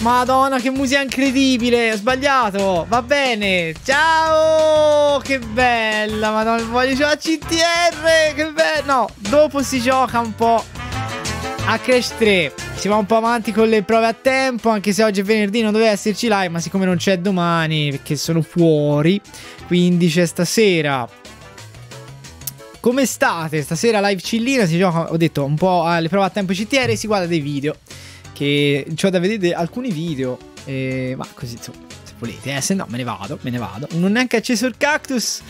Madonna, che musica incredibile. Ho sbagliato. Va bene. Ciao. Che bella. Madonna, voglio giocare a CTR. Che bello. No, dopo si gioca un po' a Crash 3. Si va un po' avanti con le prove a tempo. Anche se oggi è venerdì non doveva esserci live. Ma siccome non c'è domani, perché sono fuori. Quindi c'è stasera. Come state? Stasera live cillina. Si gioca, ho detto, un po' alle prove a tempo CTR. E si guarda dei video che ho da vedere alcuni video. Eh, ma così insomma, se volete, eh, se no me ne vado, me ne vado. Non ho neanche acceso il cactus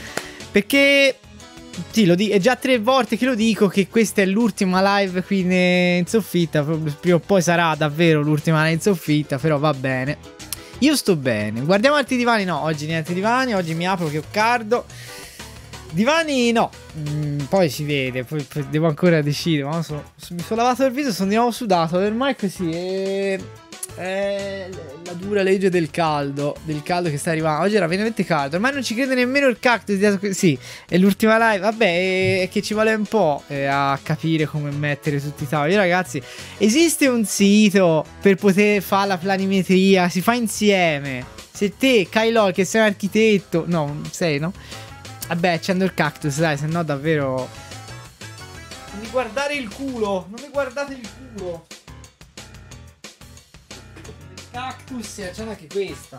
perché sì, lo dico, è già tre volte che lo dico che questa è l'ultima live qui in soffitta. Prima o poi sarà davvero l'ultima live in soffitta, però va bene. Io sto bene. Guardiamo altri divani. No, oggi niente divani. Oggi mi apro che ho cardo. Divani no, mm, poi si vede, poi, poi devo ancora decidere. Ma so, mi sono lavato il viso, sono di nuovo sudato. Ormai è così. È, è la dura legge del caldo. Del caldo che sta arrivando. Oggi era veramente caldo. Ormai non ci crede nemmeno il cactus. Sì, è l'ultima live. Vabbè, è, che ci vuole un po' eh, a capire come mettere tutti i tavoli. Ragazzi, esiste un sito per poter fare la planimetria. Si fa insieme. Se te, Kylol, che sei un architetto. No, sei, no? Vabbè, accendo il cactus, dai, se no davvero... Non mi guardare il culo, non mi guardate il culo. Il cactus e accendo anche questa.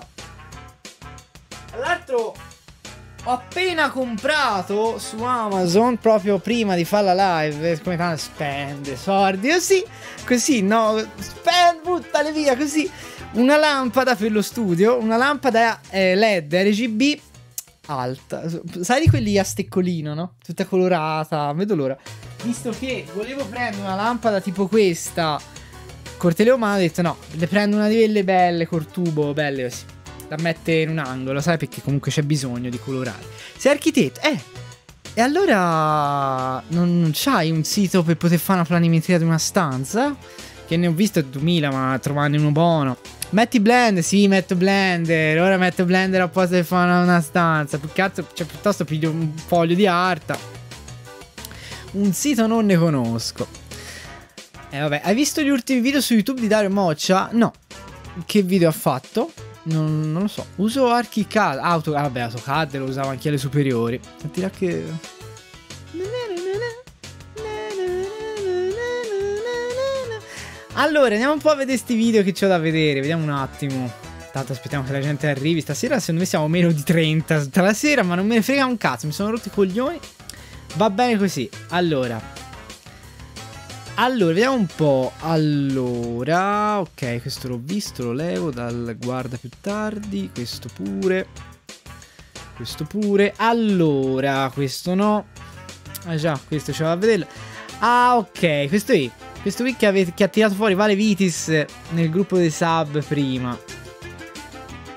Tra l'altro ho appena comprato su Amazon proprio prima di fare la live. Come fanno? Spende soldi così, così, no? Spend, buttale via così. Una lampada per lo studio, una lampada eh, LED RGB alta. Sai di quelli a steccolino, no? Tutta colorata. Vedo l'ora. Visto che volevo prendere una lampada tipo questa, corteleo umano, ho detto no, le prendo una di quelle belle, col tubo, belle così. Da mettere in un angolo, sai? Perché comunque c'è bisogno di colorare. Sei architetto, eh. E allora non, non c'hai un sito per poter fare una planimetria di una stanza? Che ne ho visto 2000, ma trovando uno buono. Metti Blender, sì, metto Blender. Ora metto Blender apposta per fare una stanza. Più cazzo, cioè, piuttosto piglio un foglio di carta. Un sito non ne conosco. E eh, vabbè, hai visto gli ultimi video su YouTube di Dario Moccia? No. Che video ha fatto? Non, non lo so. Uso ArchiCAD. Auto, ah, vabbè, AutoCAD lo usavo anche alle superiori. Sentirà che... Allora, andiamo un po' a vedere questi video che c'ho da vedere. Vediamo un attimo. Tanto aspettiamo che la gente arrivi. Stasera, secondo me, siamo meno di 30 tutta la sera, ma non me ne frega un cazzo. Mi sono rotti i coglioni. Va bene così. Allora. Allora, vediamo un po'. Allora, ok, questo l'ho visto, lo levo dal guarda più tardi. Questo pure. Questo pure. Allora, questo no. Ah già, questo ce va a vederlo. Ah, ok, questo è. Questo qui che, avete, che ha tirato fuori Vale Vitis nel gruppo dei sub prima.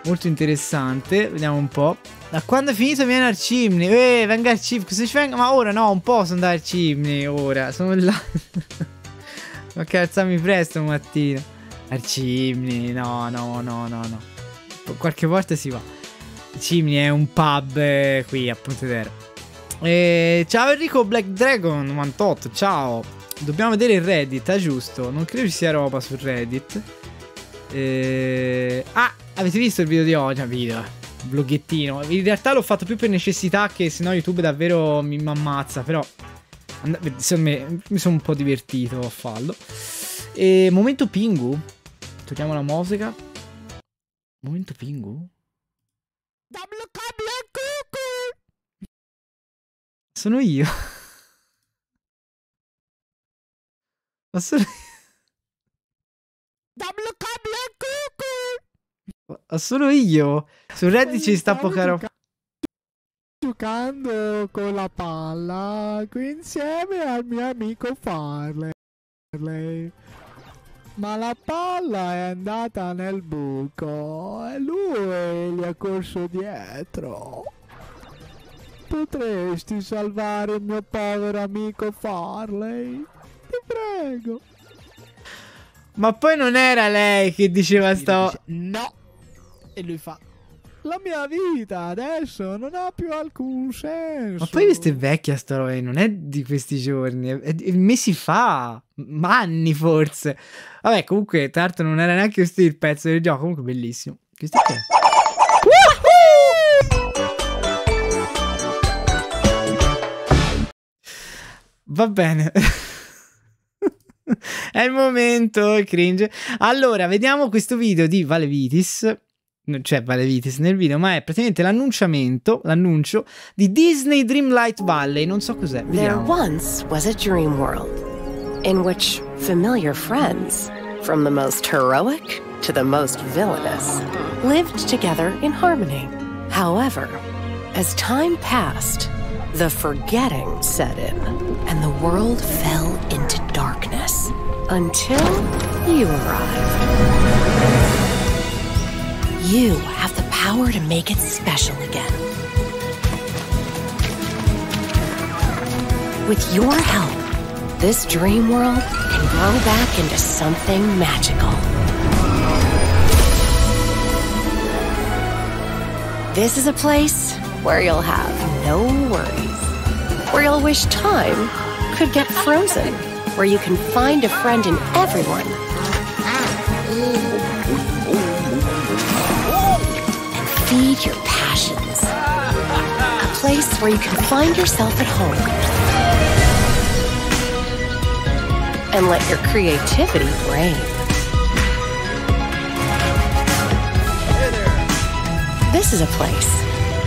Molto interessante. Vediamo un po'. Da quando è finito viene al Cimni? Eh, venga al Cimni. Ci venga? Ma ora no, un po' sono andare al Cimni. Ora, sono là. Ma cazzami presto mattina. Al Cimni, no, no, no, no, no. Qualche volta si va. Cimni è un pub eh, qui a Pontedera. Eh, ciao Enrico Black Dragon 98, ciao. Dobbiamo vedere il Reddit, è giusto? Non credo ci sia roba su Reddit. Eh... Ah, avete visto il video di oggi? Un video, vloggettino. In realtà l'ho fatto più per necessità che sennò YouTube davvero mi ammazza, però... Secondo me mi sono un po' divertito a farlo. E momento Pingu. Togliamo la musica. Momento Pingu. Sono io. Ma sono... Ma sono io. Su Reddit ci sta poca roba. Giocando con la palla qui insieme al mio amico Farley. Ma la palla è andata nel buco e lui gli ha corso dietro. Potresti salvare il mio povero amico Farley? Ti prego. Ma poi non era lei che diceva sto... no. E lui fa... La mia vita adesso non ha più alcun senso. Ma poi questa è vecchia sta roba, non è di questi giorni, è, è mesi fa, ma anni forse. Vabbè, comunque, tra l'altro non era neanche questo il pezzo del gioco, comunque bellissimo. Questo che è? Va bene. È il momento, cringe. Allora, vediamo questo video di Valevitis non c'è Valevitis nel video, ma è praticamente l'annunciamento, l'annuncio di Disney Dreamlight Valley. Non so cos'è. There once was a dream world in which familiar friends, from the most heroic to the most villainous, lived together in harmony. However, as time passed, the forgetting set in, and the world fell into darkness until you arrived. You have the power to make it special again. With your help, this dream world can grow back into something magical. This is a place where you'll have no worries, where you'll wish time could get frozen, where you can find a friend in everyone And feed your passions. A place where you can find yourself at home. And let your creativity reign. This is a place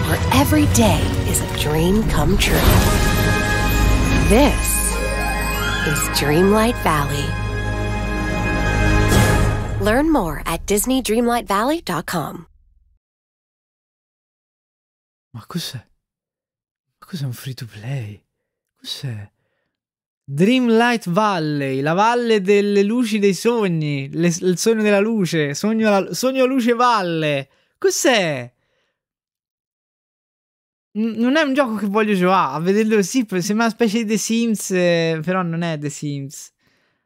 where every day is a dream come true. This is Dreamlight Valley. Learn more at DisneyDreamlightValley.com. Ma cos'è? Ma cos'è un free to play? Cos'è? Dreamlight Valley, la valle delle luci dei sogni, le, il sogno della luce, sogno, la, sogno luce valle. Cos'è? Non è un gioco che voglio giocare, a vederlo così sembra una specie di The Sims, eh, però non è The Sims.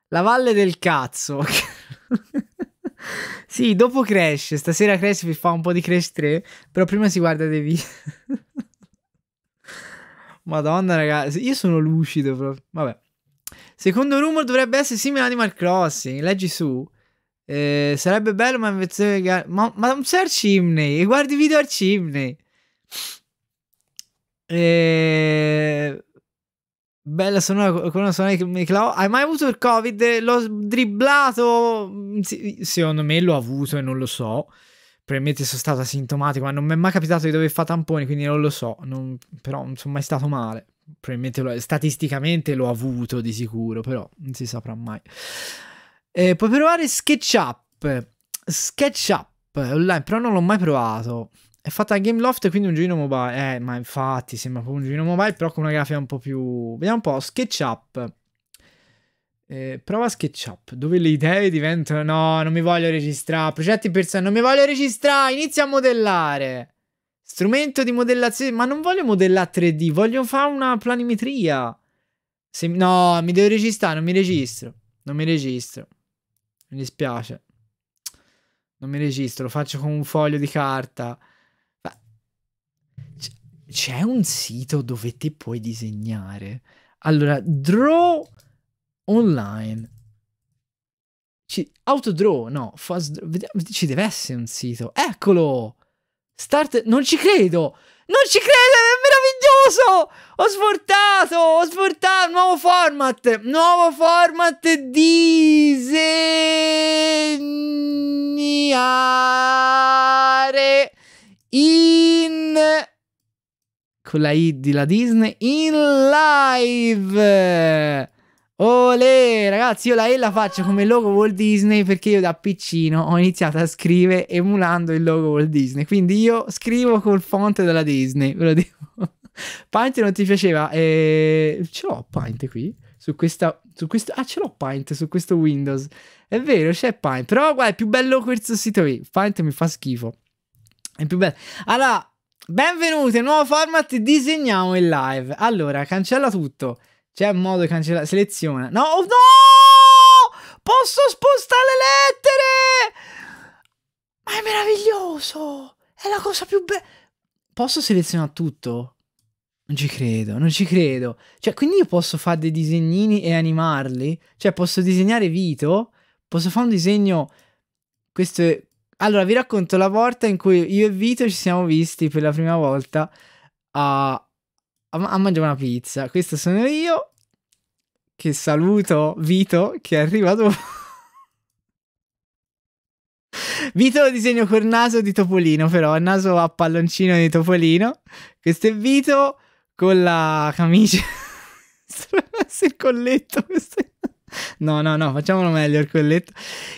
La valle del cazzo. sì, dopo Crash, stasera Crash vi fa un po' di Crash 3, però prima si guarda dei video. Madonna ragazzi, io sono lucido proprio. Vabbè. Secondo rumor dovrebbe essere simile a Animal Crossing, leggi su. Eh, sarebbe bello ma invece... Ma, ma non al Chimney e guardi video al Chimney. Eh... Bella sonora con una sonora di Cloud. Hai mai avuto il Covid? L'ho dribblato. Mm, secondo me l'ho avuto e non lo so. Probabilmente sono stato asintomatico, ma non mi è mai capitato di dover fare tamponi, quindi non lo so. Non, però non sono mai stato male. Probabilmente lo, statisticamente l'ho avuto di sicuro, però non si saprà mai. Eh, puoi provare SketchUp. SketchUp online, però non l'ho mai provato. È fatta a Gameloft, quindi un giochino mobile. Eh, ma infatti sembra proprio un giochino mobile, però con una grafica un po' più... Vediamo un po', SketchUp. Eh, prova SketchUp, dove le idee diventano... No, non mi voglio registrare. Progetti personali, non mi voglio registrare. Inizia a modellare. Strumento di modellazione. Ma non voglio modellare 3D, voglio fare una planimetria. Se... No, mi devo registrare, non mi registro. Non mi registro. Mi dispiace. Non mi registro, lo faccio con un foglio di carta. C'è un sito dove ti puoi disegnare. Allora, Draw Online. Autodraw, no, fast, ci deve essere un sito. Eccolo! Start, non ci credo! Non ci credo, è meraviglioso! Ho sfortato, ho sfortato, nuovo format, nuovo format disegnare in con la I di la Disney in live. Olè, ragazzi, io la E la faccio come logo Walt Disney perché io da piccino ho iniziato a scrivere emulando il logo Walt Disney. Quindi io scrivo col font della Disney, ve lo dico. Paint non ti piaceva? Eh, ce l'ho Paint qui su questa, su questo, ah ce l'ho Paint su questo Windows. È vero, c'è Paint, però guarda, è più bello questo sito qui. Paint mi fa schifo. È più bello. Allora, Benvenuti, nuovo format, disegniamo in live. Allora, cancella tutto. C'è un modo di cancellare, seleziona. No, oh, no! Posso spostare le lettere! Ma è meraviglioso! È la cosa più bella. Posso selezionare tutto? Non ci credo, non ci credo. Cioè, quindi io posso fare dei disegnini e animarli? Cioè, posso disegnare Vito? Posso fare un disegno... Questo è... Allora, vi racconto la volta in cui io e Vito ci siamo visti per la prima volta a, a, a mangiare una pizza. Questo sono io, che saluto Vito, che arriva dopo. Vito lo disegno col naso di Topolino, però il naso a palloncino di Topolino. Questo è Vito con la camicia. il colletto. No, no, no, facciamolo meglio il colletto.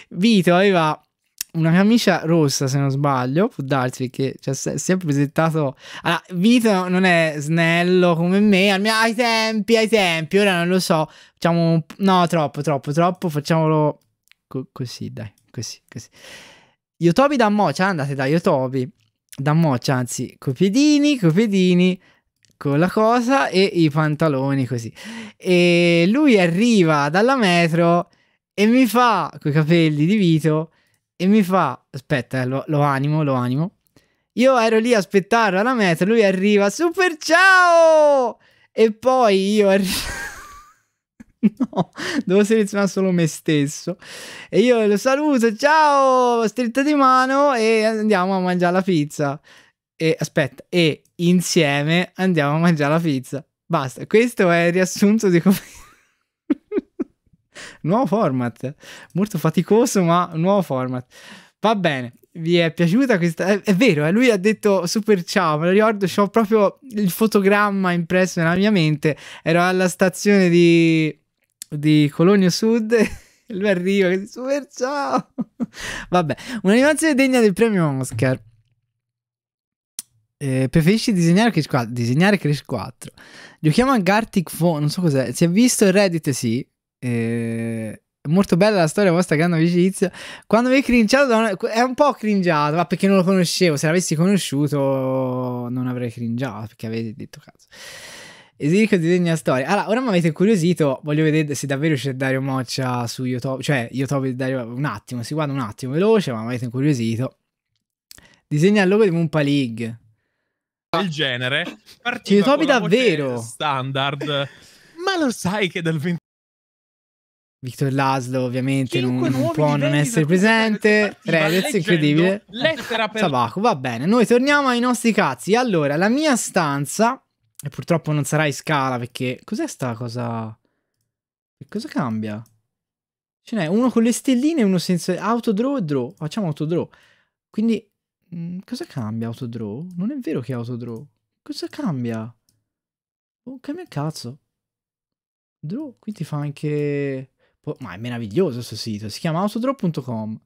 Vito aveva una camicia rossa, se non sbaglio, può darsi che ci ha sempre presentato. Allora, Vito non è snello come me, ai tempi, ai tempi, ora non lo so. Facciamo. No, troppo, troppo, troppo. Facciamolo co- così, dai, così, così. Yotobi da moccia, andate da Yotobi da moccia, anzi, coi piedini, coi piedini, con la cosa e i pantaloni così. E lui arriva dalla metro e mi fa, coi capelli di Vito, e mi fa, aspetta, eh, lo, lo animo, lo animo. Io ero lì a aspettare alla metro, lui arriva, super ciao! E poi io arrivo... No, devo selezionare solo me stesso. E io lo saluto, ciao, stretta di mano e andiamo a mangiare la pizza. E aspetta, e insieme andiamo a mangiare la pizza. Basta, questo è il riassunto di come... nuovo format, molto faticoso ma nuovo format. Va bene, vi è piaciuta questa? È, è vero, eh? lui ha detto super ciao, me lo ricordo, ho proprio il fotogramma impresso nella mia mente, ero alla stazione di di Colonio Sud. Lui arriva e super ciao. Vabbè, un'animazione degna del premio Oscar. Eh, preferisci disegnare Crash 4? Disegnare Crash 4. Giochiamo a Gartic Phone, non so cos'è. Si è visto il Reddit? Sì. Eh, molto bella la storia vostra grande amicizia. Quando mi hai cringiato, è un po' cringiato, ma perché non lo conoscevo. Se l'avessi conosciuto, non avrei cringiato perché avete detto cazzo. Esirico disegna storia. Allora, ora mi avete incuriosito. Voglio vedere se davvero c'è Dario Moccia su YouTube. Cioè, YouTube di Dario. Un attimo, si guarda un attimo veloce, ma mi avete incuriosito. Disegna il logo di Moompa League. Del genere. YouTube davvero. Standard. ma lo sai che dal 20. Victor Laszlo ovviamente non, non può non essere presente. Redez, incredibile. Lettera per... Sabaku, va bene. Noi torniamo ai nostri cazzi. Allora, la mia stanza e purtroppo non sarà in scala perché... Cos'è sta cosa? Che cosa cambia? Ce n'è uno con le stelline e uno senza... Autodraw e draw. Facciamo autodraw. Quindi... Mh, mm, cosa cambia autodraw? Non è vero che è autodraw. Cosa cambia? Oh, cambia il cazzo. Draw. Qui ti fa anche... Ma è meraviglioso questo sito. Si chiama autodraw.com.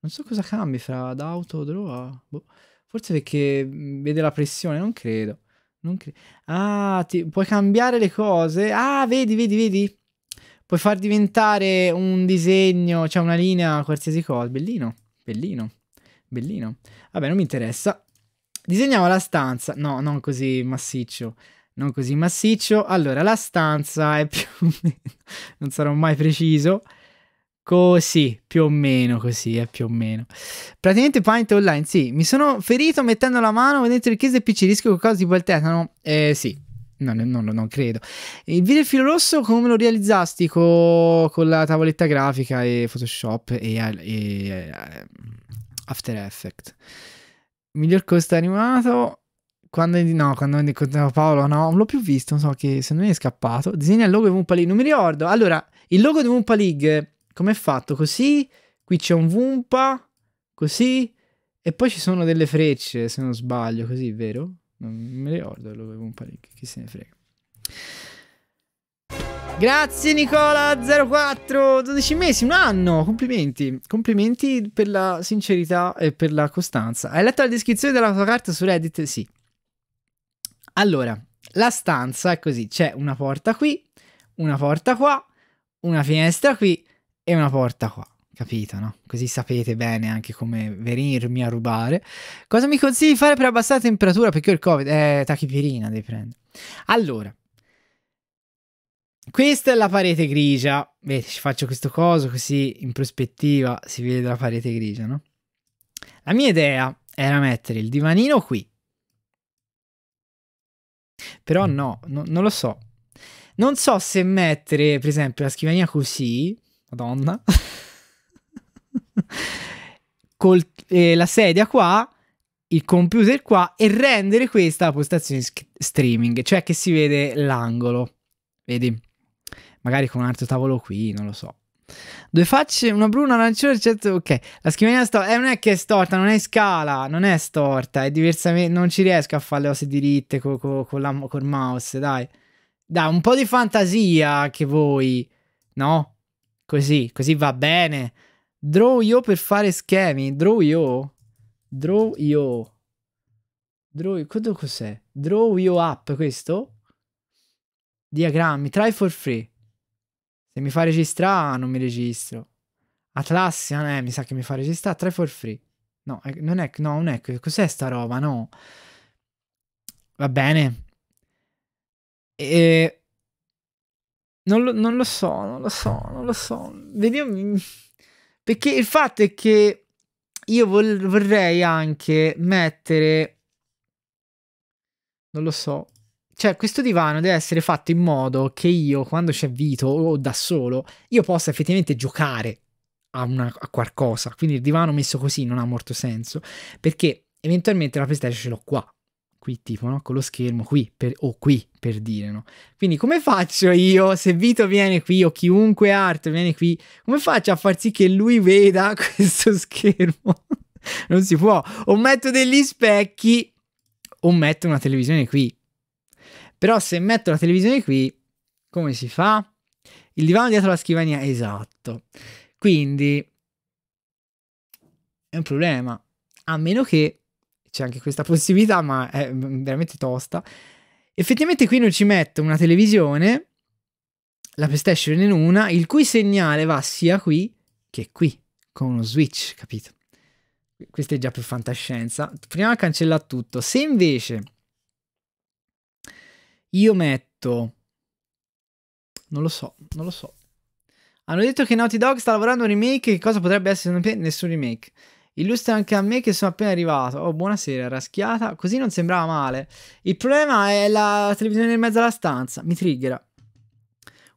Non so cosa cambi fra da autodraw a... Boh. Forse perché vede la pressione, non credo. Non cre- ah, ti, puoi cambiare le cose. Ah, vedi, vedi, vedi. Puoi far diventare un disegno, cioè una linea, qualsiasi cosa. Bellino, bellino, bellino. Vabbè, non mi interessa. Disegniamo la stanza. No, non così massiccio. Non così massiccio. Allora, la stanza è più o meno... non sarò mai preciso. Così, più o meno così, è eh, più o meno. Praticamente Paint Online, sì, mi sono ferito mettendo la mano dentro il case del PC, rischio qualcosa tipo il tetano? Eh sì, no, no, no, non credo. Il video filo rosso come lo realizzasti co- con la tavoletta grafica e Photoshop e, e, e After Effects? Miglior costo animato? Quando, no, quando incontravo Paolo, no, non l'ho più visto, non so che se non è scappato. Disegna il logo di Wumpa League, non mi ricordo. Allora, il logo di Wumpa League Com'è fatto? Così, qui c'è un Vumpa, così, e poi ci sono delle frecce, se non sbaglio, così, vero? Non mi ricordo dove Vumpa lì, chi se ne frega. Grazie Nicola04, 12 mesi, un anno, complimenti, complimenti per la sincerità e per la costanza. Hai letto la descrizione della tua carta su Reddit? Sì. Allora, la stanza è così, c'è una porta qui, una porta qua, una finestra qui e una porta qua. Capito, no? Così sapete bene anche come venirmi a rubare. Cosa mi consigli di fare per abbassare la temperatura? Perché ho il covid. Eh, tachipirina devi prendere. Allora, questa è la parete grigia. Vedete, ci faccio questo coso così in prospettiva si vede la parete grigia, no? La mia idea era mettere il divanino qui. Però no, no, non lo so. Non so se mettere, per esempio, la scrivania così, madonna, con eh, la sedia qua, il computer qua e rendere questa la postazione streaming, cioè che si vede l'angolo. Vedi? Magari con un altro tavolo qui, non lo so. Due facce, una bruna, una arancione, certo, ok. La scrivania storta, eh, non è che è storta, non è scala, non è storta, è diversamente, non ci riesco a fare le cose diritte con co, co la, col mouse, dai. Dai, un po' di fantasia che voi, no? Così, così va bene. Draw io per fare schemi, draw io. Draw io. Draw cos'è? Draw io up, questo? Diagrammi, try for free. Se mi fa registrare, non mi registro. Atlassian, eh, mi sa che mi fa registrare. Try for free. No, non è, no, non è. Cos'è sta roba? No. Va bene. E... Non lo, non lo so, non lo so, non lo so. Vediamo. Perché il fatto è che io vorrei anche mettere. Non lo so. Cioè, questo divano deve essere fatto in modo che io, quando c'è Vito o da solo, io possa effettivamente giocare a, una, a qualcosa. Quindi il divano messo così non ha molto senso. Perché eventualmente la PlayStation ce l'ho qua. Qui, tipo, no? Con lo schermo qui, per, o qui, per dire, no? Quindi come faccio io, se Vito viene qui o chiunque altro viene qui, come faccio a far sì che lui veda questo schermo? non si può. O metto degli specchi o metto una televisione qui però se metto la televisione qui, come si fa? Il divano dietro la scrivania, esatto. Quindi è un problema. A meno che c'è anche questa possibilità, ma è veramente tosta. Effettivamente qui non ci metto una televisione, la PlayStation in una, il cui segnale va sia qui che qui, con uno switch, capito? Questo è già più fantascienza. Prima cancella tutto. Se invece io metto... Non lo so, non lo so. Hanno detto che Naughty Dog sta lavorando a un remake. Che cosa potrebbe essere? Nessun remake. Illustra anche a me che sono appena arrivato. Oh, buonasera, raschiata. Così non sembrava male. Il problema è la televisione in mezzo alla stanza. Mi triggera.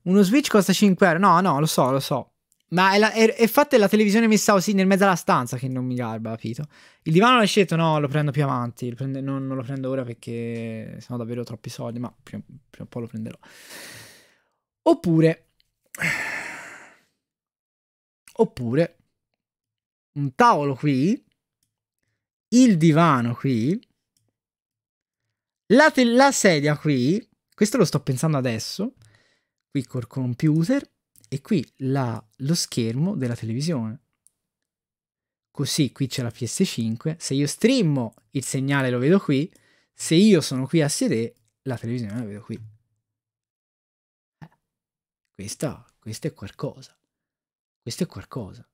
Uno Switch costa 5 euro. No, no, lo so, lo so. Ma è, la, è, è fatta la televisione messa così nel mezzo alla stanza che non mi garba, capito? Il divano l'hai scelto? No, lo prendo più avanti. Lo prende, non, non, lo prendo ora perché sono davvero troppi soldi, ma prima, prima o poi lo prenderò. Oppure... Oppure... Un tavolo qui. Il divano qui. La, la sedia qui. Questo lo sto pensando adesso. Qui col computer e qui la, lo schermo della televisione. Così qui c'è la PS5, se io streamo il segnale lo vedo qui, se io sono qui a sedere la televisione la vedo qui. Eh, questa, questo è qualcosa. Questo è qualcosa.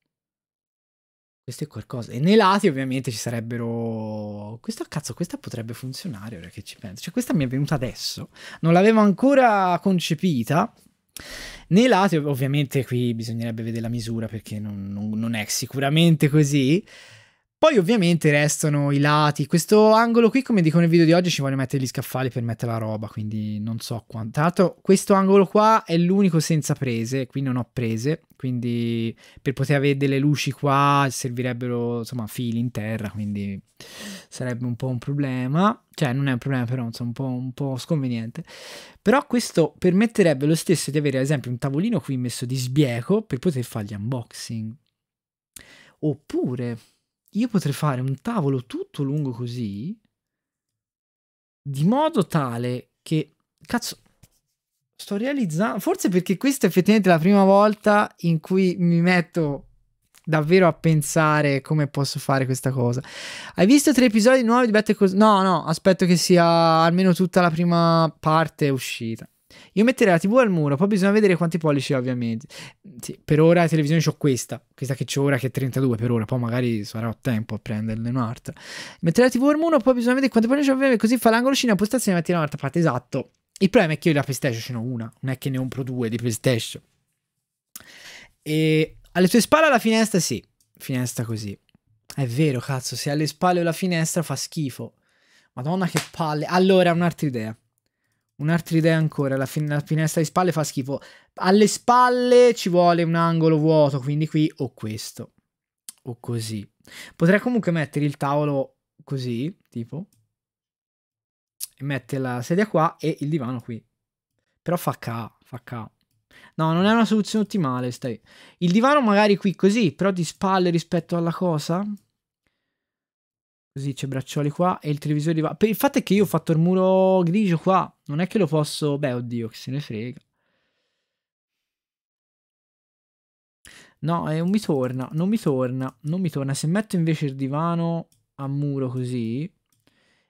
Questo è qualcosa. E nei lati ovviamente ci sarebbero... Questa cazzo, questa potrebbe funzionare ora che ci penso. Cioè questa mi è venuta adesso. Non l'avevo ancora concepita nei lati, ovviamente, qui bisognerebbe vedere la misura perché non, non, non è sicuramente così. Poi ovviamente restano i lati. Questo angolo qui, come dico nel video di oggi, ci voglio mettere gli scaffali per mettere la roba, quindi non so quanto. Tra l'altro questo angolo qua è l'unico senza prese, qui non ho prese, quindi per poter avere delle luci qua servirebbero insomma fili in terra, quindi sarebbe un po' un problema. Cioè non è un problema però, insomma un po', un po sconveniente. Però questo permetterebbe lo stesso di avere ad esempio un tavolino qui messo di sbieco per poter fare gli unboxing. Oppure io potrei fare un tavolo tutto lungo così, di modo tale che, cazzo, sto realizzando, forse perché questa è effettivamente la prima volta in cui mi metto davvero a pensare come posso fare questa cosa. Hai visto tre episodi nuovi di Better Call No, no, aspetto che sia almeno tutta la prima parte uscita. Io metterei la TV al muro, poi bisogna vedere quanti pollici ovviamente. Sì, per ora la televisione ho questa, questa che c'ho ora che è 32 per ora, poi magari sarò tempo a prenderne un'altra. Metterei la TV al muro, poi bisogna vedere quanti pollici ovviamente, così fa l'angolo scena, postazione e metti un'altra parte, esatto. Il problema è che io la PlayStation ce n'ho una, non è che ne compro due di PlayStation. E alle tue spalle la finestra, sì, finestra così. È vero, cazzo, se alle spalle o la finestra fa schifo. Madonna che palle. Allora, un'altra idea. Un'altra idea ancora, la, fin- la finestra di spalle fa schifo. Alle spalle ci vuole un angolo vuoto, quindi qui o questo. O così. Potrei comunque mettere il tavolo così, tipo. E mettere la sedia qua e il divano qui. Però fa ca, fa ca. No, non è una soluzione ottimale, stai. Il divano magari qui così, però di spalle rispetto alla cosa. Così c'è braccioli qua e il televisore. Per il fatto è che io ho fatto il muro grigio qua. Non è che lo posso... Beh, oddio, che se ne frega. No, eh, non mi torna, non mi torna, non mi torna. Se metto invece il divano a muro così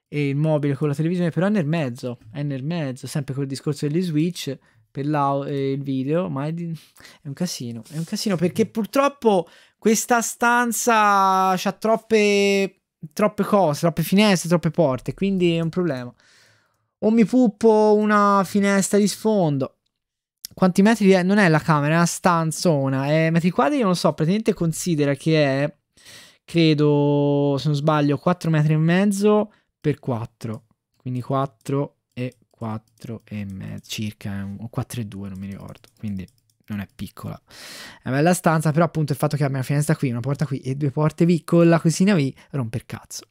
e il mobile con la televisione, però è nel mezzo, è nel mezzo, sempre col discorso degli switch per il video, ma è, di... è, un casino, è un casino perché purtroppo questa stanza ha troppe, troppe cose, troppe finestre, troppe porte, quindi è un problema. O mi puppo una finestra di sfondo. Quanti metri è? Non è la camera, è una stanzona. È metri quadri, non lo so, praticamente considera che è, credo, se non sbaglio, 4 metri e mezzo per 4. Quindi 4 4 e mezzo circa, o 4 e 2 non mi ricordo, quindi non è piccola. È una bella stanza, però appunto il fatto che abbia una finestra qui, una porta qui e due porte lì con la cucina lì rompe il cazzo.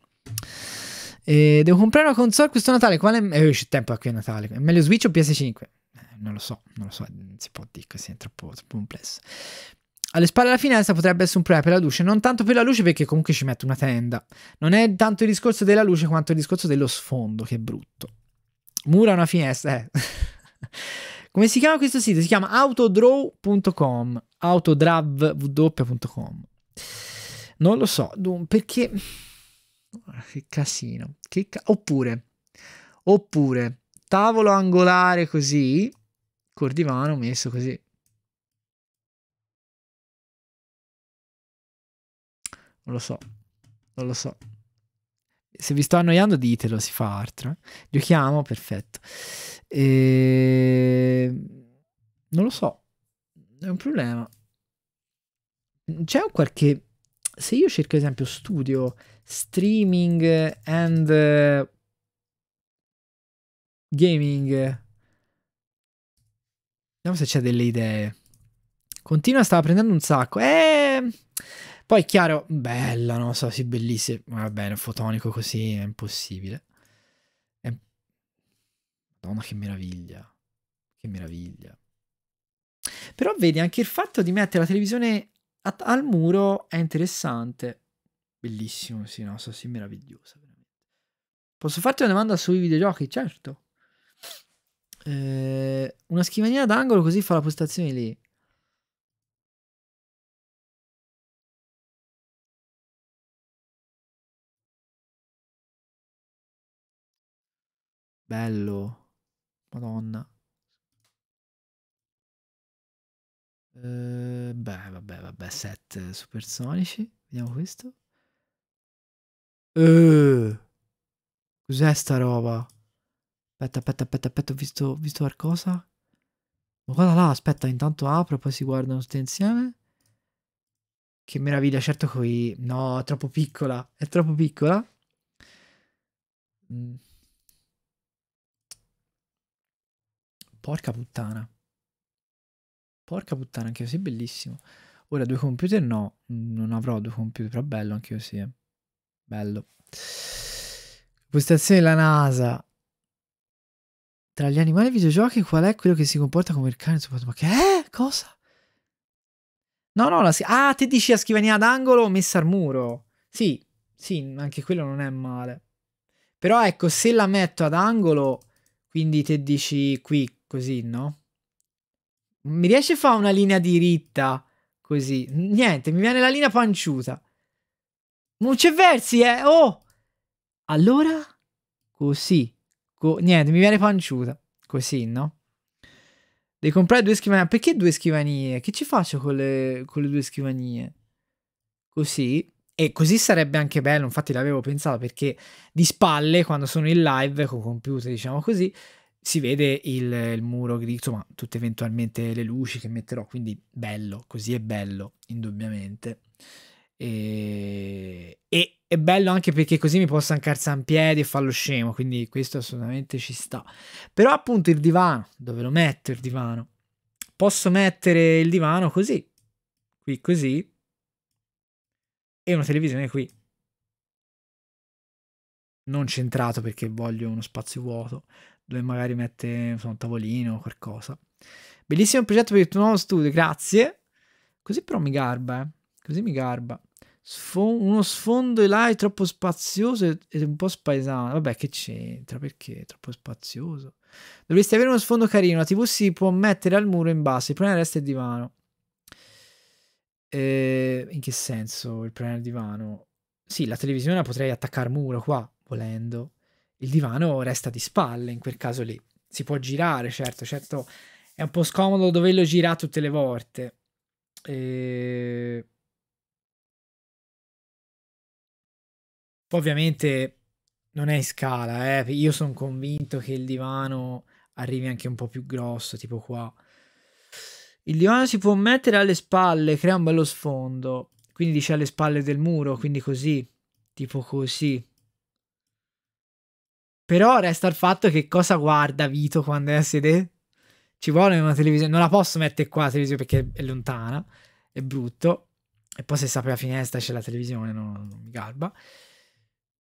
E devo comprare una console questo Natale, quale eh, c'è tempo qui a Natale, è meglio Switch o PS5? Eh, non lo so, non lo so, si può dire così, è troppo, troppo complesso. Alle spalle della finestra potrebbe essere un problema per la luce, non tanto per la luce perché comunque ci metto una tenda. Non è tanto il discorso della luce quanto il discorso dello sfondo che è brutto. Mura una finestra. Eh. Come si chiama questo sito? Si chiama autodraw.com. Autodraw.com. Non lo so, perché... Che casino. Che ca... Oppure, oppure, tavolo angolare così, col divano messo così. Non lo so, non lo so. Se vi sto annoiando ditelo, si fa altro. Giochiamo, perfetto. E... Non lo so, è un problema. C'è un qualche... Se io cerco ad esempio studio, streaming and gaming, vediamo se c'è delle idee. Continua, stava prendendo un sacco. Eh... Poi chiaro, bella, non so, sì, bellissima. Va bene, fotonico così è impossibile. È... Madonna, che meraviglia. Che meraviglia. Però vedi, anche il fatto di mettere la televisione al muro è interessante. Bellissimo, sì, no, so, sì, meravigliosa. Posso farti una domanda sui videogiochi? Certo. Eh, una scrivania d'angolo così fa la postazione lì. Bello. Madonna. Eh, beh, vabbè, vabbè, set supersonici. Vediamo questo. Eh, cos'è sta roba? Aspetta, aspetta, aspetta, aspetta, ho visto, visto qualcosa? Ma guarda là, aspetta, intanto apro, poi si guardano tutti insieme. Che meraviglia, certo qui... No, è troppo piccola, è troppo piccola. Mm. Porca puttana. Porca puttana, anche così bellissimo. Ora due computer no, non avrò due computer, però bello anche così. Eh. Bello. Postazione della NASA. Tra gli animali videogiochi, qual è quello che si comporta come il cane? Ma che è? Cosa? No, no, la Ah, te dici la scrivania d'angolo messa al muro. Sì, sì, anche quello non è male. Però ecco, se la metto ad angolo, quindi te dici qui Così, no? Mi riesce a fare una linea diritta? Così. Niente, mi viene la linea panciuta. Non c'è versi, eh? Oh! Allora? Così. Co niente, mi viene panciuta. Così, no? Devi comprare due scrivanie. Perché due scrivanie? Che ci faccio con le, con le due scrivanie? Così. E così sarebbe anche bello, infatti l'avevo pensato perché di spalle, quando sono in live con computer, diciamo così, si vede il, il muro grigio, insomma, tutte eventualmente le luci che metterò, quindi bello, così è bello, indubbiamente. E, e è bello anche perché così mi posso alzare in piedi e farlo scemo, quindi questo assolutamente ci sta. Però appunto il divano, dove lo metto il divano? Posso mettere il divano così, qui così, e una televisione qui. Non centrato perché voglio uno spazio vuoto, dove magari mette so, un tavolino o qualcosa. Bellissimo progetto per il tuo nuovo studio, grazie. Così però mi garba, eh. Così mi garba. Sfo- uno sfondo live troppo spazioso e un po' spaesano. Vabbè, che c'entra? Perché è troppo spazioso? Dovresti avere uno sfondo carino. La TV si può mettere al muro in basso. Il problema resta il divano. Eh, in che senso il problema del divano? Sì, la televisione la potrei attaccare al muro qua, volendo. Il divano resta di spalle in quel caso lì. Si può girare, certo, certo. È un po' scomodo doverlo girare tutte le volte. Eh... Poi ovviamente non è in scala, eh. Io sono convinto che il divano arrivi anche un po' più grosso, tipo qua. Il divano si può mettere alle spalle, crea un bello sfondo. Quindi dice alle spalle del muro, quindi così, tipo così. Però resta il fatto che cosa guarda Vito quando è a sedere? Ci vuole una televisione, non la posso mettere qua la televisione perché è lontana, è brutto. E poi se sta per la finestra c'è la televisione, no, non mi garba.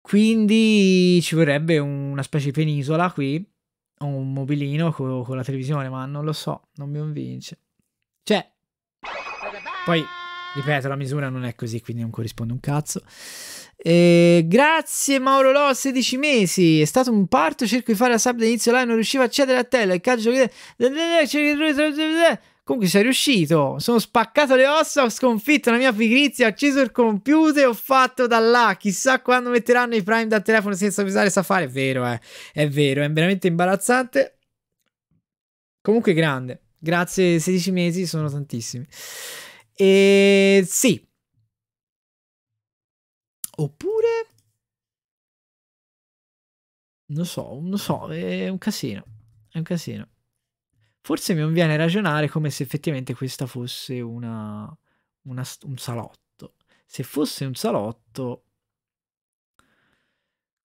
Quindi ci vorrebbe una specie di penisola qui, o un mobilino con, con la televisione, ma non lo so, non mi convince. Cioè, poi, ripeto, la misura non è così, quindi non corrisponde un cazzo. Eh, grazie Mauro Lo, 16 mesi. È stato un parto. Cerco di fare la sub d'inizio live. Non riuscivo a accedere a tela. Il calcio. Comunque sei riuscito. Sono spaccato le ossa. Ho sconfitto la mia pigrizia. Ho acceso il computer. Ho fatto da là. Chissà quando metteranno i prime dal telefono senza usare Safari. È vero, eh. È vero. È veramente imbarazzante. Comunque grande. Grazie, 16 mesi. Sono tantissimi. E sì. Oppure... Non so, non so, è un casino. È un casino. Forse mi conviene ragionare come se effettivamente questa fosse una, una, un salotto. Se fosse un salotto,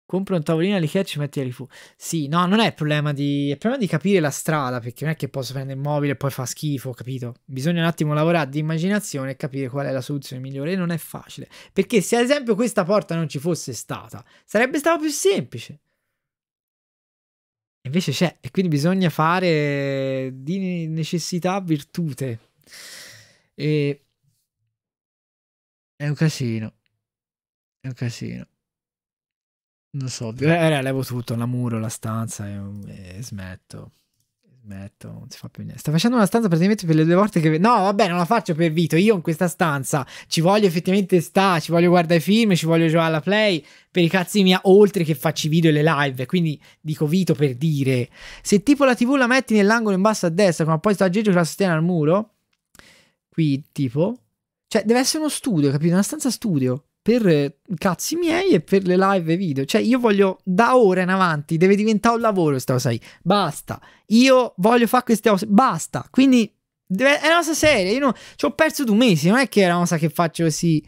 Compra un tavolino all'Ikea e ci metti a rifu. Sì, no, non è problema di... È problema di capire la strada, perché non è che posso prendere il mobile e poi fa schifo, capito? Bisogna un attimo lavorare di immaginazione e capire qual è la soluzione migliore. E non è facile. Perché se ad esempio questa porta non ci fosse stata, sarebbe stato più semplice. Invece c'è, e quindi bisogna fare di necessità virtute. E... È un casino. È un casino. Non so, eh, levo tutto, la muro, la stanza e, e smetto. Smetto, non si fa più niente. Sta facendo una stanza praticamente per le due volte che... No, vabbè, non la faccio per Vito. Io in questa stanza ci voglio effettivamente sta, ci voglio guardare i film, ci voglio giocare alla play per i cazzi mia, oltre che faccio i video e le live. Quindi dico Vito per dire, se tipo la TV la metti nell'angolo in basso a destra, come poi sta aggeggio che la sostiene al muro, qui tipo... Cioè, deve essere uno studio, capito? Una stanza studio per eh, cazzi miei e per le live video. Cioè, io voglio da ora in avanti, deve diventare un lavoro questa cosa lì. Basta. Io voglio fare queste cose. Basta. Quindi deve, è una cosa seria. Io non, ci ho perso due mesi. Non è che è una cosa che faccio così.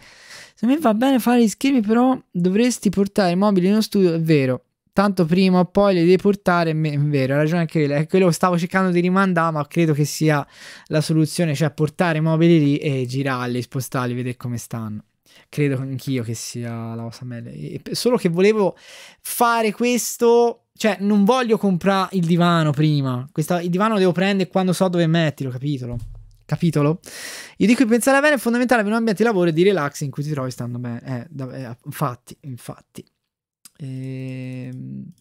Se a me va bene fare gli schermi, però dovresti portare i mobili in uno studio. È vero. Tanto prima o poi li devi portare. È vero, ha ragione anche lei. Quello stavo cercando di rimandare, ma credo che sia la soluzione. Cioè, portare i mobili lì e girarli, spostarli, vedere come stanno credo anch'io che sia la cosa meglio. Solo che volevo fare questo, cioè non voglio comprare il divano prima. Questa, il divano lo devo prendere quando so dove metterlo, capitolo? Capitolo? Io dico che pensare bene è fondamentale per un ambiente di lavoro e di relax in cui ti trovi stando bene. Eh, eh, infatti, infatti. Ehm...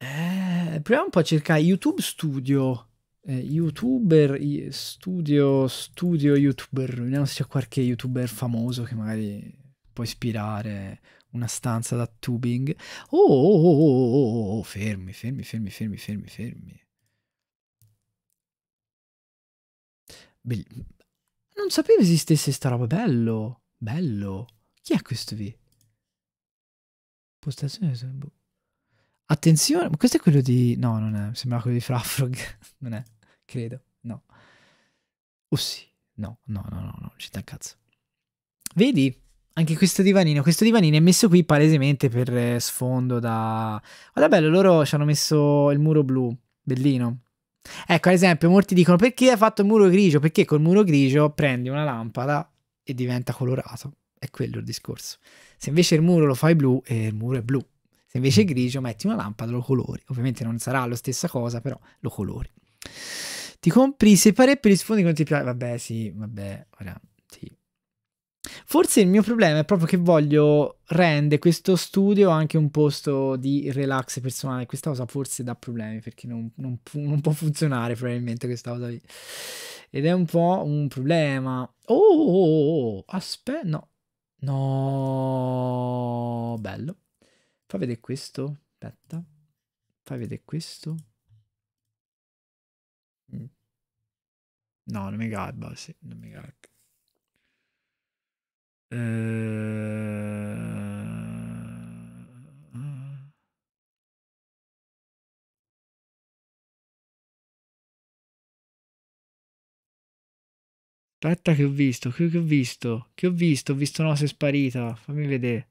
Eh, proviamo un po' a cercare YouTube Studio eh, youtuber, studio, studio youtuber, vediamo se c'è qualche youtuber famoso che magari può ispirare una stanza da tubing. Oh, oh, oh, oh, fermi, fermi, fermi, fermi, fermi, fermi. Bell- non sapevo esistesse sta roba, bello, bello. Chi è questo V? Postazione Attenzione, ma questo è quello di... No, non è, sembra quello di Frafrog. non è credo, no. Oh sì, No, no, no, no, no, sta un cazzo. Vedi? Anche questo divanino. Questo divanino è messo qui palesemente per eh, sfondo da... Guarda bello, loro ci hanno messo il muro blu. Bellino. Ecco, ad esempio, molti dicono perché hai fatto il muro grigio? Perché col muro grigio prendi una lampada e diventa colorato. È quello il discorso. Se invece il muro lo fai blu, eh, il muro è blu. Se invece è grigio, metti una lampada e lo colori. Ovviamente non sarà la stessa cosa, però lo colori. Ti compri separé per gli sfondi con ti piace. Vabbè, sì, vabbè, ora, sì. Forse il mio problema è proprio che voglio rendere questo studio anche un posto di relax personale. Questa cosa forse dà problemi perché non, non, non può funzionare probabilmente questa cosa lì. Ed è un po' un problema. Oh, oh, oh, oh aspetta, no. No, bello. Fai vedere questo. Aspetta. Fai vedere questo. Mm. No, non mi garba, sì, non mi garba. Ehm... Aspetta che ho visto, che, che ho visto, che ho visto, ho visto no, si è sparita, fammi vedere.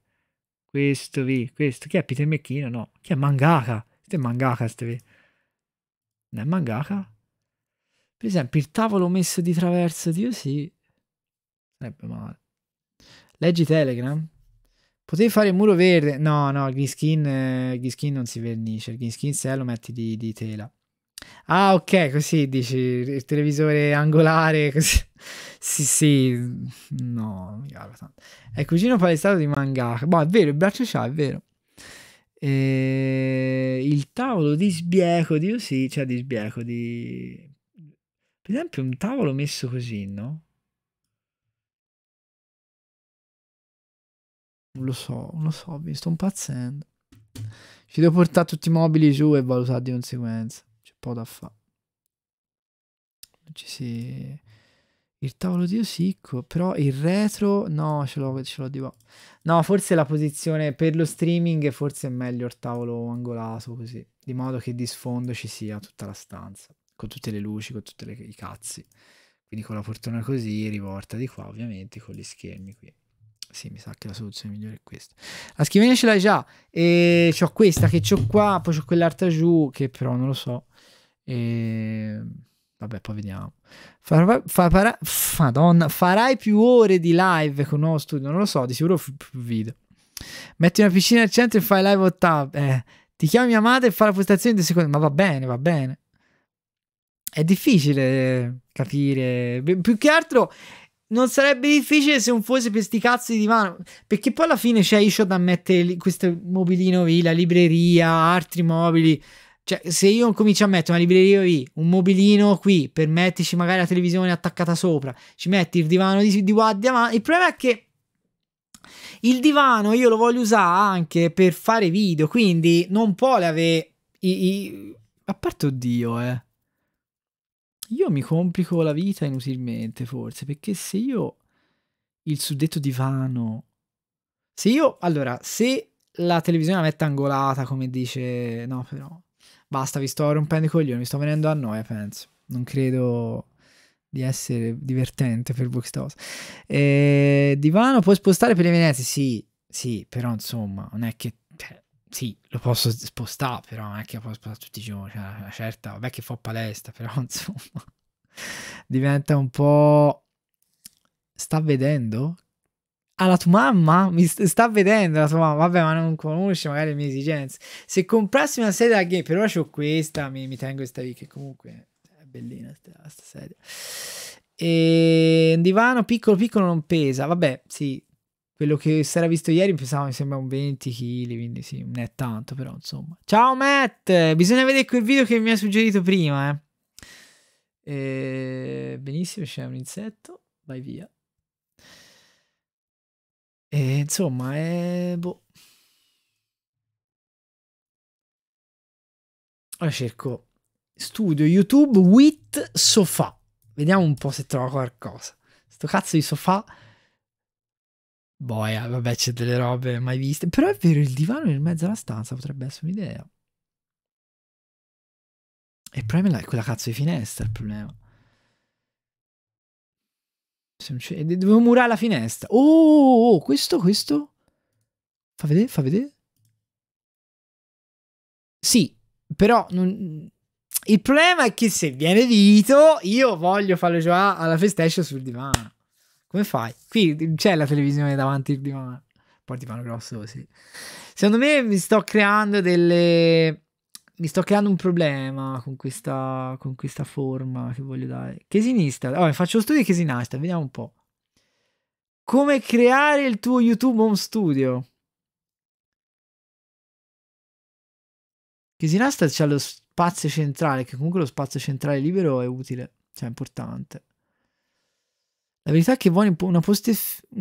Questo, vi, questo, chi è Peter McKinnon? No, chi è Mangaka? Questo è Mangaka, ste Non è Mangaka? Per esempio, il tavolo messo di traverso, Dio sì. Sarebbe male. Leggi Telegram. Potevi fare il muro verde. No, no, il green skin, eh, green skin non si vernice. Il green skin se lo metti di, di, tela. Ah, ok, così dici il televisore angolare. Così. sì, sì. No, mi caro tanto. È cugino palestrato di mangaka. Boh, è vero, il braccio c'ha, è vero. E... Il tavolo di sbieco, Dio sì, cioè di sbieco, di... Per esempio un tavolo messo così, no? Non lo so, non lo so, mi sto impazzendo. Ci devo portare tutti i mobili giù e valutare di conseguenza. C'è un po' da fare. Non ci si... Il tavolo di Osicco, però il retro, no, ce l'ho, ce l'ho di qua. No, forse la posizione per lo streaming, forse è meglio il tavolo angolato così, di modo che di sfondo ci sia tutta la stanza, con tutte le luci, con tutti i cazzi. Quindi con la fortuna così, rivolta di qua, ovviamente, con gli schermi qui. Sì, mi sa che la soluzione migliore è questa. La scrivania ce l'hai già. E c'ho questa che c'ho qua, poi c'ho quell'altra giù che però non lo so. E... Vabbè, poi vediamo. Far, fa, para, Madonna, farai più ore di live con nuovo studio? Non lo so, di sicuro più video. Metti una piscina al centro e fai live o tab. Eh, ti chiami mia madre e fai la postazione in due secondi. Ma va bene, va bene. È difficile capire. Più che altro non sarebbe difficile se non fosse per sti cazzi di divano. Perché poi alla fine c'è Isho da mettere questo mobilino lì, la libreria, altri mobili. Cioè, se io comincio a mettere una libreria lì, un mobilino qui, per metterci magari la televisione attaccata sopra, ci metti il divano di, di qua davanti. Il problema è che il divano io lo voglio usare anche per fare video, quindi non può avere i, i... A parte oddio, eh. Io mi complico la vita inutilmente, forse, perché se io il suddetto divano... Se io... Allora, se la televisione la mette angolata, come dice... No, però... Basta, vi sto rompendo i coglioni, mi sto venendo a noia, penso. Non credo di essere divertente per voi questa cosa. E... Divano puoi spostare per le Venezia? Sì, sì, però insomma, non è che... Sì, lo posso spostare, però non è che lo posso spostare tutti i giorni. Cioè, una certa, vabbè che fa palestra, però insomma, diventa un po'. Sta vedendo? Ah, la tua mamma? Mi sta vedendo la tua mamma? Vabbè, ma non conosce magari le mie esigenze. Se comprassi una sedia da game, per ora ho questa, mi, mi tengo questa qui, che comunque è bellina questa sedia. E un divano piccolo piccolo non pesa. Vabbè, sì, quello che si era visto ieri pensavo mi sembra un 20 kg, quindi sì, non è tanto però insomma. Ciao Matt, bisogna vedere quel video che mi hai suggerito prima, eh. E... Benissimo, c'è un insetto, vai via. E insomma, è... Boh. Ora cerco studio YouTube with sofà. Vediamo un po' se trovo qualcosa. Sto cazzo di sofà Boia, vabbè, c'è delle robe mai viste. Però è vero, il divano nel mezzo alla stanza potrebbe essere un'idea. E il problema è quella cazzo di finestra, il problema. Se non c'è- Devo murare la finestra. Oh, oh, oh, questo, questo. Fa vedere, fa vedere. Sì, però non- il problema è che se viene Vito, io voglio farlo giocare alla PlayStation sul divano. Come fai? Qui c'è la televisione davanti al divano. Poi il grosso così. Secondo me mi sto creando delle. Mi sto creando un problema con questa, con questa forma che voglio dare. Casinista. Allora, faccio lo studio di Casinista, vediamo un po'. Come creare il tuo YouTube Home Studio? Casinasta c'ha lo spazio centrale, che comunque lo spazio centrale libero è utile, cioè è importante. La verità è che vuoi una.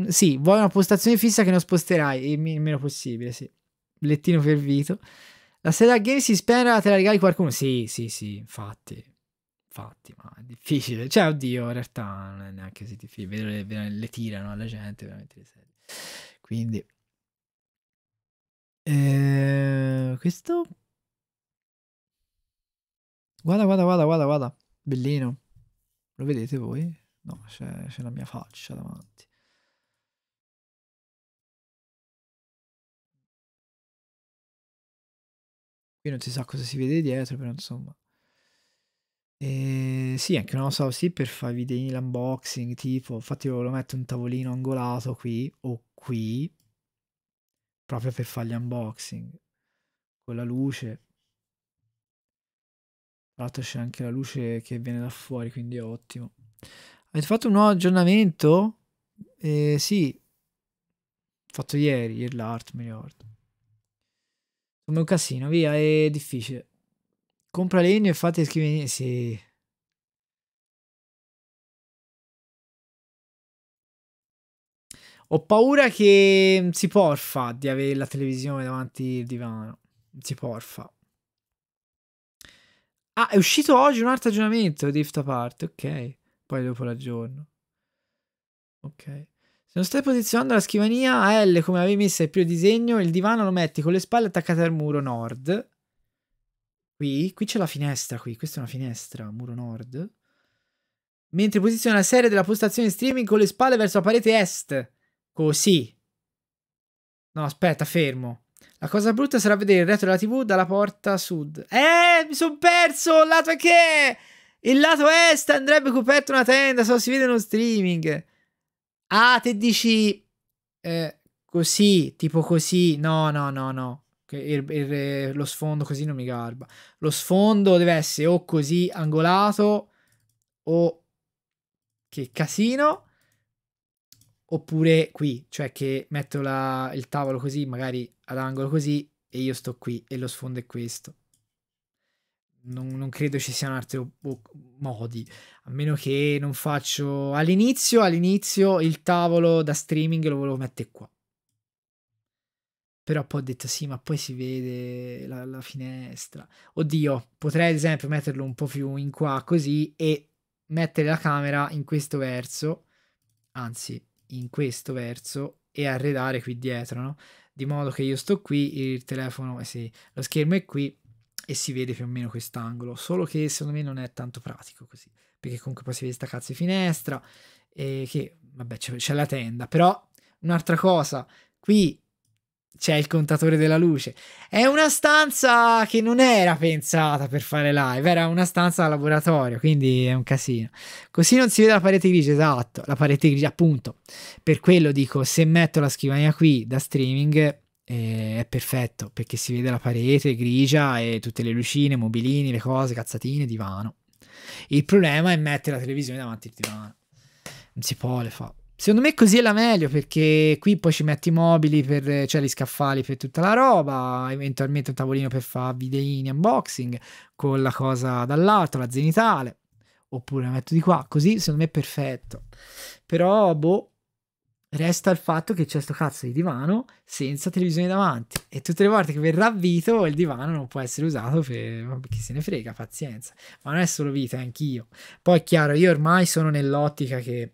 Sì, vuoi una postazione fissa che non sposterai il meno possibile, sì. Lettino per Vito. La serie game si spera te la regali qualcuno? Sì, sì, sì, infatti. Infatti, ma è difficile. Cioè, oddio, in realtà non è neanche così difficile. Le, le- le tirano alla gente, veramente le serie. Quindi... Eh, questo... Guarda, guarda, guarda, guarda, guarda. Bellino. Lo vedete voi? No, c'è, c'è la mia faccia davanti. Qui non si sa cosa si vede dietro, però insomma. E sì, anche non lo so, sì, per fare videini l'unboxing, tipo, infatti io lo metto un tavolino angolato qui o qui, proprio per fare gli unboxing, con la luce. Tra l'altro c'è anche la luce che viene da fuori, quindi è ottimo. Avete fatto un nuovo aggiornamento? Eh, sì, fatto ieri, ieri l'art, mi ricordo. Come un casino, via, è difficile. Compra legno e fate scrivere. Sì. Ho paura che si porfa di avere la televisione davanti al divano. Si porfa. Ah, è uscito oggi un altro aggiornamento di Apart. Ok. Poi dopo l'aggiorno. Ok. Se non stai posizionando la scrivania a L come avevi messa il primo disegno, il divano lo metti con le spalle attaccate al muro nord. Qui, qui c'è la finestra, qui, questa è una finestra, muro nord. Mentre posiziona la serie della postazione streaming con le spalle verso la parete est. Così. No, aspetta, fermo. La cosa brutta sarà vedere il retro della TV dalla porta sud. Eh, mi sono perso! Lato è che... Il lato est andrebbe coperto una tenda, solo si vede uno streaming. Ah, te dici... eh, così, tipo così. No, no, no, no. Il- il- lo sfondo così non mi garba. Lo sfondo deve essere o così angolato o che casino oppure qui, cioè che metto la- il tavolo così, magari ad angolo così e io sto qui e lo sfondo è questo. Non, non credo ci siano altri modi, a meno che non faccio all'inizio, all'inizio il tavolo da streaming lo volevo mettere qua. Però poi ho detto sì, ma poi si vede la, la finestra. Oddio, potrei ad esempio metterlo un po' più in qua così e mettere la camera in questo verso, anzi in questo verso e arredare qui dietro, no? Di modo che io sto qui, il telefono, eh sì, lo schermo è qui e si vede più o meno quest'angolo. Solo che secondo me non è tanto pratico così, perché comunque poi si vede sta cazzo di finestra e che, vabbè, c'è, c'è la tenda. Però un'altra cosa, qui c'è il contatore della luce. È una stanza che non era pensata per fare live, era una stanza da laboratorio, quindi è un casino. Così non si vede la parete grigia, esatto, la parete grigia, appunto. Per quello dico, se metto la scrivania qui da streaming è perfetto, perché si vede la parete grigia e tutte le lucine, mobilini, le cose, cazzatine, divano. Il problema è mettere la televisione davanti al divano. Non si può le fa. Secondo me così è la meglio perché qui poi ci metti i mobili, per, cioè gli scaffali per tutta la roba, eventualmente un tavolino per fare videini, unboxing con la cosa dall'alto, la zenitale, oppure la metto di qua, così secondo me è perfetto. Però, boh, resta il fatto che c'è sto cazzo di divano senza televisione davanti e tutte le volte che verrà Vito il divano non può essere usato per chi se ne frega, pazienza. Ma non è solo Vito, è anch'io. Poi è chiaro, io ormai sono nell'ottica che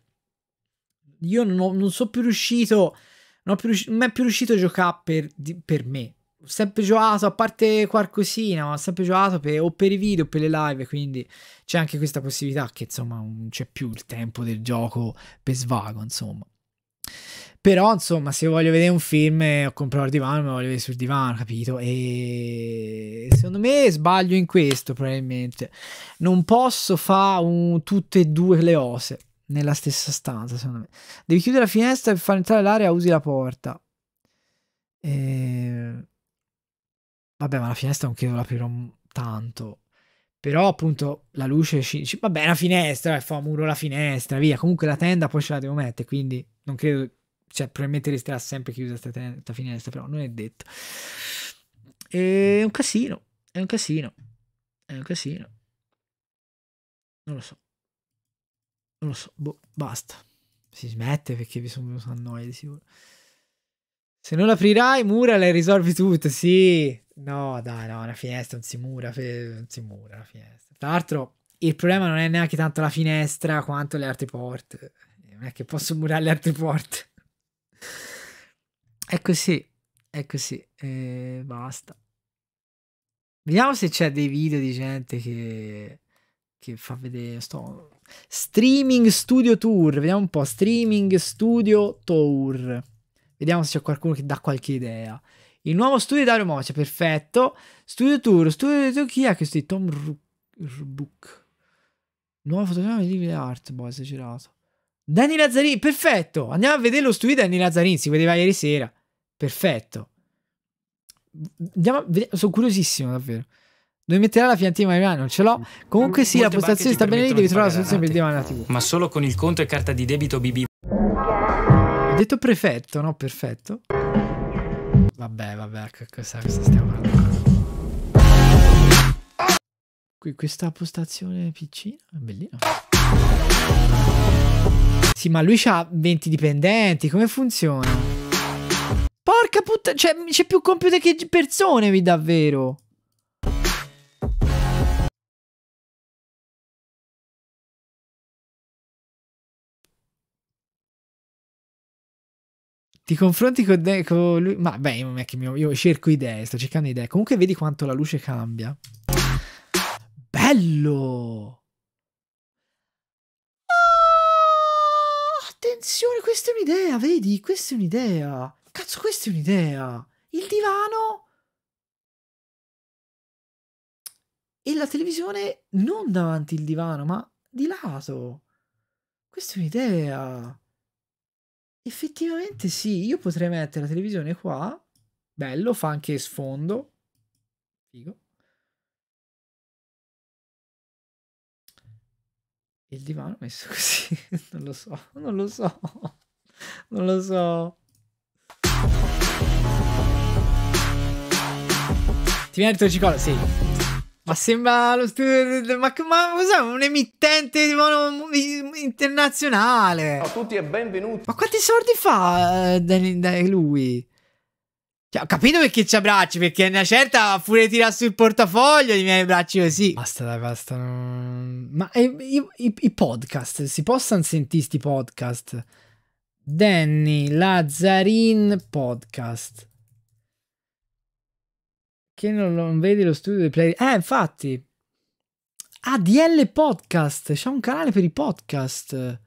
io non, ho- non sono più riuscito, non, più riusci- non è più riuscito a giocare per, per me. ho sempre giocato, a parte qualcosina, ho sempre giocato per, o per i video o per le live, quindi c'è anche questa possibilità che insomma non c'è più il tempo del gioco per svago, insomma. Però, insomma, se voglio vedere un film ho comprato il divano, me lo voglio vedere sul divano, capito? E secondo me sbaglio in questo, probabilmente. Non posso fare tutte e due le cose nella stessa stanza, secondo me. Devi chiudere la finestra per far entrare l'aria, usi la porta. E... Vabbè, ma la finestra non credo l'aprirò tanto. Però appunto la luce ci, ci... vabbè, una finestra, fa muro la finestra, via. Comunque la tenda poi ce la devo mettere, quindi non credo cioè probabilmente resterà sempre chiusa questa finestra, però non è detto. È un casino, è un casino, è un casino. Non lo so. Non lo so, boh, basta. Si smette perché vi sono venuto a noia di sicuro. Se non aprirai, mura le risolvi tutte, sì. No, dai, no, una finestra non si mura, non si mura la finestra. Tra l'altro, il problema non è neanche tanto la finestra quanto le altre porte. Non è che posso murare le altre porte. È così, è così, e basta. Vediamo se c'è dei video di gente che, che fa vedere. Sto... Streaming Studio Tour. Vediamo un po'. Streaming Studio Tour. Vediamo se c'è qualcuno che dà qualche idea. Il nuovo studio di Dario Mocia, perfetto. Studio Tour. Studio Tour. Chi è questo? Tom Rubuk. Nuova fotografia di Living Art. Boh, esagerato. Danny Lazzarini, perfetto. Andiamo a vedere lo studio di Danny Lazzarini. Si vedeva ieri sera. Perfetto. Andiamo, sono curiosissimo, davvero. Dove metterà la piantina ma non ce l'ho. Comunque sì, Molte la postazione sta bene lì, devi trovare la soluzione per il divano TV. Ma solo con il conto e carta di debito BB. Ho detto prefetto, no? Perfetto. Vabbè, vabbè, cosa, cosa stiamo parlando? Qui questa postazione piccina è bellina. Sì, ma lui ha 20 dipendenti, come funziona? Porca puttana, cioè, c'è più computer che persone, vi davvero. Ti confronti con, con lui? Ma beh, io, io cerco idee, sto cercando idee. Comunque vedi quanto la luce cambia. Bello! Attenzione, questa è un'idea, vedi? Questa è un'idea. Cazzo, questa è un'idea. Il divano e la televisione non davanti il divano, ma di lato. Questa è un'idea. Effettivamente sì, io potrei mettere la televisione qua. Bello, fa anche sfondo. Figo. Il divano messo così, non lo so, non lo so, non lo so. Ti viene il cicola? Sì. Ma sembra lo studio. Ma, ma cos'è? Un emittente di internazionale. Ciao a tutti e benvenuti. Ma quanti soldi fa eh, lui? Cioè, ho capito perché c'ha bracci, perché una certa pure tira sul portafoglio di miei bracci così. Basta, dai, basta. Ma eh, i, i, i, podcast, si possono sentire sti podcast? Danny Lazzarin podcast. Che non, non vedi lo studio dei play... Eh, infatti. Ah, DL Podcast. C'è un canale per i podcast.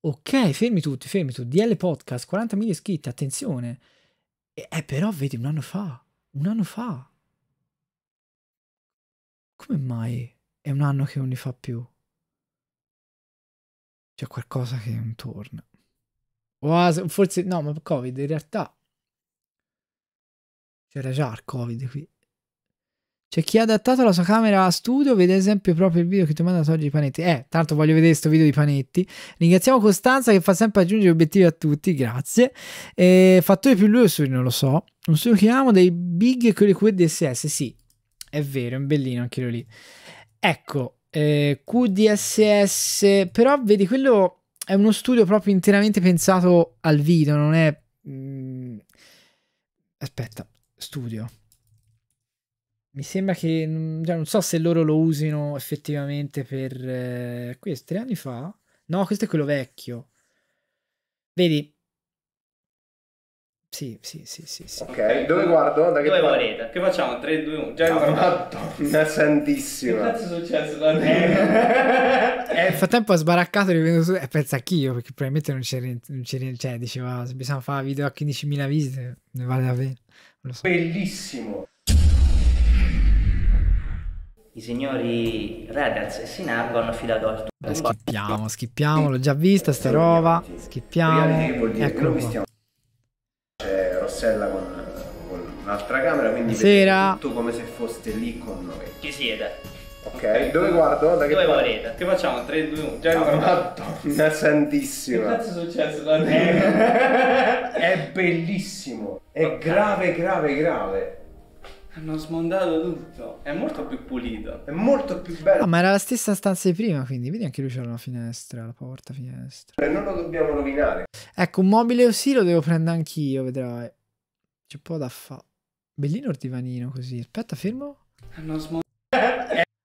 Ok, fermi tutti, fermi tutti. DL Podcast, 40.000 iscritti, attenzione. Eh, però vedi, un anno fa, un anno fa. Come mai è un anno che non li fa più? C'è qualcosa che non torna. O forse, no, ma Covid in realtà c'era già il Covid qui. C'è chi ha adattato la sua camera a studio, vede ad esempio proprio il video che ti ho mandato oggi di Panetti. Eh, tanto voglio vedere questo video di Panetti. Ringraziamo Costanza che fa sempre aggiungere obiettivi a tutti, grazie. Eh, fattore più lui studio, non lo so. Un studio che amo dei big e quelli QDSS, sì, è vero, è un bellino anche lì. Ecco, eh, QDSS, però vedi, quello è uno studio proprio interamente pensato al video, non è... Mm, aspetta, studio mi sembra che cioè, non so se loro lo usino effettivamente per eh, questo tre anni fa. No, questo è quello vecchio. Vedi, Sì, sì, sì, sì, sì. Ok, dove guardo? Da che Dove parte? volete? Che facciamo? 3, 2, 1. Già Ah, ricordo. Madonna Che santissima. cazzo è successo da te? Nel frattempo ha sbaraccato rivenuto su e pensa anch'io perché probabilmente non c'era, non c'era cioè diceva se bisogna fare video a 15.000 visite ne vale la pena. So. Bellissimo. I signori Radars e Sinargo hanno affidato al Dai, schippiamo, schippiamo, l'ho già vista sta roba. Schippiamo. Reality che vuol dire? Eccolo qua. stiamo... C'è Rossella con, con un'altra camera, quindi Buonasera. vedete tutto come se foste lì con noi. Chi siete? Ok, dove guardo? Da che Dove parte? volete? Che facciamo? 3, 2, 1. Già Ah, ricordo. Madonna Che santissima. cazzo è successo da te? È bellissimo. È grave, grave, grave. Hanno smontato tutto. È molto più pulito. È molto più bello. Ah, ma era la stessa stanza di prima, quindi vedi anche lui c'era una finestra, la porta finestra. E non lo dobbiamo rovinare. Ecco, un mobile così lo devo prendere anch'io, vedrai. C'è un po' da fare. Bellino il divanino così. Aspetta, fermo. Hanno smontato.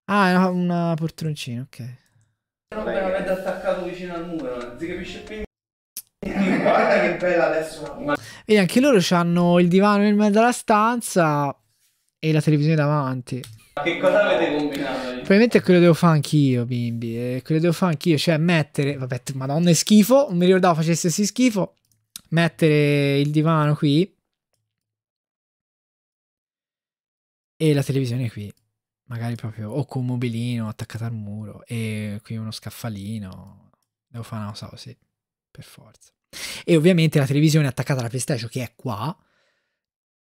Ah, è una, una poltroncina, ok. Non me l'avete attaccato vicino al muro. Non si capisce più. Guarda che bella adesso. Vedi, anche loro hanno il divano nel mezzo della stanza e la televisione davanti. Che cosa avete combinato? lì? Probabilmente quello devo fare anch'io, bimbi. E quello devo fare anch'io, cioè mettere. Vabbè, madonna, è schifo. Non mi ricordavo facesse sì schifo. Mettere il divano qui. E la televisione qui. Magari proprio o con un mobilino attaccato al muro. E qui uno scaffalino. Devo fare una cosa così. Per forza. E ovviamente la televisione attaccata alla PlayStation, che è qua.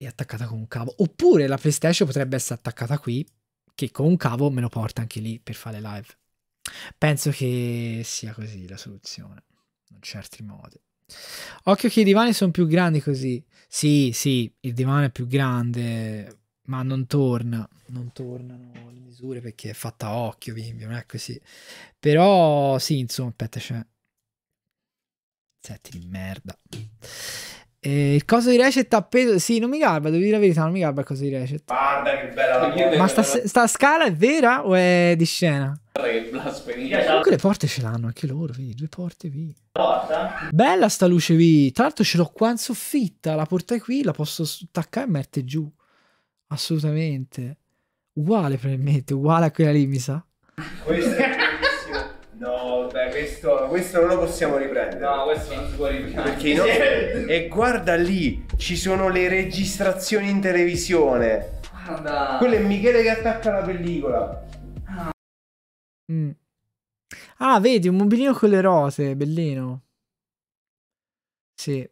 È attaccata con un cavo. Oppure la PlayStation potrebbe essere attaccata qui che con un cavo me lo porta anche lì per fare live. Penso che sia così la soluzione, non c'è altri modi. Occhio che i divani sono più grandi così. Sì, sì, il divano è più grande, ma non torna, non tornano le misure perché è fatta a occhio, bimbi, non è così. Però sì, insomma, aspetta, c'è setti di merda. E il coso di Recet appeso, sì, non mi garba, devo dire la verità, non mi garba il coso di Recet. Guarda che bella la Ma porta. sta, sta scala è vera o è di scena? Guarda che blasfemia. Comunque le porte ce l'hanno anche loro, vedi, due porte qui. porta? Bella sta luce qui. Tra l'altro ce l'ho qua in soffitta, la porta è qui, la posso staccare e mettere giù. Assolutamente. Uguale probabilmente, uguale a quella lì, mi sa. Bellissimo. No, beh, questo, questo non lo possiamo riprendere. No, questo non si può riprendere. Perché nostri- E guarda lì, ci sono le registrazioni in televisione. Guarda. Quello è Michele che attacca la pellicola. Mm. Ah, vedi, un mobilino con le rose, bellino. Sì.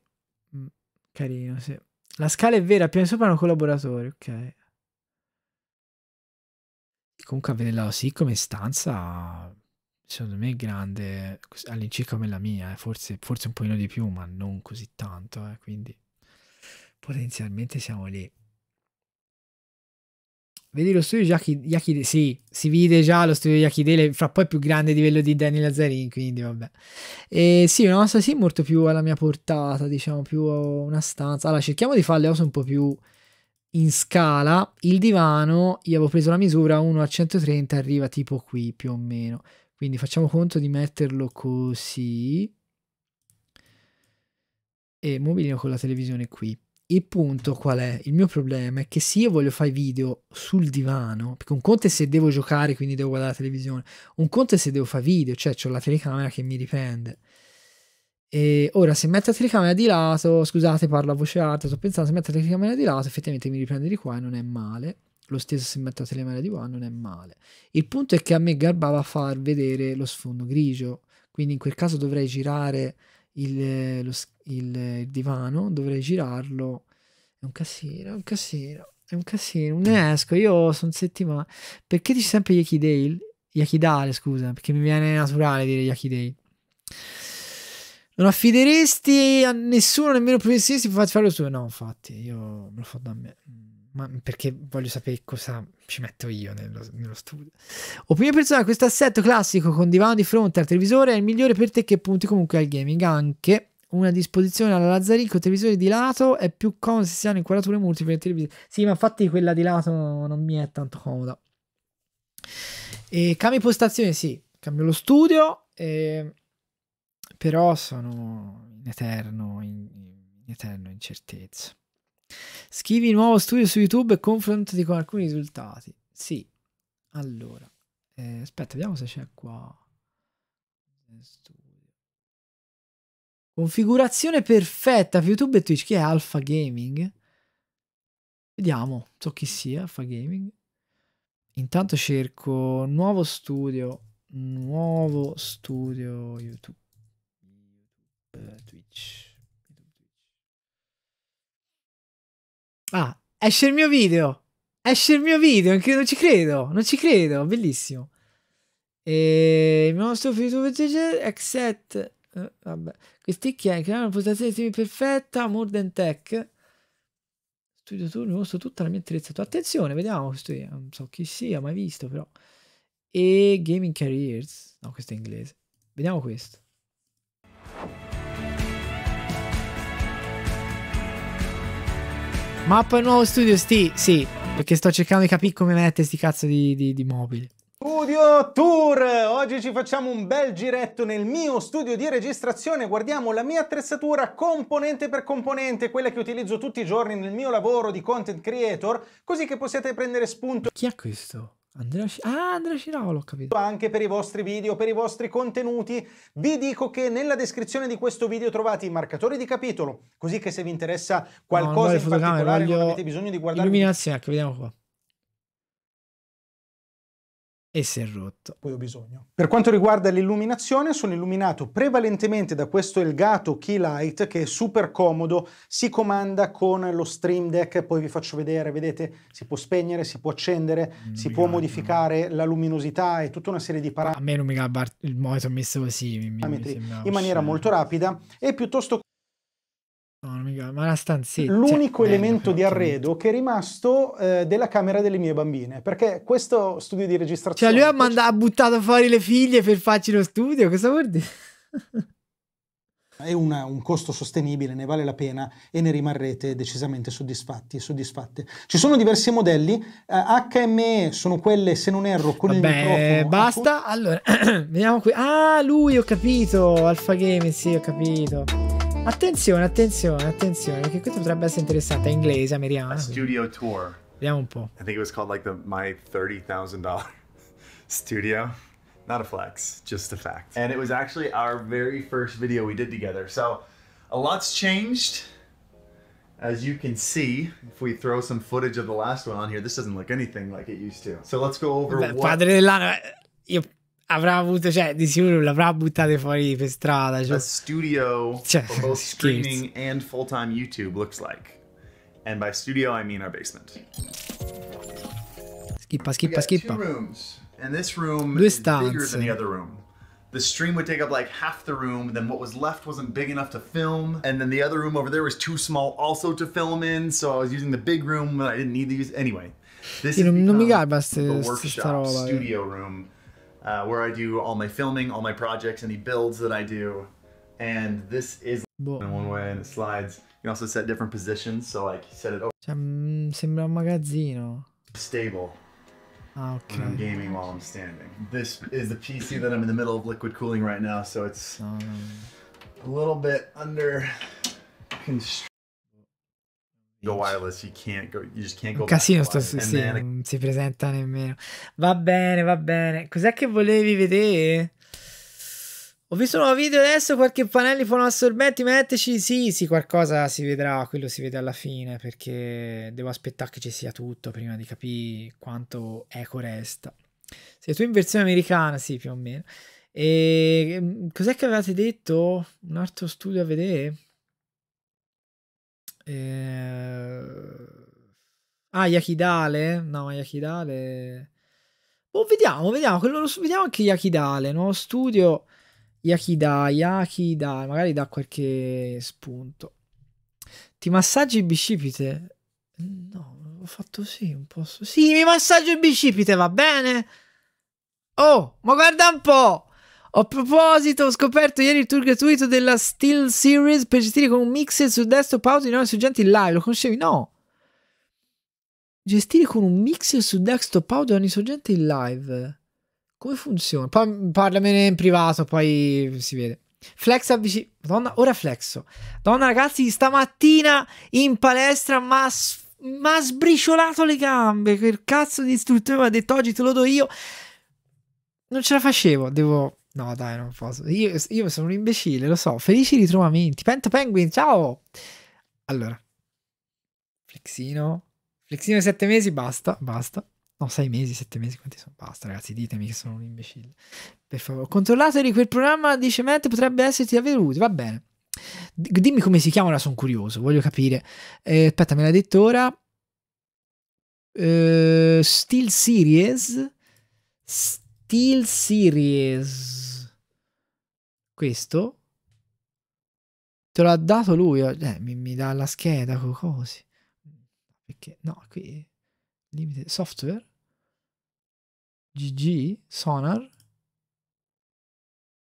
Mm, Carino, sì. La scala è vera, più in sopra è un collaboratore, ok. Comunque a vederla così come stanza, secondo me grande, all'incirca come la mia, eh. forse, forse un pochino di più, ma non così tanto, eh, quindi potenzialmente siamo lì. Vedi lo studio Yaki, Yaki sì, si vede già lo studio Yakidele, fra poi più grande di quello di Danny Lazzarin, quindi vabbè. E sì, una cosa sì molto più alla mia portata, diciamo, più una stanza. Allora, cerchiamo di fare le cose un po' più in scala. Il divano, io avevo preso la misura 1 a 130, arriva tipo qui più o meno. Quindi facciamo conto di metterlo così. E mobilino con la televisione qui. Il punto qual è? Il mio problema è che se io voglio fare video sul divano, perché un conto è se devo giocare, quindi devo guardare la televisione, un conto è se devo fare video, cioè ho la telecamera che mi riprende. E ora se metto la telecamera di lato, scusate, parlo a voce alta, sto pensando se metto la telecamera di lato, effettivamente mi riprende di qua e non è male. Lo stesso se metto la telecamera di qua non è male. Il punto è che a me garbava far vedere lo sfondo grigio, quindi in quel caso dovrei girare il, lo il- il divano, dovrei girarlo. È un casino, è un casino, è un casino. Non ne esco, io sono settimana. Perché dici sempre Yakidale? Yakidale, scusa, perché mi viene naturale dire Yakidale. Non affideresti a nessuno, nemmeno professionisti, per farti fare lo studio? No, infatti, io me lo fa da me. Ma perché voglio sapere cosa ci metto io nello, nello studio. Opinione personale, questo assetto classico con divano di fronte al televisore è il migliore per te che punti comunque al gaming. Anche una disposizione alla Lazzarin con televisore di lato è più comodo se si hanno inquadrature multiple televisore. Sì, ma infatti quella di lato non mi è tanto comoda. E cambio postazione, sì, cambio lo studio, eh, però sono in eterno, in, in eterno incertezza. Scrivi nuovo studio su YouTube e confrontati con alcuni risultati. Sì. Allora, eh, aspetta, vediamo se c'è qua. Configurazione perfetta per YouTube e Twitch. Chi è Alpha Gaming? Vediamo, so chi sia Alpha Gaming. Intanto cerco nuovo studio, nuovo studio YouTube. YouTube eh, Twitch. Ah, esce il mio video. Esce il mio video, anche non ci credo, non ci credo, bellissimo. E il nostro YouTube Exet. Eh, vabbè. Questi chi è? Creare una postazione di perfetta, More than Tech. Studio tour, mi mostro tutta la mia attrezzatura. Attenzione, vediamo questo io. Non so chi sia, mai visto però. E Gaming Careers. No, questo è inglese. Vediamo questo. Mappa il nuovo studio, sti. Sì, perché sto cercando di capire come mette sti cazzo di, di, di mobili. Studio Tour! Oggi ci facciamo un bel giretto nel mio studio di registrazione, guardiamo la mia attrezzatura componente per componente, quella che utilizzo tutti i giorni nel mio lavoro di content creator, così che possiate prendere spunto Chi è questo? Andrea, Ci- ah, Andrea Cirolo, ho capito. anche per i vostri video, per i vostri contenuti. Vi dico che nella descrizione di questo video trovate i marcatori di capitolo, così che se vi interessa No, non qualcosa voglio in particolare non voglio avete bisogno di guardare Illuminazione, ecco, vediamo qua. E si è rotto. poi ho bisogno. Per quanto riguarda l'illuminazione, sono illuminato prevalentemente da questo Elgato Keylight che è super comodo, si comanda con lo Stream Deck, poi vi faccio vedere, vedete, si può spegnere, si può accendere, Non si può modificare la luminosità e tutta una serie di A me non mi garba il monitor messo così. Mi, mi- parametri in maniera molto rapida e piuttosto No, non mi garba. Ma la stanzetta. l'unico cioè, elemento bello, di arredo che è rimasto eh, della camera delle mie bambine, perché questo studio di Cioè, registrazione lui ha, manda- ha buttato fuori le figlie per farci lo studio. Cosa vuol dire? è una- un costo sostenibile, ne vale la pena e ne rimarrete decisamente soddisfatti e soddisfatte. Ci sono diversi modelli, eh, HME sono quelle, se non erro, con il Vabbè, microfono. basta. Allora, vediamo qui. Ah, lui, ho capito. Alpha Gaming, sì, ho capito. Attenzione, attenzione, attenzione, perché questo potrebbe essere interessante. È inglese, americano. a studio tour. Vediamo un po'. I think it was called like the my thirty thousand dollar studio. Not a flex, just a fact. And it was actually our very first video we did together. So a lot's changed. As you can see, if we throw some footage of the last one on here, this doesn't look anything like it used to. So let's go over Beh, what padre dell'anno, eh, io avrà avuto, cioè, di sicuro l'avrà buttate fuori per strada. Cioè. a studio Cioè, for both streaming and full-time YouTube looks like. And by studio, I mean our basement. We schippa, got two rooms, and this room Due is bigger stanze. than the other room. The stream would take up like half the room, then what was left wasn't big enough to film, and then the other room over there was too small also to film in, so I was using the big room when I didn't need to use anyway. This Sì, non- non mi garba ste- the sta- workshop sta roba, eh. studio room uh, where I do all my filming, all my projects, any builds that I do, and this is in one way, and it slides. You can also set different positions, so like set it Cioè, mm, sembra un magazzino. stable. Ah, when I'm gaming while I'm standing. This is the PC that I'm in the middle of liquid cooling right now, so it's no. a little bit under constraint. Go wireless, you can't go. You just can't go. Un casino to sto sì, then non si presenta nemmeno. Va bene, va bene. Cos'è che volevi vedere? Ho visto un nuovo video adesso, qualche pannelli fonoassorbenti, metteci. Sì, sì, qualcosa si vedrà, quello si vede alla fine, perché devo aspettare che ci sia tutto prima di capire quanto eco resta. Sei tu in versione americana, sì, più o meno. E mm, cos'è che avevate detto? Un altro studio a vedere? Eh... Ah, Yakidale? No, Yakidale. Oh, vediamo, vediamo. Quello, vediamo anche Yakidale. Nuovo studio. Yakida, Yakida. Magari dà qualche spunto. Ti massaggi il bicipite? No, ho fatto sì, un po'. Sì, mi massaggio il bicipite, va bene? Oh, ma guarda un po'. A proposito, ho scoperto ieri il tour gratuito della Steel Series per gestire con un mixer su desktop audio di nuovi sorgenti live. Lo conoscevi? No. Gestire con un mixer su desktop audio ogni sorgente in live. Come funziona? Poi parlamene in privato, poi si vede. Flex avvicina. Madonna, ora flexo. Donna, ragazzi, stamattina in palestra ma ha sbriciolato le gambe. Quel cazzo di istruttore mi ha detto oggi te lo do io. Non ce la facevo, devo... No, dai, non posso. Io, io sono un imbecille, lo so. Felici ritrovamenti. Pento Penguin, ciao! Allora. Flexino. Flexino sette mesi, basta, basta. No, sei mesi, sette mesi, quanti sono? Basta, ragazzi, ditemi che sono un imbecille. Per favore, controllatevi quel programma di cement potrebbe esserti avvenuto. Va bene. Dimmi come si chiama, ora sono curioso, voglio capire. Eh, aspetta, me l'ha detto ora. Uh, Steel Series. Steel Series. Questo? Te l'ha dato lui? Eh, mi, mi dà la scheda con. Perché? No, qui... Limited software. GG, Sonar.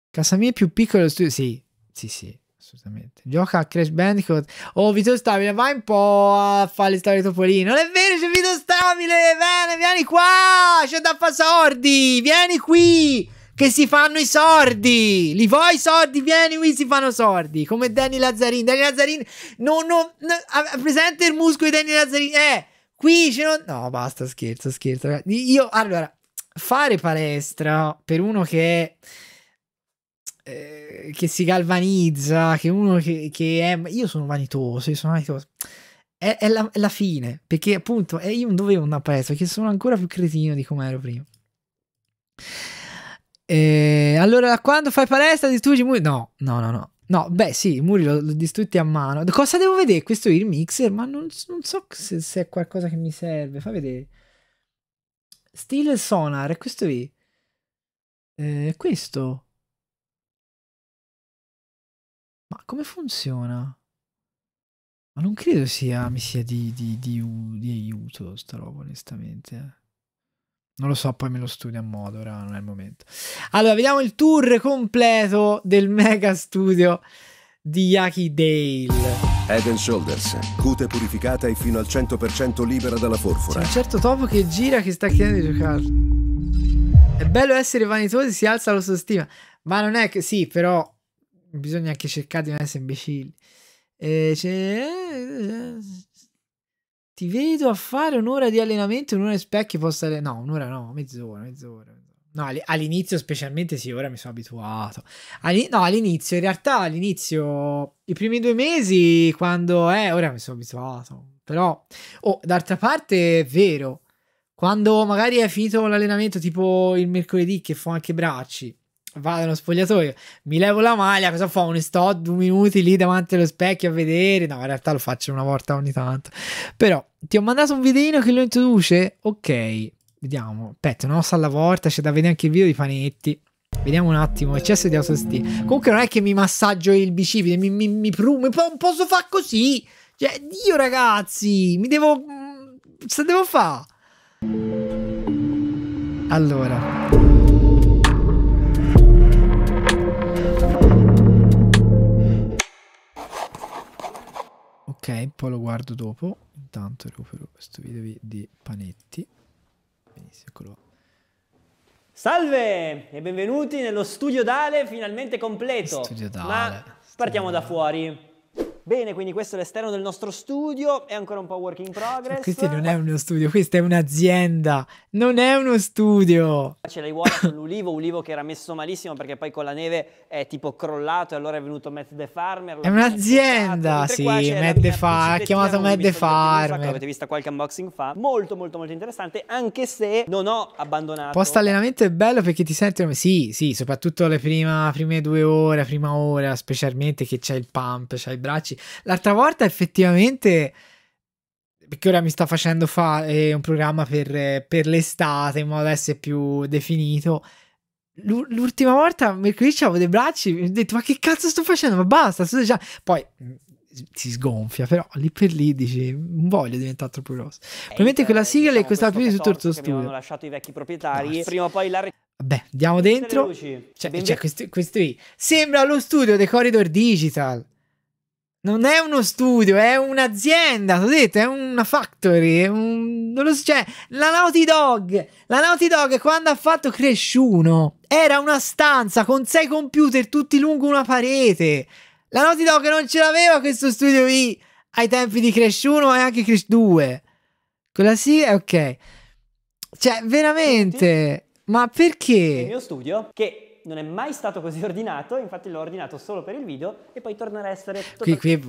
Casa mia è più piccola dello studio. Sì, sì, sì, assolutamente. Gioca a Crash Bandicoot. Oh, Vito Stabile, vai un po' a fare le storie topolino. Non è vero, c'è Vito Stabile. Bene, vieni qua. C'è da fare sordi. Vieni qui. Che si fanno i sordi. Li vuoi i sordi? Vieni qui, si fanno sordi. Come Danny Lazzarini. Danny Lazzarini. No, no, no. Presente il muscolo di Danny Lazzarini. Eh. Qui c'è. No, basta, scherzo, scherzo. Io, allora, fare palestra per uno che eh, che si galvanizza, che uno che, che, è... Io sono vanitoso, io sono vanitoso. È, è, la, è la, fine, perché appunto eh, io non dovevo andare palestra, perché sono ancora più cretino di come ero prima. Eh, allora, quando fai palestra distruggi muri? No, no, no, no. No, beh sì, i muri l'ho, distrutti a mano. Cosa devo vedere? Questo è il mixer, ma non, non so se, se, è qualcosa che mi serve. Fa vedere. Steel Sonar, questo qui. Eh, questo. Ma come funziona? Ma non credo sia, mi sia di, di, di, di aiuto sta roba, onestamente. Non lo so, poi me lo studio a modo, ora non è il momento. Allora, vediamo il tour completo del mega studio di Yaki Dale. Head Shoulders, cute purificata e fino al 100% libera dalla forfora. C'è un certo topo che gira che sta chiedendo di giocare. È bello essere vanitosi, si alza l'autostima. Ma non è che sì, però bisogna anche cercare di non essere imbecilli. Eh, c'è... Ti vedo a fare un'ora di allenamento, un'ora di specchi, posso. No, un'ora no, mezz'ora, mezz'ora. No, all'inizio specialmente sì, ora mi sono abituato. All'in- no, all'inizio, in realtà all'inizio, i primi due mesi, quando eh, ora mi sono abituato. Però, oh, d'altra parte è vero, quando magari hai finito l'allenamento tipo il mercoledì che fa anche bracci, vado allo spogliatoio, mi levo la maglia, cosa fa? Ne sto due minuti lì davanti allo specchio a vedere. No, in realtà lo faccio una volta ogni tanto. Però ti ho mandato un videino che lo introduce? Ok, Vediamo. Aspetta, una mossa alla volta. C'è da vedere anche il video di Panetti. Vediamo un attimo. Eccesso di autostima. Comunque non è che mi massaggio il bicipite. Mi, mi, mi prumo. Non posso fare così. Cioè, Dio ragazzi. Mi devo... Cosa devo fare? Allora. Ok, poi lo guardo dopo. Intanto recupero questo video di Panetti. Benissimo, eccolo. Salve e benvenuti nello studio Dale finalmente completo. Studio Dale. Ma partiamo da fuori. Bene, quindi questo è l'esterno del nostro studio, è ancora un po' work in progress. Questo non è uno studio, questa è un'azienda, non è uno studio. C'è la uova con l'ulivo, ulivo che era messo malissimo perché poi con la neve è tipo crollato e allora è venuto Matt the Farmer. È un'azienda, sì, Matt the Farmer, ha chiamato Matt the Farmer. Avete visto qualche unboxing fa, molto molto molto interessante, anche se non ho abbandonato. Post allenamento è bello perché ti senti, sì, sì, soprattutto le prima, prime due ore, prima ora, specialmente che c'è il pump, c'hai i bracci L'altra volta effettivamente perché ora mi sta facendo fare un programma per, per, l'estate in modo da essere più definito. L'ultima volta, mercoledì avevo dei bracci, mi ho detto ma che cazzo sto facendo? Ma basta, sto già... Poi mm, si sgonfia, però lì per lì dici non voglio diventare troppo grosso. Probabilmente quella sigla diciamo, le costava più di tutto il tuo studio. Hanno lasciato i vecchi proprietari, Basta. prima o poi la... Vabbè, andiamo dentro. C'è, c'è questo, questo qui. Sembra lo studio dei Corridor Digital. Non è uno studio, è un'azienda, t'ho detto, è una factory, è un... non lo so, cioè, la Naughty Dog, la Naughty Dog quando ha fatto Crash 1 era una stanza con sei computer tutti lungo una parete. La Naughty Dog non ce l'aveva questo studio qui ai tempi di Crash 1 e anche Crash 2. Quella sì è ok. Cioè, veramente, ma perché? Il mio studio, che non è mai stato così ordinato, infatti l'ho ordinato solo per il video e poi tornerà a essere Qui, qui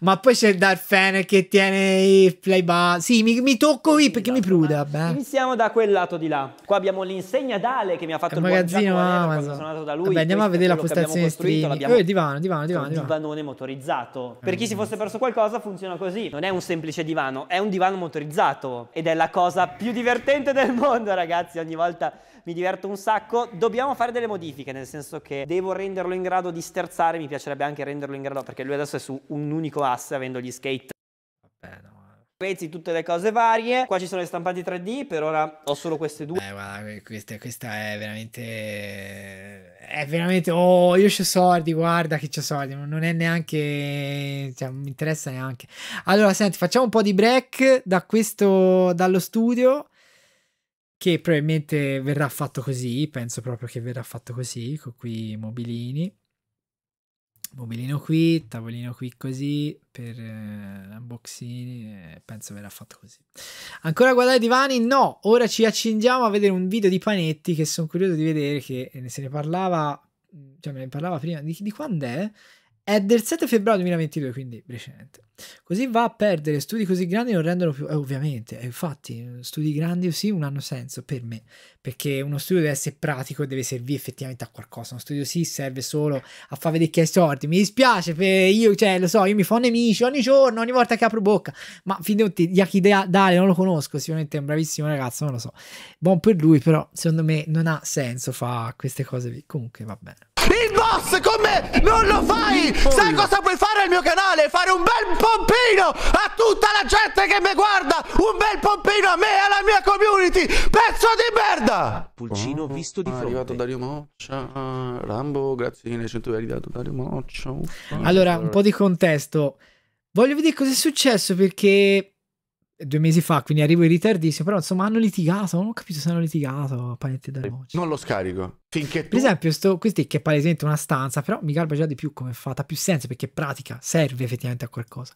Ma poi c'è il Darfen che tiene i play bar. Sì, mi, mi tocco qui perché mi prude. Vabbè. Iniziamo da quel lato di là. Qua abbiamo l'insegna d'Ale che mi ha fatto il, il magazzino Amazon. sono andato da lui. Vabbè, andiamo a Questo vedere la postazione streaming. l'abbiamo- Eh, divano, divano, divano, divano, divanone motorizzato. Per chi si fosse perso qualcosa, funziona così. Non è un semplice divano, è un divano motorizzato. Ed è la cosa più divertente del mondo, ragazzi. Ogni volta mi diverto un sacco. Dobbiamo fare delle modifiche, nel senso che devo renderlo in grado di sterzare. Mi piacerebbe anche renderlo in grado, perché lui adesso è su un unico asse, avendo gli skate. Pezzi, tutte le cose varie. Qua ci sono le stampanti 3D. Per ora ho solo queste due. Eh, guarda, questa, questa è veramente. È veramente. Oh, io c'ho soldi, guarda che c'ho soldi. Non è neanche. Cioè, non mi interessa neanche. Allora, senti, facciamo un po' di break da questo. dallo studio. Che probabilmente verrà fatto così. Penso proprio che verrà fatto così. Con qui i mobilini. Mobilino qui, tavolino qui così per eh, unboxing, eh, penso verrà fatto così. Ancora guardare i divani? No, ora ci accingiamo a vedere un video di Panetti che sono curioso di vedere che se ne parlava, cioè me ne parlava prima, di, di quando è? È del 7 febbraio 2022, quindi recente. Così va a perdere, studi così grandi non rendono più, eh, ovviamente, eh, infatti, studi grandi sì non hanno senso per me, perché uno studio deve essere pratico e deve servire effettivamente a qualcosa, uno studio sì serve solo a far vedere che hai sorti, mi dispiace, io, cioè, lo so, io mi fa nemici ogni giorno, ogni volta che apro bocca, ma finalmente Yaki Dale non lo conosco, sicuramente è un bravissimo ragazzo, non lo so, buon per lui, però secondo me non ha senso fa queste cose, qui. comunque va bene. Il boss con me non lo fai! Sai cosa puoi fare al mio canale? Fare un bel pompino a tutta la gente che mi guarda! Un bel pompino a me e alla mia community! Pezzo di merda! Pulcino visto di È fronte. arrivato Dario Moccia. Rambo, grazie mille, 100 è arrivato Dario Moccia. uffa. Allora, un po' di contesto. Voglio vedere cosa è successo perché due mesi fa, quindi arrivo in ritardissimo, però insomma hanno litigato, non ho capito se hanno litigato Panetti e Dario Moccia. Non lo scarico. Finché Per tu... esempio, sto, questi che è palesemente una stanza, però mi garba già di più come è fatta, ha più senso perché è pratica, serve effettivamente a qualcosa.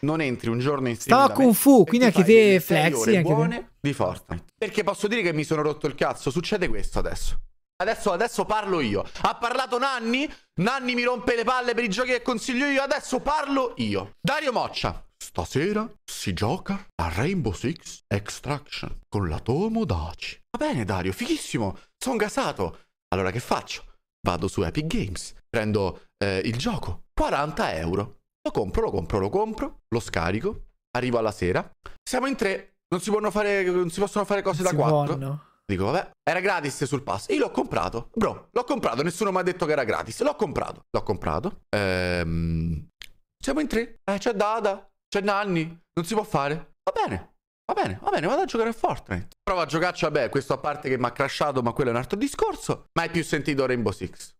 non entri un giorno in stream Stava Kung Fu, quindi anche te flexi, anche te. buone di Fortnite. Perché posso dire che mi sono rotto il cazzo. Succede questo adesso. Adesso, adesso parlo io. Ha parlato Nanni. Nanni mi rompe le palle per i giochi che consiglio io. Adesso parlo io. Dario Moccia. Stasera si gioca a Rainbow Six Extraction con la Tomodachi. Va bene, Dario, fighissimo. Sono gasato. Allora che faccio? Vado su Epic Games, prendo eh, il gioco, 40 euro. Lo compro, lo compro, lo compro, lo scarico, arrivo alla sera. Siamo in tre, non si, possono fare, non si possono fare cose da Si quattro. buono. Dico, vabbè, era gratis sul pass. Io l'ho comprato. Bro, l'ho comprato, nessuno mi ha detto che era gratis. L'ho comprato. L'ho comprato. Ehm... Siamo in tre. Eh, c'è Dada, c'è Nanni. Non si può fare. Va bene. Va bene, va bene, vado a giocare a Fortnite. Prova a giocarci, vabbè, questo a parte che mi ha crashato, ma quello è un altro discorso. Mai più sentito Rainbow Six.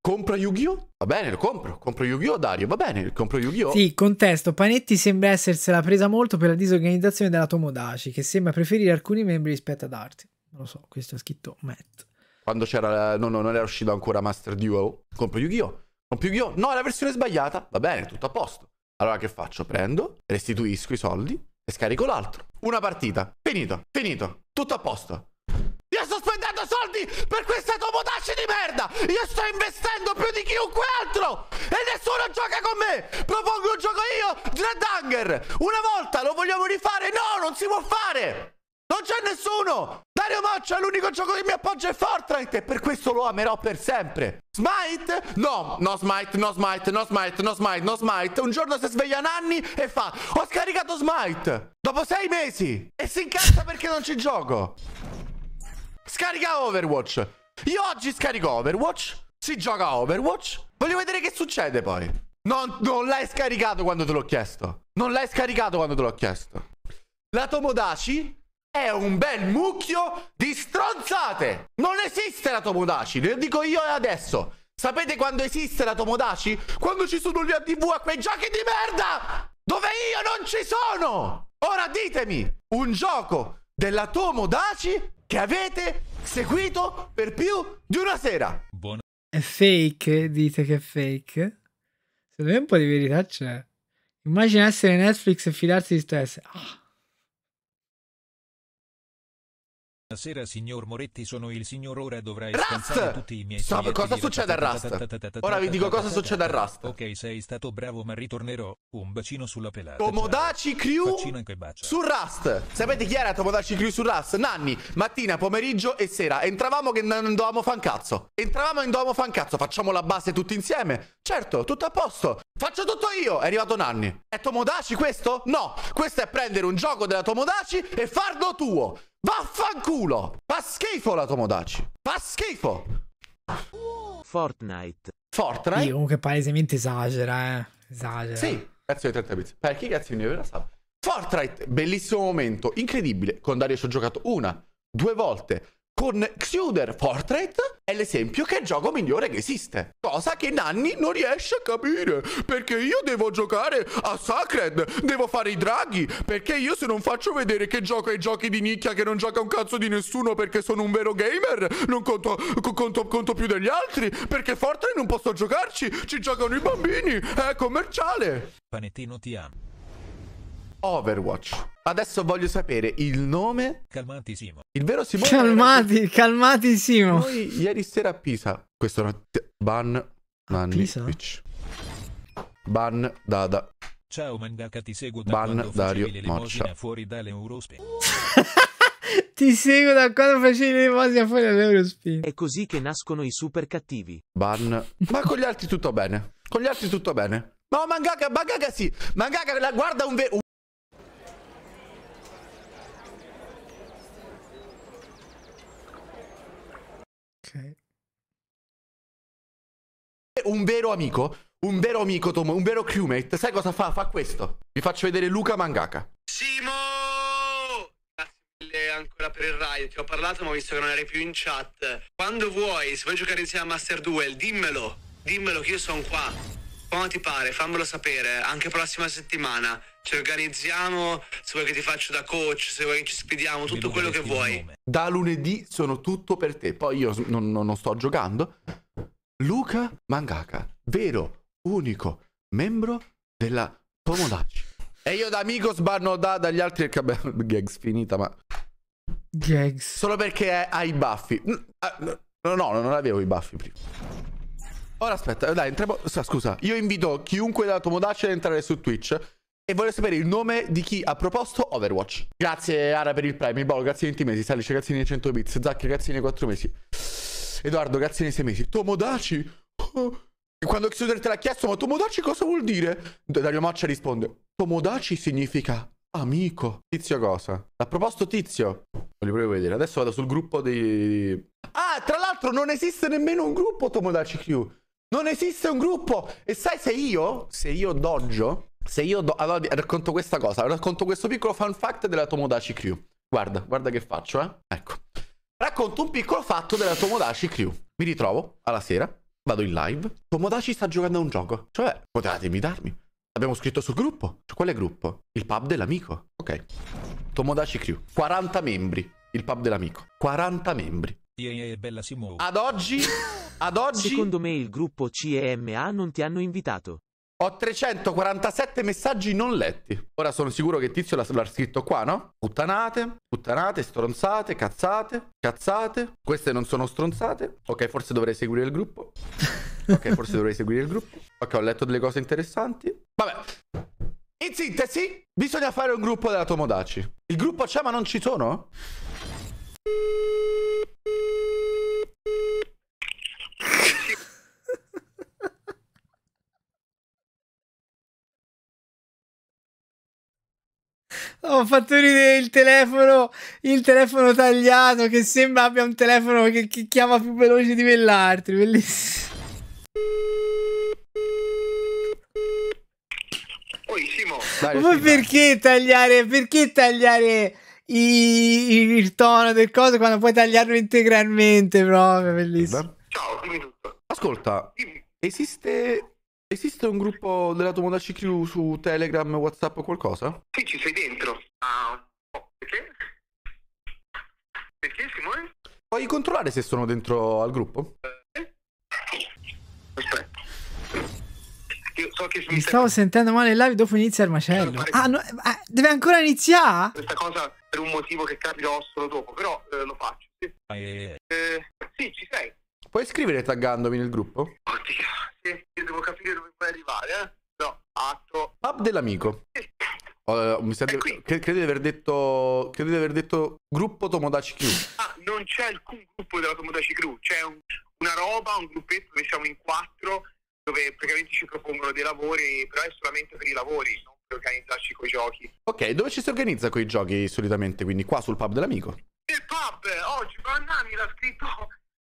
Compra Yu-Gi-Oh? Va bene, lo compro. Compro Yu-Gi-Oh, Dario. Va bene, compro Yu-Gi-Oh. Sì, contesto. Panetti sembra essersela presa molto per la disorganizzazione della Tomodachi, che sembra preferire alcuni membri rispetto ad altri. Non lo so, questo è scritto Matt. Quando c'era. No, no, non era uscito ancora Master Duel. Compro Yu-Gi-Oh! Compro Yu-Gi-Oh! No, è la versione sbagliata. Va bene, tutto a posto. Allora che faccio? Prendo, restituisco i soldi e scarico l'altro. Una partita. Finito, finito. Tutto a posto. Io sto spendendo soldi per questa Tomodachi di merda! Io sto investendo più di chiunque altro! E nessuno gioca con me! Propongo un gioco io, Dreadhanger! Una volta lo vogliamo rifare? No, non si può fare! Non c'è nessuno! Dario Moccia, l'unico gioco che mi appoggia è Fortnite e per questo lo amerò per sempre. Smite? No, no Smite, no Smite, no Smite, no Smite, no Smite. Un giorno si sveglia Nanni e fa Ho scaricato Smite! Dopo sei mesi! E si incazza perché non ci gioco! Scarica Overwatch. Io oggi scarico Overwatch. Si gioca Overwatch. Voglio vedere che succede poi. Non, non l'hai scaricato quando te l'ho chiesto. Non l'hai scaricato quando te l'ho chiesto. La Tomodachi è un bel mucchio di stronzate. Non esiste la Tomodachi, lo dico io adesso. Sapete quando esiste la Tomodachi? Quando ci sono gli ATV a quei giochi di merda! Dove io non ci sono! Ora ditemi un gioco della Tomodachi che avete seguito per più di una sera. È fake? Dite che è fake? Secondo me un po' di verità c'è. Immagina essere Netflix e fidarsi di stesse. Ah. Buonasera signor Moretti, sono il signor ora dovrai Rust! tutti i miei Stop, cosa succede a Rust? Ora vi dico cosa succede a Rust. Ok, sei stato bravo ma ritornerò. Un bacino sulla pelata. Tomodachi Crew su Rust. Sapete chi era Tomodachi Crew su Rust? Nanni, mattina, pomeriggio e sera. Entravamo che non dovevamo fan cazzo. Entravamo e non dovevamo fan cazzo. Facciamo la base tutti insieme. Certo, tutto a posto. Faccio tutto io. È arrivato Nanni. È Tomodachi questo? No. Questo è prendere un gioco della Tomodachi e farlo tuo. Vaffanculo. Fa schifo la Tomodachi. Fa schifo. Fortnite. Fortnite? Io comunque palesemente esagera, eh. Esagera. Sì, cazzo di 30 bits. Per chi cazzo ne la sa? Fortnite, bellissimo momento, incredibile. Con Dario ci ho giocato una, due volte. Con Xuder Fortnite è l'esempio che è il gioco migliore che esiste. Cosa che Nanni non riesce a capire. Perché io devo giocare a Sacred, devo fare i draghi. Perché io se non faccio vedere che gioco ai giochi di nicchia che non gioca un cazzo di nessuno perché sono un vero gamer, non conto, co- conto, conto più degli altri. Perché Fortnite non posso giocarci, ci giocano i bambini, è commerciale. Panettino ti amo. Overwatch. Adesso voglio sapere il nome. Calmati Simo. Il vero Simone. Calmati, calmatissimo. Noi ieri sera a Pisa. Questo no. Ban. Nanni. Pisa? Twitch. Ban. Dada. Ciao mangaka ti seguo da Ban quando Dario l'elemosina Moccia. fuori dall'Eurospin. Ti seguo da quando facevi le cose fuori dall'Eurospin. È così che nascono i super cattivi. Ban. Ma con gli altri tutto bene. Con gli altri tutto bene. No, mangaka, mangaka sì. Mangaka, la- guarda un vero. Ok. Un vero amico. Un vero amico, Tom, un vero crewmate. Sai cosa fa? Fa questo. Vi faccio vedere Luca Mangaka. Simo! Grazie mille ancora per il raid. Ti ho parlato, ma ho visto che non eri più in chat. Quando vuoi, se vuoi giocare insieme a Master Duel, dimmelo. Dimmelo che io sono qua. Quando ti pare, fammelo sapere. Anche prossima settimana. Ci organizziamo. Se vuoi che ti faccio da coach, se vuoi che ci spiediamo, tutto quello che vuoi. Da lunedì sono tutto per te. Poi io non, non- non sto giocando. Luca Mangaka, vero, unico membro della Tomodachi. E io da amico sbarno da, dagli altri perché vabbè, gags finita, ma... Gags. Solo perché ha i baffi. Ah, No, no, no, non avevo i baffi prima. Ora aspetta, dai, entriamo... sa, Scusa, io invito chiunque della Tomodachi ad entrare su Twitch e voglio sapere il nome di chi ha proposto Overwatch. Grazie Ara per il prime, Bolo, grazie 20 mesi, Salice, grazie nei 100 bits, Zacchi, grazie nei 4 mesi. Edoardo, grazie nei 6 mesi. Tomodachi? Oh. Quando Xuder te l'ha chiesto, ma Tomodachi cosa vuol dire? Dario Moccia risponde, Tomodachi significa amico. Tizio cosa? L'ha proposto Tizio. Voglio proprio vedere. Adesso vado sul gruppo dei... Ah, tra l'altro non esiste nemmeno un gruppo Tomodachi Crew. Non esiste un gruppo. E sai se io, se io doggio, se io do... allora racconto questa cosa, racconto questo piccolo fun fact della Tomodachi Crew. Guarda, guarda che faccio, eh. Ecco. Racconto un piccolo fatto della Tomodachi Crew. Mi ritrovo alla sera, vado in live. Tomodachi sta giocando a un gioco. Cioè, potevate invitarmi. Abbiamo scritto sul gruppo. Cioè, quale gruppo? Il pub dell'amico. Ok. Tomodachi Crew. 40 membri. Il pub dell'amico. 40 membri. Bella Simo. Ad oggi, ad oggi Secondo me il gruppo CEMA non ti hanno invitato. Ho 347 messaggi non letti. Ora sono sicuro che Tizio l'ha, scritto qua, no? Puttanate, puttanate, stronzate, cazzate, cazzate. Queste non sono stronzate. Ok, forse dovrei seguire il gruppo. Ok, forse dovrei seguire il gruppo. Ok, ho letto delle cose interessanti. Vabbè. In sintesi, bisogna fare un gruppo della Tomodachi. Il gruppo c'è ma non ci sono? Ho fatto ridere il telefono, il telefono tagliato che sembra abbia un telefono che, che chiama più veloce di quell'altro. Bellissimo. Poi Simo. Dai, Ma perché tagliare? Perché tagliare i- il tono del coso quando puoi tagliarlo integralmente proprio, bellissimo. Ciao, dimmi tutto. Ascolta, esiste, esiste un gruppo della Tomodachi Crew su Telegram, Whatsapp o qualcosa? Sì, ci sei dentro. Ah, oh, perché? Perché Simone? Puoi controllare se sono dentro al gruppo? Aspetta. Io so che Mi stavo sentendo male in live dopo inizia il macello. Ah, no, ah, deve ancora iniziare? questa cosa per un motivo che capirò solo dopo, però eh, lo faccio. Sì. Eh, Eh, sì, ci sei. Puoi scrivere taggandomi nel gruppo? Oddio, sì, io devo capire dove puoi arrivare, eh. No, atto. Pub dell'amico. Oh, mi sento- cre- credo di aver detto. Credo di aver detto gruppo Tomodachi Crew. Ah, non c'è alcun gruppo della Tomodachi Crew, c'è un- una roba, un gruppetto dove siamo in quattro, dove praticamente ci propongono dei lavori, però è solamente per i lavori, non per organizzarci coi giochi. Ok, dove ci si organizza con i giochi solitamente? Quindi qua sul pub dell'amico. Il pub, oggi, ma Nani l'ha scritto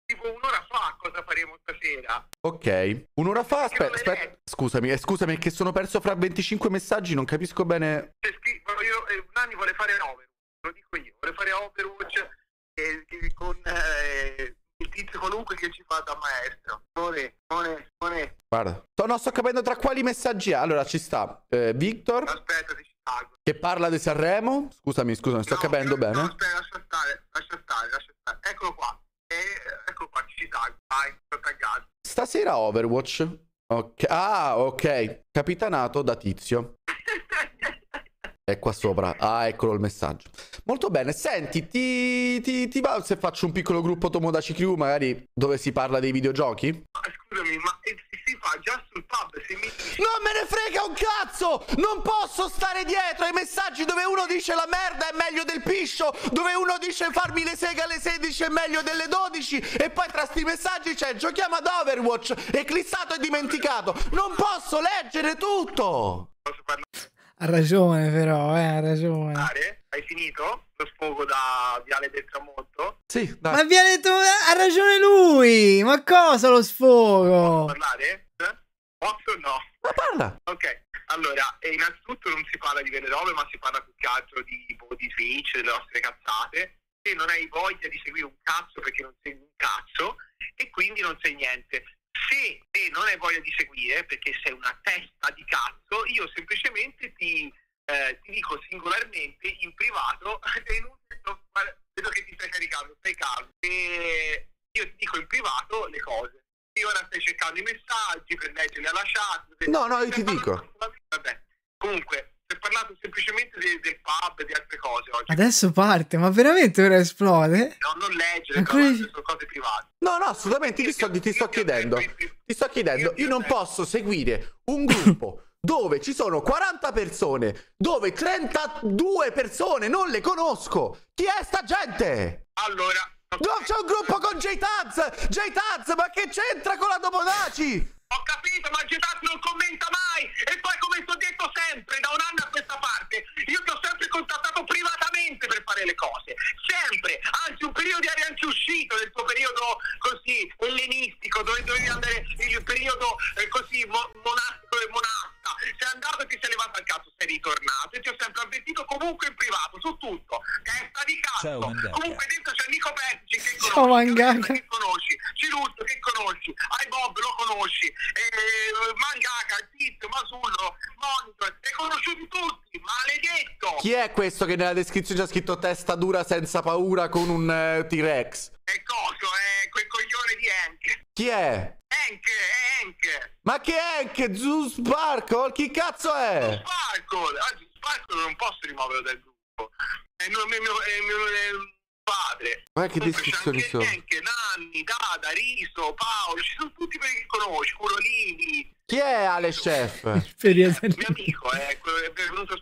tipo un'ora fa cosa faremo stasera. Ok. Un'ora fa. Aspetta, aspetta. Scusami, eh, scusami, che sono perso fra 25 messaggi, non capisco bene. C'è scritto, io, eh, Nani vuole fare Overwatch, lo dico io, vuole fare Overwatch eh, con eh, il tizio qualunque che ci fa da maestro. Simone, Simone, Simone, Guarda. Sto- no, sto capendo tra quali messaggi ha. Allora ci sta eh, Victor. aspetta, ti tago. Che parla di Sanremo. Scusami, scusami, sto capendo bene. Aspetta, lascia stare, lascia stare, lascia stare. Eccolo qua. E, eccolo qua, ci tago. Vai, sto taggato. Stasera Overwatch. Ok. Ah, ok. Capitanato da Tizio. È qua sopra. Ah, eccolo il messaggio. Molto bene. Senti, ti, ti, ti va se faccio un piccolo gruppo Tomodachi Crew, magari dove si parla dei videogiochi? Scusami, ma eh, si, si fa già sul pub, se mi Non me ne frega un cazzo! Non posso stare dietro ai messaggi dove uno dice la merda è meglio del piscio, dove uno dice farmi le seghe alle 16 è meglio delle 12 e poi tra sti messaggi c'è giochiamo ad Overwatch, eclissato e dimenticato. Non posso leggere tutto! Ha ragione, però, eh, ha ragione. Hai finito? Lo sfogo da Viale del Tramonto? Sì, Ma vi ha detto, ha ragione lui! Ma cosa lo sfogo? parlare? Posso o no? Ma parla! Ok, allora, eh, innanzitutto non si parla di vere robe, ma si parla più che altro di, boh, di Twitch, delle nostre cazzate. E non hai voglia di seguire un cazzo perché non sei un cazzo, e quindi non sei niente. Se te non hai voglia di seguire perché sei una testa di cazzo, io semplicemente ti, eh, ti dico singolarmente in privato, vedo che ti stai caricando, stai calmo. E io ti dico in privato le cose. Io ora stai cercando i messaggi per leggerli alla chat. No, no, io ti dico. Vabbè, comunque, si è parlato semplicemente de- del pub e di altre cose oggi. Adesso parte, ma veramente ora esplode? No, non leggere, Ancora- cose, sono cose private. No, no, assolutamente, ti sto, ti sto chiedendo. Ti sto chiedendo, io non posso seguire un gruppo dove ci sono 40 persone, dove 32 persone non le conosco. Chi è sta gente? Allora, No, c'è un gruppo con J-Taz! J-Taz, ma che c'entra con la Tomodachi? Ho capito, ma Getafe non commenta mai! E poi, come ti ho detto sempre, da un anno a questa parte, io ti ho sempre contattato privatamente per fare le cose. Sempre! Anzi, un periodo eri anche uscito del tuo periodo così ellenistico, dove dovevi andare il periodo eh, così mo- monastico e monasta. Sei andato e ti sei levato al cazzo, sei ritornato e ti ho sempre avvertito comunque in privato, su tutto. Testa di cazzo! Comunque dentro c'è Nico Pettici che conosci. Ciao, che conosci, Ciruzzo che conosci, Ai Bob lo conosci, eh, Mangaka, Tizio, Masullo, Monitor, hai conosciuti tutti, maledetto! Chi è questo che nella descrizione c'ha scritto testa dura senza paura con un eh, T-Rex? È coso, è quel coglione di Hank. Chi è? Hank, è Hank! Ma che è? Che Zoo Sparkle? Chi cazzo è? Sparkle! Oggi Sparkle non posso rimuoverlo dal gruppo. È il mio, mio- mio- mio- padre. Ma che c'è descrizioni anche sono? Hank, Nanni, Dada, Riso, Paolo, ci sono tutti quelli che conosci, Curolini. Chi è Ale Chef? Mio amico, è, quello che è venuto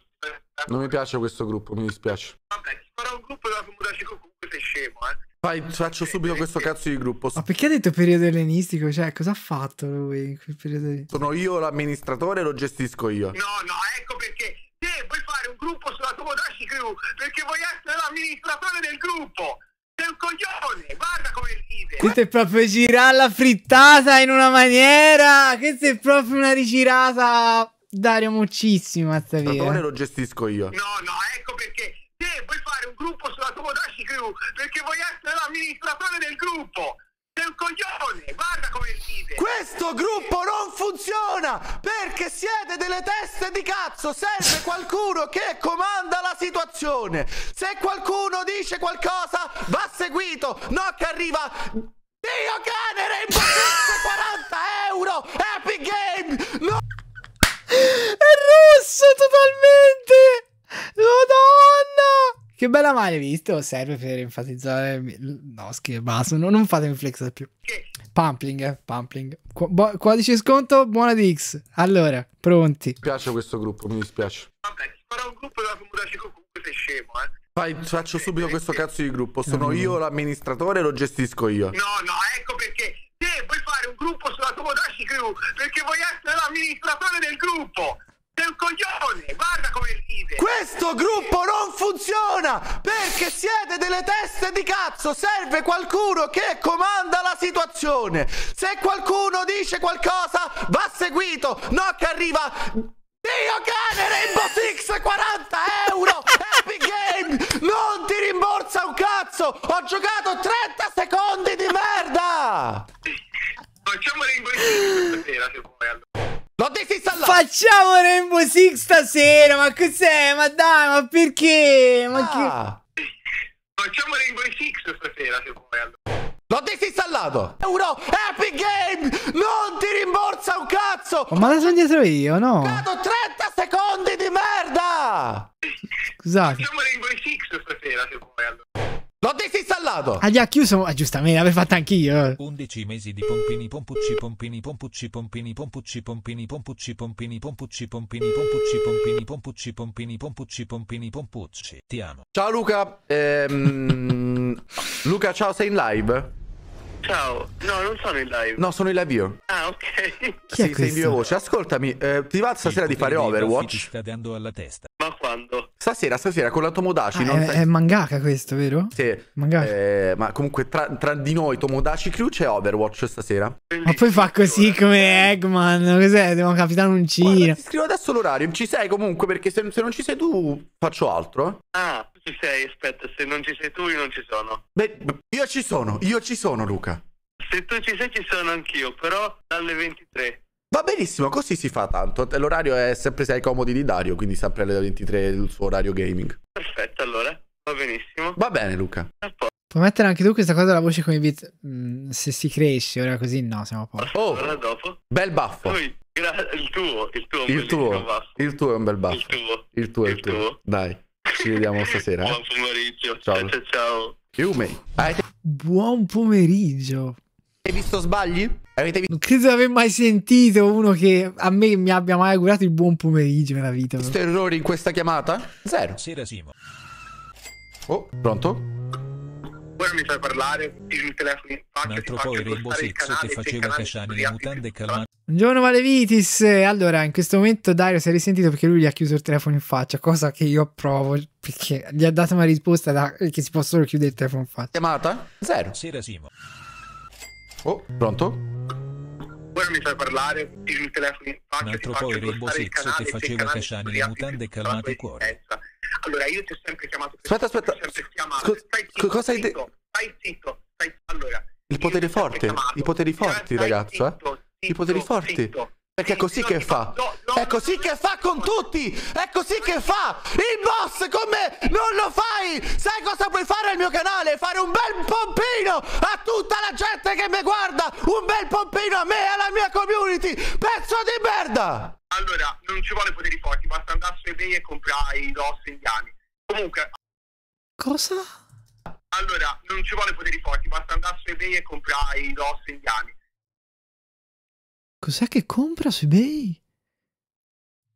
Non mi piace questo gruppo, mi dispiace. Vabbè, ti farò un gruppo della Comudaci comunque sei scemo, eh. Fai, faccio subito questo cazzo di gruppo. Ma perché ha detto periodo ellenistico? Cioè, cosa ha fatto lui in quel periodo lì? Sono io l'amministratore, lo gestisco io. No, no, ecco perché te vuoi fare un gruppo sulla Tomodachi Crew perché vuoi essere l'amministratore del gruppo. Sei un coglione, guarda come ride. Questa è proprio girare la frittata in una maniera. Questa è proprio una rigirata Dario Moccissima sta via. lo gestisco io. No, no, ecco perché te vuoi fare un gruppo sulla Tomodachi Crew perché vuoi essere l'amministratore del gruppo. Sei un coglione, guarda come ride. Questo gruppo non funziona perché siete delle teste di cazzo. Serve qualcuno che comanda la situazione. Se qualcuno dice qualcosa, va seguito. No che arriva. Dio cane, Rainbow Six 40 euro! Epic Game! No! È rosso totalmente! Madonna! Che bella male, visto? Serve per enfatizzare. No, schifo, basta. Non, non fatemi flex più. Pumpling, eh, pumpling. Qu- bo- codice sconto, buona di X. Allora, pronti. Mi piace questo gruppo, mi dispiace. Vabbè, farò un gruppo della Crew comunque sei scemo, eh. Fai, faccio subito questo cazzo di gruppo. Sono io l'amministratore e lo gestisco io. No, no, ecco perché. Te vuoi fare un gruppo sulla Tomodachi Crew perché vuoi essere l'amministratore del gruppo. Sei un coglione, guarda come ride. Questo gruppo non funziona perché siete delle teste di cazzo. Serve qualcuno che comanda la situazione. Se qualcuno dice qualcosa, va seguito. No che arriva. Dio cane Rainbow Six 40 euro Epic Game Non ti rimborsa un cazzo Ho giocato 30 secondi di merda Facciamo Rainbow Six stasera se vuoi allora. L'ho disinstallato Facciamo Rainbow Six stasera, ma cos'è? Ma dai, ma perché? Ma Ah. Facciamo Rainbow Six stasera se vuoi allora. L'ho disinstallato Euro Epic Game Non ti rimborsa un cazzo che... Ma la sono dietro io, no? Ho giocato 30 secondi di merda Scusate. Facciamo Rainbow Six stasera se vuoi allora. L'ho disinstallato Ah, gli ha chiuso. Ah, giustamente, l'avevo fatto anch'io. 11 mesi di pompini pompucci pompini pompucci pompini pompucci pompini pompucci pompini pompucci pompini pompucci pompini pompucci pompini pompucci pompini pompucci Ti amo Ciao Luca Ehm, Luca ciao sei in live? Ciao, no, non sono in live. No sono in live io Ah, ok. Chi è Sì, sei in viva voce Ascoltami eh, Ti va stasera di fare Ti Overwatch? sta dando alla testa Ma quando? Stasera stasera con la Tomodaci Ah, non è, sai- è mangaka questo, vero? Sì, Mangaka. eh, ma comunque tra, tra di noi Tomodachi Crew c'è Overwatch stasera Ma poi fa così come Eggman. Cos'è? Devo capitano uncino. Ti scrivo adesso l'orario Ci sei comunque perché se, se non ci sei tu faccio altro. Ah, ci sei, aspetta, se non ci sei tu io non ci sono. Beh, io ci sono, io ci sono Luca Se tu ci sei ci sono anch'io, però dalle 23. Va benissimo, così si fa tanto. L'orario è sempre se ai comodi di Dario, quindi sempre alle 23 il suo orario gaming. Perfetto, allora. Va benissimo. Va bene, Luca. Puoi mettere anche tu questa cosa della voce come beat? Mm, se si cresce, ora così no, siamo a posto. Oh, Allora dopo. bel baffo. Gra- il tuo, il tuo, è un Il tuo, baffo. il tuo è un bel baffo. Il tuo. Il tuo è il Il tuo. tuo. Dai, ci vediamo stasera. Buon Eh? pomeriggio. Ciao. Ciao, ciao, avete Buon pomeriggio. visto sbagli? Avete visto? Non credo di aver mai sentito uno che a me mi abbia mai augurato il buon pomeriggio nella vita. Visto errori in questa chiamata? Zero. Sera Simo Oh, pronto? Ora mi fai parlare, tiri il telefono in faccia, Un altro poi Rainbow Six canale, che faceva sono le mutande che calmate Buongiorno Malevitis. Allora, in questo momento Dario si è risentito perché lui gli ha chiuso il telefono in faccia, cosa che io approvo perché gli ha dato una risposta da- che si può solo chiudere il telefono in faccia. Chiamata? Zero. Sera Simo Oh, pronto? Ora mi fai parlare, tiri il telefono in faccia, Un altro poi Rainbow Six che faceva sono le mutande calmate il cuore esistenza. Allora, io ti ho sempre chiamato Aspetta, aspetta. sempre chiamato. Scu- stai zitto, cosa hai de- zitto, stai zitto, stai Allora, Il potere forte, i poteri forti, ragazzo, eh? I poteri forti. Perché è così che fa. È così che fa con tutti. È così che fa. Il boss con me non lo fai. Sai cosa puoi fare al mio canale? Fare un bel pompino a tutta la gente che mi guarda. Un bel pompino a me e alla mia community. Pezzo di merda. Allora, non ci vuole poteri forti, basta andare su eBay e comprare i DOS indiani. Comunque, Cosa? allora, non ci vuole poteri forti, basta andare su eBay e comprare i DOS indiani. Cos'è che compra su eBay?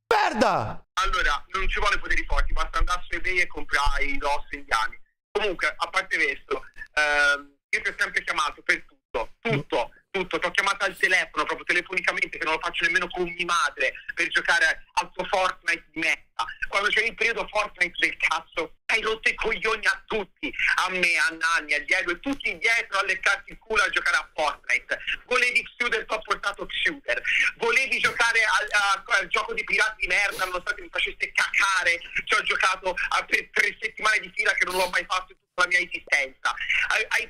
Merda. Allora, non ci vuole poteri forti, basta andare su eBay e comprare i DOS indiani. Comunque, a parte questo, ehm, io ti ho sempre chiamato per tutto, tutto, tutto. Ti ho chiamato al telefono, proprio telefonicamente, che non lo faccio nemmeno con mia madre, per giocare al tuo Fortnite di merda. Quando c'è il periodo Fortnite del cazzo, hai rotto i coglioni a tutti, a me, a Nanni, a Diego, e tutti dietro a leccarti il culo a giocare a Fortnite. Volevi chiudere, ti ho portato shooter. Volevi giocare a, a il gioco di pirati di merda, nonostante mi facesse cacare, ci ho giocato a- per tre settimane di fila che non l'ho mai fatto la mia esistenza.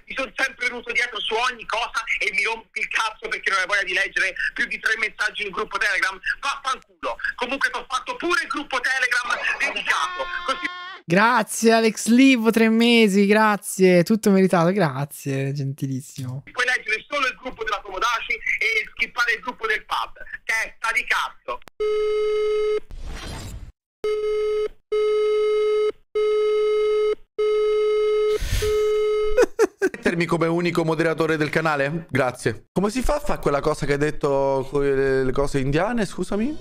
Mi sono sempre venuto dietro su ogni cosa e mi rompi il cazzo perché non hai voglia di leggere più di tre messaggi in gruppo Telegram. Vaffanculo. Comunque ti ho fatto pure il gruppo Telegram dedicato. Così Grazie Alex Livo, tre mesi, grazie. Tutto meritato, grazie, gentilissimo. puoi leggere solo il gruppo della Tomodaci e skippare il gruppo del pub. Testa di cazzo. Mettermi come unico moderatore del canale? Grazie. Come si fa a fare quella cosa che hai detto le, cose indiane, scusami?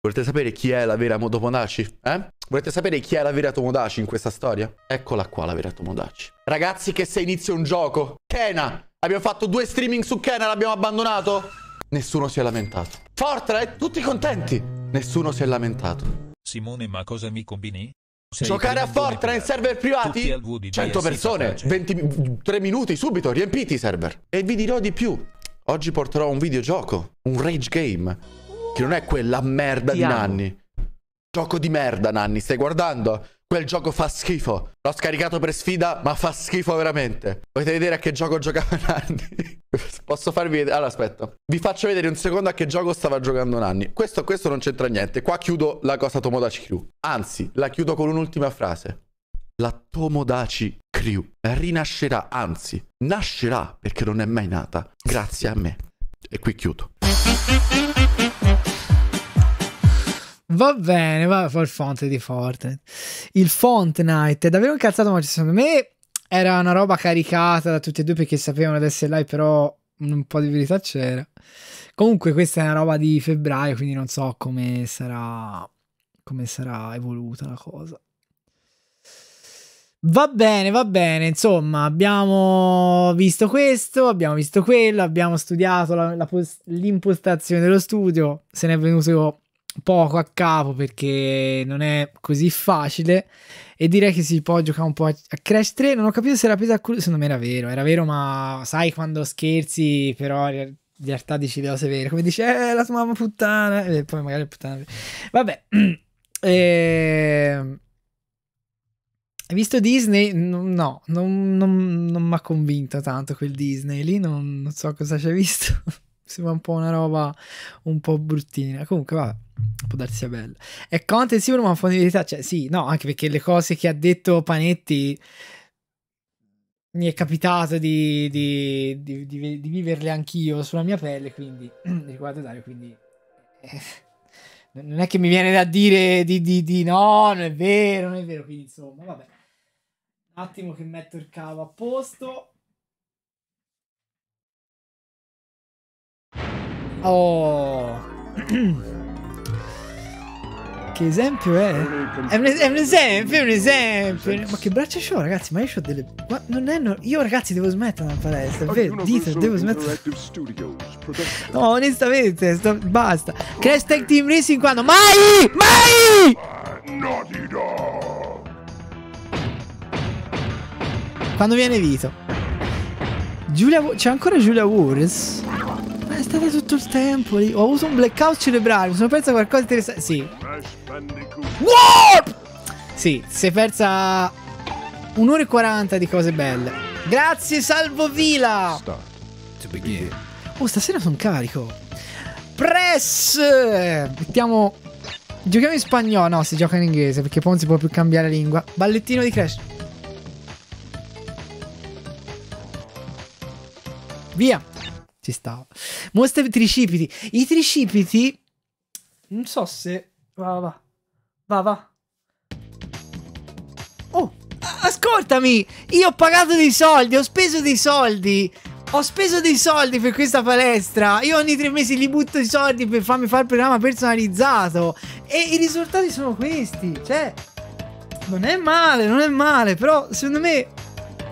Volete sapere chi è la vera Tomodachi? Eh? Volete sapere chi è la vera Tomodachi in questa storia? Eccola qua la vera Tomodachi. Ragazzi che se inizia un gioco. Kena! Abbiamo fatto due streaming su Kena, l'abbiamo abbandonato. Nessuno si è lamentato. Fortnite, tutti contenti. Nessuno si è lamentato. Simone, ma cosa mi combini? Sei Giocare a Fortnite server privati? Tutti al VDJ 100 si persone, capace. 20, mi- 3 minuti subito, riempiti i server. E vi dirò di più. Oggi porterò un videogioco, un rage game, che non è quella merda Ti di amo. Nanni. Gioco di merda, Nanni, stai guardando? Quel gioco fa schifo. L'ho scaricato per sfida, ma fa schifo veramente. Volete vedere a che gioco giocava Nanni? Posso farvi vedere? Allora, aspetta. Vi faccio vedere un secondo a che gioco stava giocando Nanni. Questo, questo non c'entra niente. Qua chiudo la cosa Tomodachi Crew. Anzi, la chiudo con un'ultima frase. La Tomodachi Crew rinascerà, anzi, nascerà perché non è mai nata. Grazie a me. E qui chiudo. Va bene, va fa il font di Fortnite. Il Fortnite è davvero incazzato, ma secondo me era una roba caricata da tutti e due perché sapevano di essere live, però un po' di verità c'era. Comunque questa è una roba di febbraio, quindi non so come sarà come sarà evoluta la cosa. Va bene, va bene. Insomma, abbiamo visto questo, abbiamo visto quello, abbiamo studiato l'impostazione dello studio. Se ne è venuto poco a capo perché non è così facile. E direi che si può giocare un po' a Crash 3. Non ho capito se era presa a culo. Secondo me era vero, era vero, ma sai quando scherzi, però in realtà dici le cose vere. Come dici, eh, la tua mamma puttana. E poi magari puttana. Vabbè. Ehm. Hai visto Disney? No, non, non, non mi ha convinto tanto quel Disney lì. Non, non so cosa c'è visto. Sembra un po' una roba un po' bruttina. Comunque, vabbè, può darsi sia bella. È content sicuro, ma verità. Cioè, sì, no, anche perché le cose che ha detto Panetti mi è capitato di, di, di, di- di viverle anch'io sulla mia pelle. Quindi, riguardo Dario, quindi. eh, non è che mi viene da dire di, di, di no, non è vero, non è vero. Quindi, insomma, vabbè. Un attimo che metto il cavo a posto. Oh. che esempio è? È un, è un esempio, è un esempio. Ma che braccia c'ho, ragazzi? Ma io ho delle. Ma non è. no- Io, ragazzi, devo smettere la palestra. Vero, dite, devo smettere. No, onestamente, sto- basta. Crash Tag Team Racing quando? Mai! Mai! Quando viene Vito? Giulia, c'è ancora Giulia Wars? Ma è stata tutto il tempo lì. Ho avuto un blackout cerebrale. Mi sono persa qualcosa di interessante. Sì. Warp! Sì, si è persa un'ora e 40 di cose belle. Grazie, Salvo Vila. Oh, stasera sono carico. Press! Mettiamo. Giochiamo in spagnolo. No, si gioca in inglese perché poi non si può più cambiare lingua. Ballettino di Crash. Via. Ci stava. Mostra i tricipiti. I tricipiti. Non so se. Va, va. Va, va. Oh, ascoltami. Io ho pagato dei soldi. Ho speso dei soldi. Ho speso dei soldi per questa palestra. Io ogni tre mesi li butto i soldi per farmi fare il programma personalizzato. E i risultati sono questi. Cioè, non è male, non è male. Però, secondo me.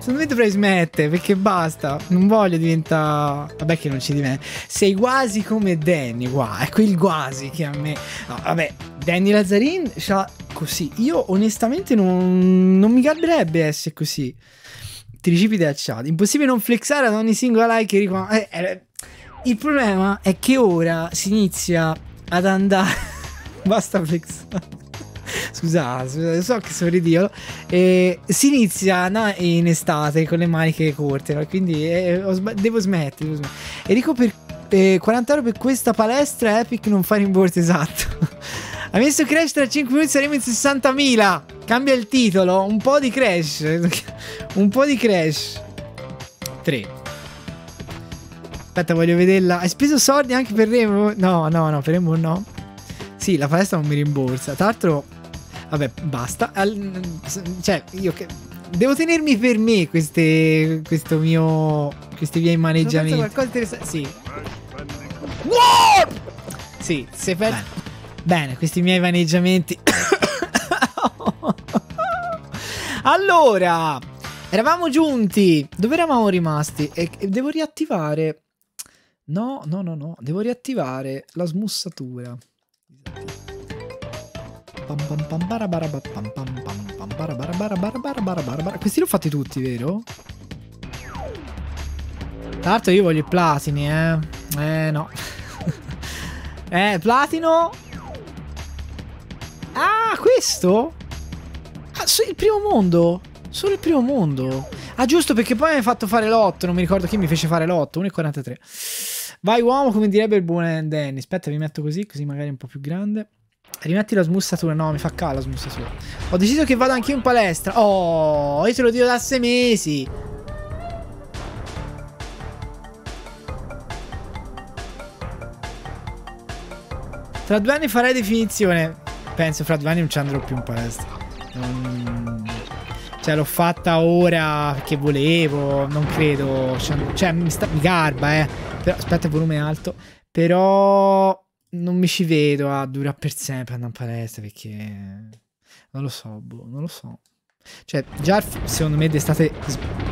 Secondo me dovrei smettere perché basta. Non voglio diventare. Vabbè, che non ci diventa. Sei quasi come Danny. Qua, è quel quasi che a me. No, vabbè, Danny Lazzarin c'ha così. Io onestamente non, non mi garberebbe essere così. Tricipite al chat. Impossibile non flexare ad ogni singola like ricorda. Eh, eh, il problema è che ora si inizia ad andare. Basta flexare. Scusate, so che sorridio. E si inizia no, in estate con le maniche corte, no? quindi eh, ho sba- devo smettere. Devo smettere. E dico per eh, 40 euro per questa palestra Epic non fa rimborso esatto. Ha messo Crash tra 5 minuti saremo in 60.000. Cambia il titolo, un po' di Crash. un po' di Crash. 3. Aspetta, voglio vederla. Hai speso soldi anche per Remo? No, no, no, per Remo no. Sì, la palestra non mi rimborsa. Tra l'altro, vabbè, basta. Al- cioè, io che. Devo tenermi per me queste, questo mio. Questi miei maneggiamenti. qualcosa di interessante. Sì. Sì, se per... Bene, questi miei vaneggiamenti. allora, eravamo giunti. Dove eravamo rimasti? E, e devo riattivare. No, no, no, no. Devo riattivare la smussatura. Questi li ho fatti tutti, vero? Tra l'altro io voglio i platini, eh. Eh no. eh, platino. Ah, questo? Ah, il primo mondo? Solo il primo mondo. Ah, giusto, perché poi mi hai fatto fare l'otto. Non mi ricordo chi mi fece fare l'otto. 1,43. Vai uomo, come direbbe il buon Danny. Aspetta, vi metto così, così magari è un po' più grande. Rimetti la smussatura. No, mi fa cala la smussatura. Ho deciso che vado anch'io in palestra. Oh, io te lo dico da sei mesi. Tra due anni farei definizione. Penso fra due anni non ci andrò più in palestra. Non- Cioè, l'ho fatta ora perché volevo. Non credo. Cioè, mi, sta... mi garba, eh. Però, aspetta, il volume è alto. Però non mi ci vedo a durare per sempre andare in palestra perché. Non lo so, boh, non lo so. Cioè, già secondo me d'estate.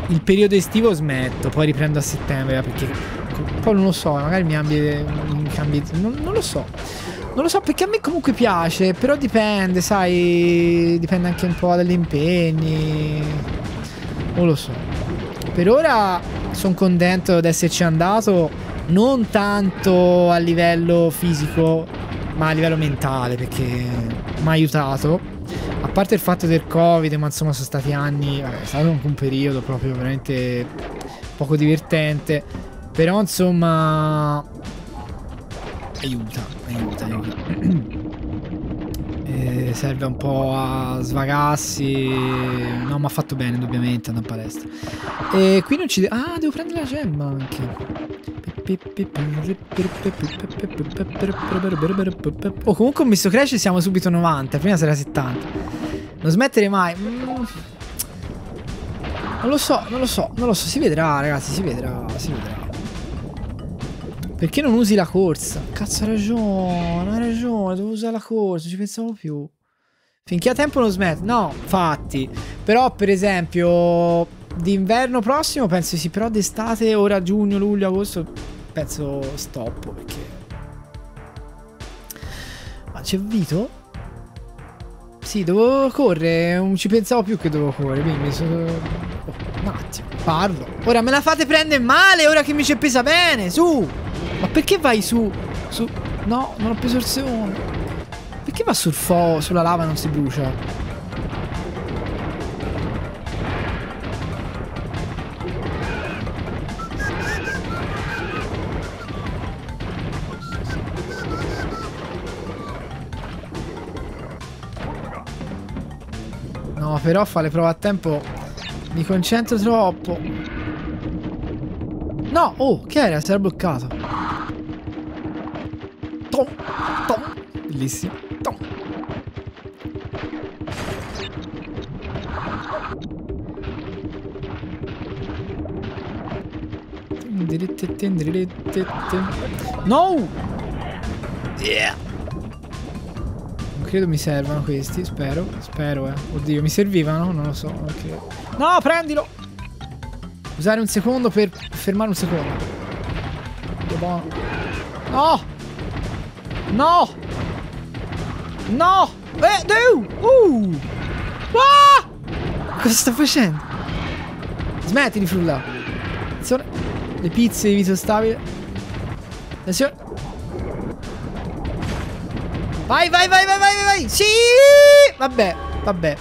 Il periodo estivo smetto, poi riprendo a settembre. eh, Perché. Poi non lo so, magari mi cambi. Mi cambi non, non lo so. Non lo so perché a me comunque piace, però dipende, sai, dipende anche un po' dagli impegni. Non lo so. Per ora sono contento di esserci andato, non tanto a livello fisico, ma a livello mentale, perché mi ha aiutato. A parte il fatto del Covid, ma insomma sono stati anni, vabbè, è stato un periodo proprio veramente poco divertente. Però insomma aiuta, aiuta, aiuta. Serve un po' a svagarsi. No, mi ha fatto bene, indubbiamente, andare in palestra. E qui non ci. ah, devo prendere la gemma anche. Oh, comunque con Misto Crash siamo subito 90. Prima sarà 70. Non smettere mai. Mm. Non lo so, non lo so, non lo so. Si vedrà, ragazzi, si vedrà, si vedrà. Perché non usi la corsa? Cazzo, hai ragione, hai ragione, devo usare la corsa, ci pensavo più. Finché ha tempo non smetto. No, fatti. Però, per esempio, d'inverno prossimo penso sì, però d'estate, ora giugno, luglio, agosto, penso stop perché... Ma c'è Vito? Sì, dovevo correre, non ci pensavo più che dovevo correre, quindi mi sono... Oh, un attimo, parlo. Ora me la fate prendere male, ora che mi c'è pesa bene, su! Ma perché vai su? Su... No, non ho preso il secondo. Perché va sul fo sulla lava e non si brucia? No, però fa le prove a tempo. Mi concentro troppo. No, oh, che era? Si era bloccato. Tom, tom. Bellissimo. Tom. No! Yeah. Non credo mi servano questi, spero. Spero, eh. Oddio, mi servivano? Non lo so. ok. No, prendilo! Usare un secondo per fermare un secondo. No! No! No! Eh, no! Uh! Ah! Cosa sta facendo? Smetti di frullare. Attenzione. Le pizze di vito stabile. Attenzione. Vai, vai, vai, vai, vai, vai. Sì! Vabbè, vabbè.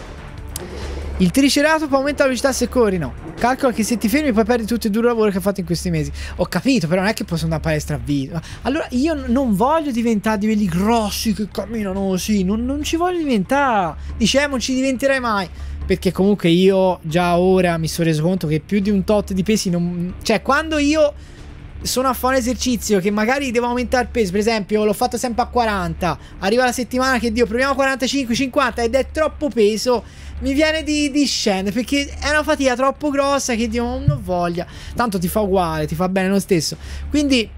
Il triceratopo aumenta la velocità se corri, no. Calcola che se ti fermi poi perdi tutto il duro lavoro che hai fatto in questi mesi. Ho capito, però non è che posso andare a palestra a vita. Allora, io non voglio diventare di quelli grossi che camminano così. Non, non ci voglio diventare. Diciamo, non ci diventerai mai. Perché comunque io già ora mi sono reso conto che più di un tot di pesi non... Cioè, quando io sono a fare un esercizio che magari devo aumentare il peso, per esempio, l'ho fatto sempre a 40, arriva la settimana che Dio proviamo a 45, 50 ed è troppo peso, mi viene di, di scendere perché è una fatica troppo grossa che Dio non ho voglia. Tanto ti fa uguale, ti fa bene lo stesso. Quindi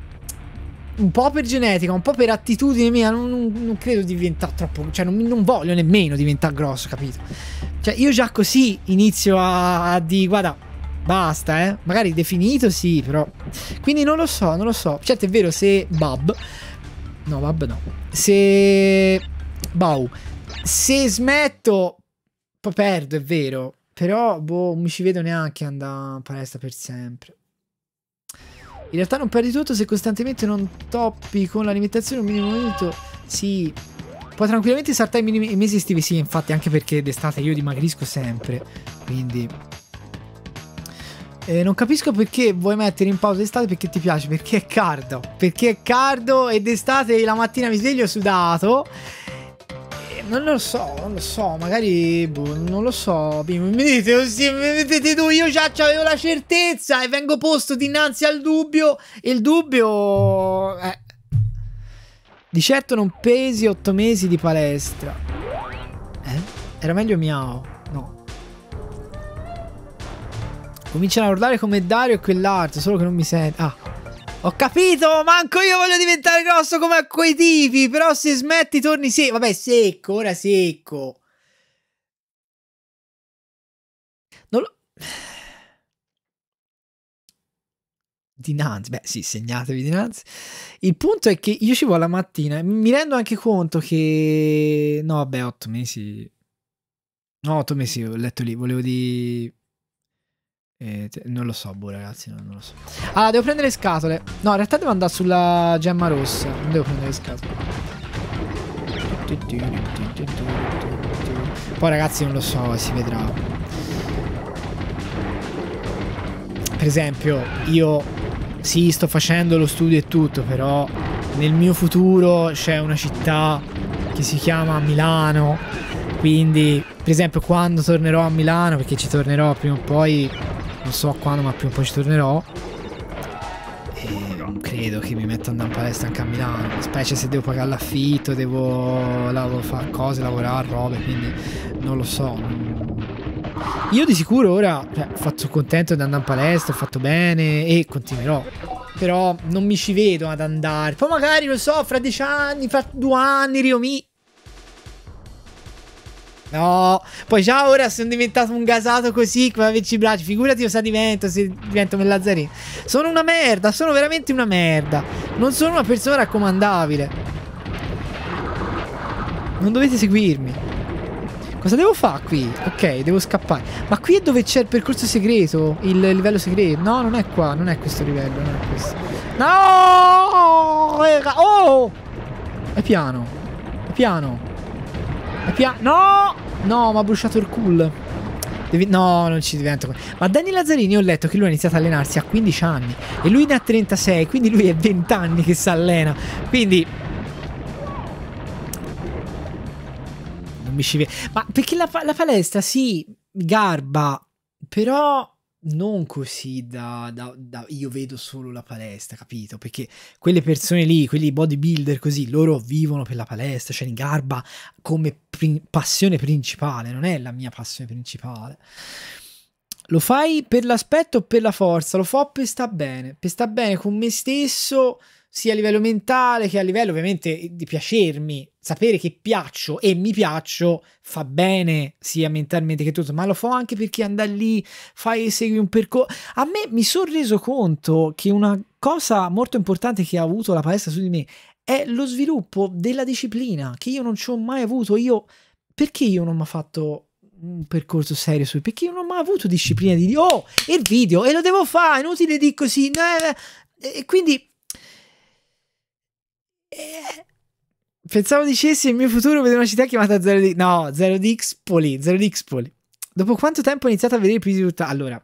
un po' per genetica, un po' per attitudine mia, non, non- non credo di diventare troppo. Cioè, non, non voglio nemmeno diventare grosso, capito? Cioè, io già così inizio a, a dire, guarda, basta, eh. Magari definito, sì, però. Quindi non lo so, non lo so. Certo, è vero, se Bab. No, Bab no. Se. Bau. Se smetto, poi perdo, è vero. Però, boh, non mi ci vedo neanche andare in palestra per sempre. In realtà non perdi tutto se costantemente non toppi con l'alimentazione un minimo minuto. Sì. Puoi tranquillamente saltare i, i mesi estivi, sì, infatti, anche perché d'estate io dimagrisco sempre. Quindi. Eh, non capisco perché vuoi mettere in pausa l'estate perché ti piace, perché è caldo. Perché è caldo e d'estate la mattina mi sveglio sudato. Eh, Non lo so, non lo so, magari boh, non lo so. Mi vedete così, mi vedete tu, io già avevo la certezza e vengo posto dinanzi al dubbio. E il dubbio. Eh. Di certo non pesi 8 mesi di palestra. Eh? Era meglio miau. Cominciano a urlare come Dario e quell'altro, solo che non mi sente. Ah. Ho capito, manco io voglio diventare grosso come a quei tipi, però se smetti torni secco. Vabbè, secco, ora secco. Non lo... Dinanzi, beh sì, segnatevi dinanzi. Il punto è che io ci vado la mattina mi rendo anche conto che... No, vabbè, otto mesi... No, otto mesi ho letto lì, volevo di... Eh, te- non lo so, boh, ragazzi, non, non lo so. Ah, devo prendere le scatole. No, in realtà devo andare sulla gemma rossa. Non devo prendere le scatole. Poi, ragazzi, non lo so, si vedrà. Per esempio, io sì, sto facendo lo studio e tutto, però nel mio futuro c'è una città che si chiama Milano. Quindi, per esempio, quando tornerò a Milano, perché ci tornerò prima o poi, non so quando, ma prima o poi ci tornerò. E non credo che mi metta ad andare in palestra anche a Milano, specie se devo pagare l'affitto, devo, devo fare cose, lavorare, robe, quindi non lo so. Io di sicuro ora cioè, fatto contento di andare in palestra, ho fatto bene e continuerò. Però non mi ci vedo ad andare. Poi magari lo so, fra dieci anni, fra due anni, Rio mi. No, poi già ora sono diventato un gasato così come averci i bracci. Figurati cosa divento se divento un Lazzarino. Sono una merda, sono veramente una merda. Non sono una persona raccomandabile. Non dovete seguirmi. Cosa devo fare qui? Ok, devo scappare. Ma qui è dove c'è il percorso segreto? Il livello segreto? No, non è qua, non è questo livello, non è questo. No! Oh! È piano. È piano. È piano. No! No, mi ha bruciato il cool. Devi- No, non ci divento. Ma Danny Lazzarini ho letto che lui ha iniziato a allenarsi a 15 anni e lui ne ha 36, quindi lui è 20 anni che si allena. Quindi non mi ci vedo. Ma perché la, la palestra sì, garba, però non così da, da- da- io vedo solo la palestra, capito? Perché quelle persone lì, quelli bodybuilder così, loro vivono per la palestra, cioè in garba come prin- passione principale, non è la mia passione principale. Lo fai per l'aspetto o per la forza? Lo fa per sta bene, per sta bene con me stesso, sia a livello mentale che a livello ovviamente di piacermi. Sapere che piaccio e mi piaccio fa bene sia mentalmente che tutto, ma lo fa anche perché andare lì, fai, segui un percorso. A me mi sono reso conto che una cosa molto importante che ha avuto la palestra su di me è lo sviluppo della disciplina che io non ci ho mai avuto. Io perché io non mi ho fatto un percorso serio su perché io non ho mai avuto disciplina di oh il video e lo devo fare inutile di così eh, eh", e quindi eh, Pensavo dicessi il mio futuro vedo una città chiamata Zero di... No, Zero di. Zero di. Dopo quanto tempo ho iniziato a vedere più di tutta... Allora,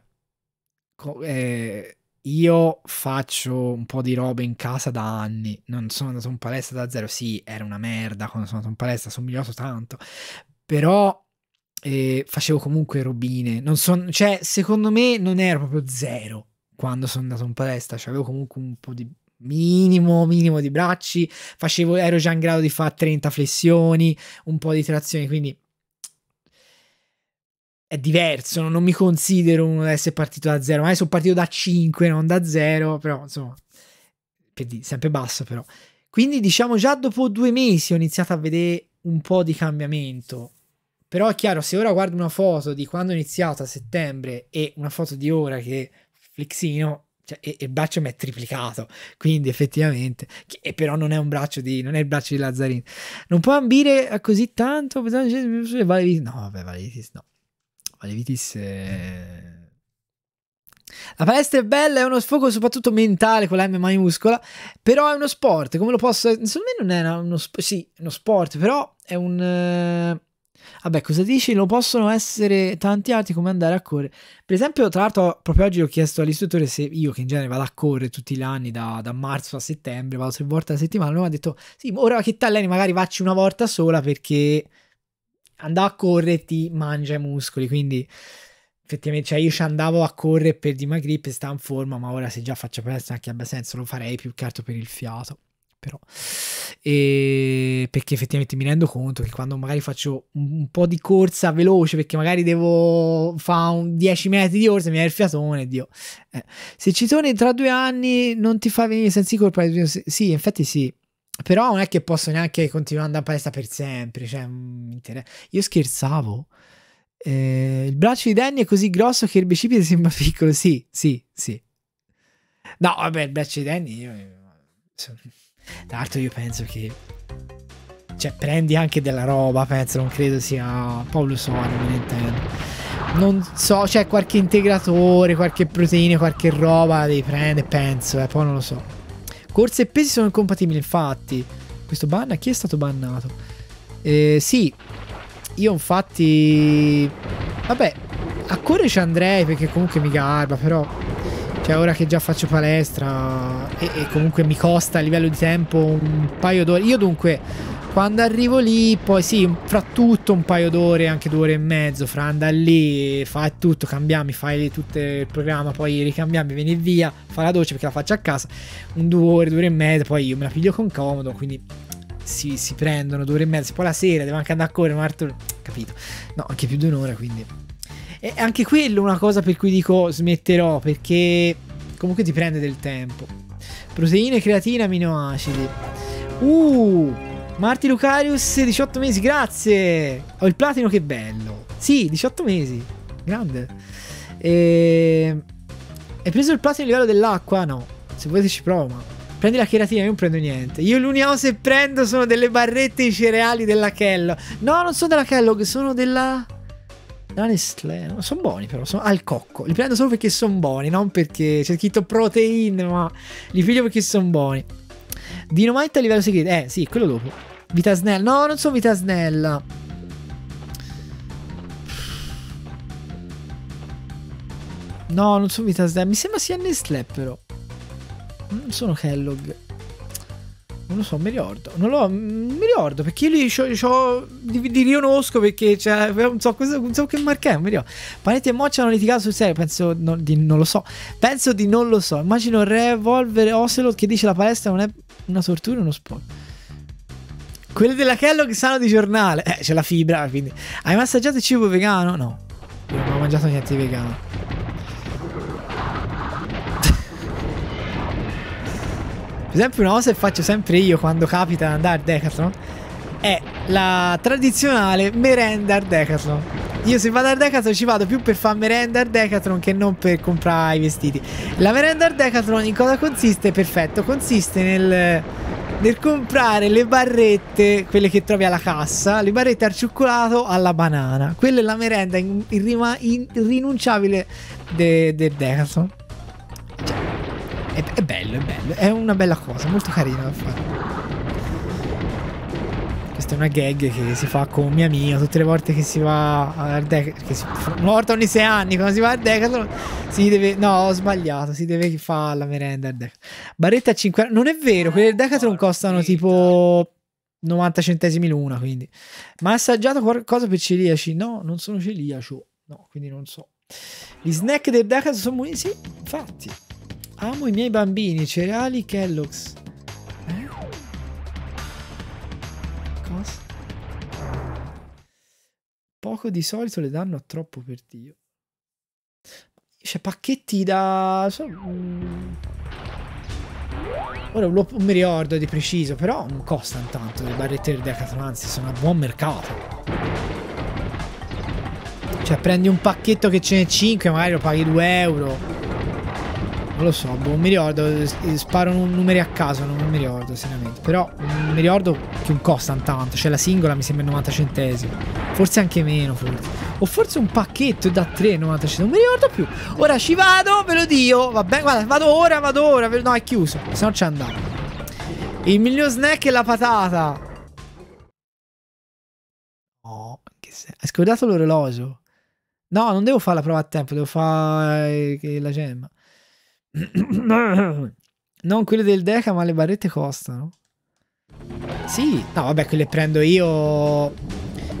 eh, io faccio un po' di robe in casa da anni. Non sono andato in palestra da zero. Sì, era una merda quando sono andato in palestra, sono migliorato tanto. Però eh, facevo comunque robine. Non son, cioè, secondo me non ero proprio zero quando sono andato in palestra. Cioè, avevo comunque un po' di minimo, minimo di bracci. Facevo, ero già in grado di fare 30 flessioni, un po' di trazioni, quindi è diverso. Non, mi considero uno da essere partito da zero. Magari sono partito da 5, non da zero, però insomma, dire, sempre basso però. Quindi diciamo già dopo due mesi ho iniziato a vedere un po' di cambiamento. Però è chiaro, se ora guardo una foto di quando ho iniziato a settembre e una foto di ora che flexino, cioè, e, il braccio mi è triplicato. Quindi effettivamente, e però non è un braccio di, non è il braccio di Lazzarini. Non può ambire così tanto? Valevitis, no, vabbè, Valevitis no. Valevitis... Eh... La palestra è bella, è uno sfogo soprattutto mentale con la M maiuscola, però è uno sport, come lo posso... Secondo me non è uno, sì, uno sport, però è un... Vabbè, cosa dici? Lo possono essere tanti altri come andare a correre. Per esempio, tra l'altro, proprio oggi ho chiesto all'istruttore se io, che in genere vado a correre tutti gli anni da, da marzo a settembre, vado tre volte a settimana, lui mi ha detto, sì, ora che alleni magari facci una volta sola perché andare a correre ti mangia i muscoli, quindi effettivamente cioè io ci andavo a correre per dimagrire, per stare in forma, ma ora se già faccio palestra anche abbia senso, lo farei più che altro per il fiato però. E perché effettivamente mi rendo conto che quando magari faccio un, po' di corsa veloce, perché magari devo fare un 10 metri di corsa, mi viene il fiatone, Dio. Eh. Se ci torni tra due anni non ti fa venire senza colpa, sì, infatti sì. Però non è che posso neanche continuare ad andare a palestra per sempre. Cioè, io scherzavo. Eh, il braccio di Danny è così grosso che il bicipite sembra piccolo. Sì, sì, sì. No, vabbè, il braccio di Danny. Io, tra l'altro io penso che... Cioè, prendi anche della roba, penso, non credo sia... Poi lo so, non me ne intendo. Non so, c'è cioè qualche integratore, qualche proteina, qualche roba devi prendere, penso, eh, poi non lo so. Corse e pesi sono incompatibili, infatti. Questo ban, chi è stato bannato? Eh, sì, io infatti... Vabbè, a correre ci andrei perché comunque mi garba, però cioè, ora che già faccio palestra e, e, comunque mi costa a livello di tempo un paio d'ore. Io dunque, quando arrivo lì, poi sì, fra tutto un paio d'ore, anche due ore e mezzo, fra andare lì, fai tutto, cambiami, fai tutto il programma, poi ricambiami, vieni via, fa la doccia perché la faccio a casa. Un due ore, due ore e mezzo, poi io me la piglio con comodo, quindi si, si prendono due ore e mezzo. Poi la sera devo anche andare a correre, Marto, capito? No, anche più di un'ora, quindi e anche quello una cosa per cui dico smetterò, perché comunque ti prende del tempo. Proteine, creatina, aminoacidi. Uh, Marti Lucarius, 18 mesi, grazie. Ho il platino, che bello. Sì, 18 mesi. Grande. E... Hai preso il platino a livello dell'acqua? No. Se volete ci provo, ma... Prendi la cheratina, io non prendo niente. Io l'unica cosa che prendo sono delle barrette di cereali della Kellogg. No, non sono della Kellogg, sono della... Nestlé, sono buoni però, sono al cocco. Li prendo solo perché sono buoni, non perché c'è scritto protein, ma li piglio perché sono buoni. Dynamite a livello segreto, eh sì, quello dopo. Vita snella, no, non sono vita snella. No, non sono vita snella, mi sembra sia Nestlé però. Non sono Kellogg. Non lo so, mi ricordo. Non lo mi ricordo perché li, c'ho, c'ho, li, li riconosco perché cioè, non, so, non so che marca è. Mi ricordo. Panetti e Moccia hanno litigato sul serio. Penso no, di non lo so. Penso di non lo so. Immagino Revolver Ocelot che dice la palestra non è una tortura, uno sport. Quelle della Kellogg sanno di giornale. Eh, c'è la fibra, quindi. Hai massaggiato il cibo vegano? No. Io non ho mangiato niente di vegano. Esempio, una cosa che faccio sempre io quando capita di andare a Decathlon è la tradizionale merenda al Decathlon. Io se vado al Decathlon ci vado più per fare merenda al Decathlon che non per comprare i vestiti. La merenda al Decathlon in cosa consiste? Perfetto, consiste nel, nel comprare le barrette, quelle che trovi alla cassa, le barrette al cioccolato alla banana. Quella è la merenda irrinunciabile del de Decathlon. È, è bello, è bello. È una bella cosa, molto carina da fare. Questa è una gag che si fa con mio amico tutte le volte che si va al Decathlon. Una volta ogni sei anni, quando si va al Decathlon, si deve. No, ho sbagliato. Si deve fare la merenda al Decathlon. Barretta a 5 Non è vero, quelle del Decathlon costano tipo 90 centesimi l'una. Quindi, ma hai assaggiato qualcosa per celiaci? No, non sono celiacio. No, quindi non so. Gli snack del Decathlon sono buoni. Sì, infatti. Amo i miei bambini, cereali Kellogg's. Eh? Cosa? Poco di solito le danno a troppo per Dio. C'è pacchetti da... mm. Ora non mi ricordo di preciso, però non costano tanto le barrette del Decathlon, anzi sono a buon mercato. Cioè prendi un pacchetto che ce n'è 5, magari lo paghi 2 euro. Non lo so, boh, mi ricordo, sparo un numeri a caso, non mi ricordo seriamente. Però non mi ricordo che non costano tanto, cioè la singola mi sembra 90 centesimi. Forse anche meno, forse. O forse un pacchetto da 3,90 centesimi, non mi ricordo più. Ora ci vado, ve lo dico, va bene, guarda, vado ora, vado ora, no è chiuso, se no c'è andato. Il miglior snack è la patata. Oh, che se... Hai scordato l'orologio? No, non devo fare la prova a tempo, devo fare eh, la gemma. Non quelle del Deca, ma le barrette costano. Sì, no, vabbè, quelle prendo io.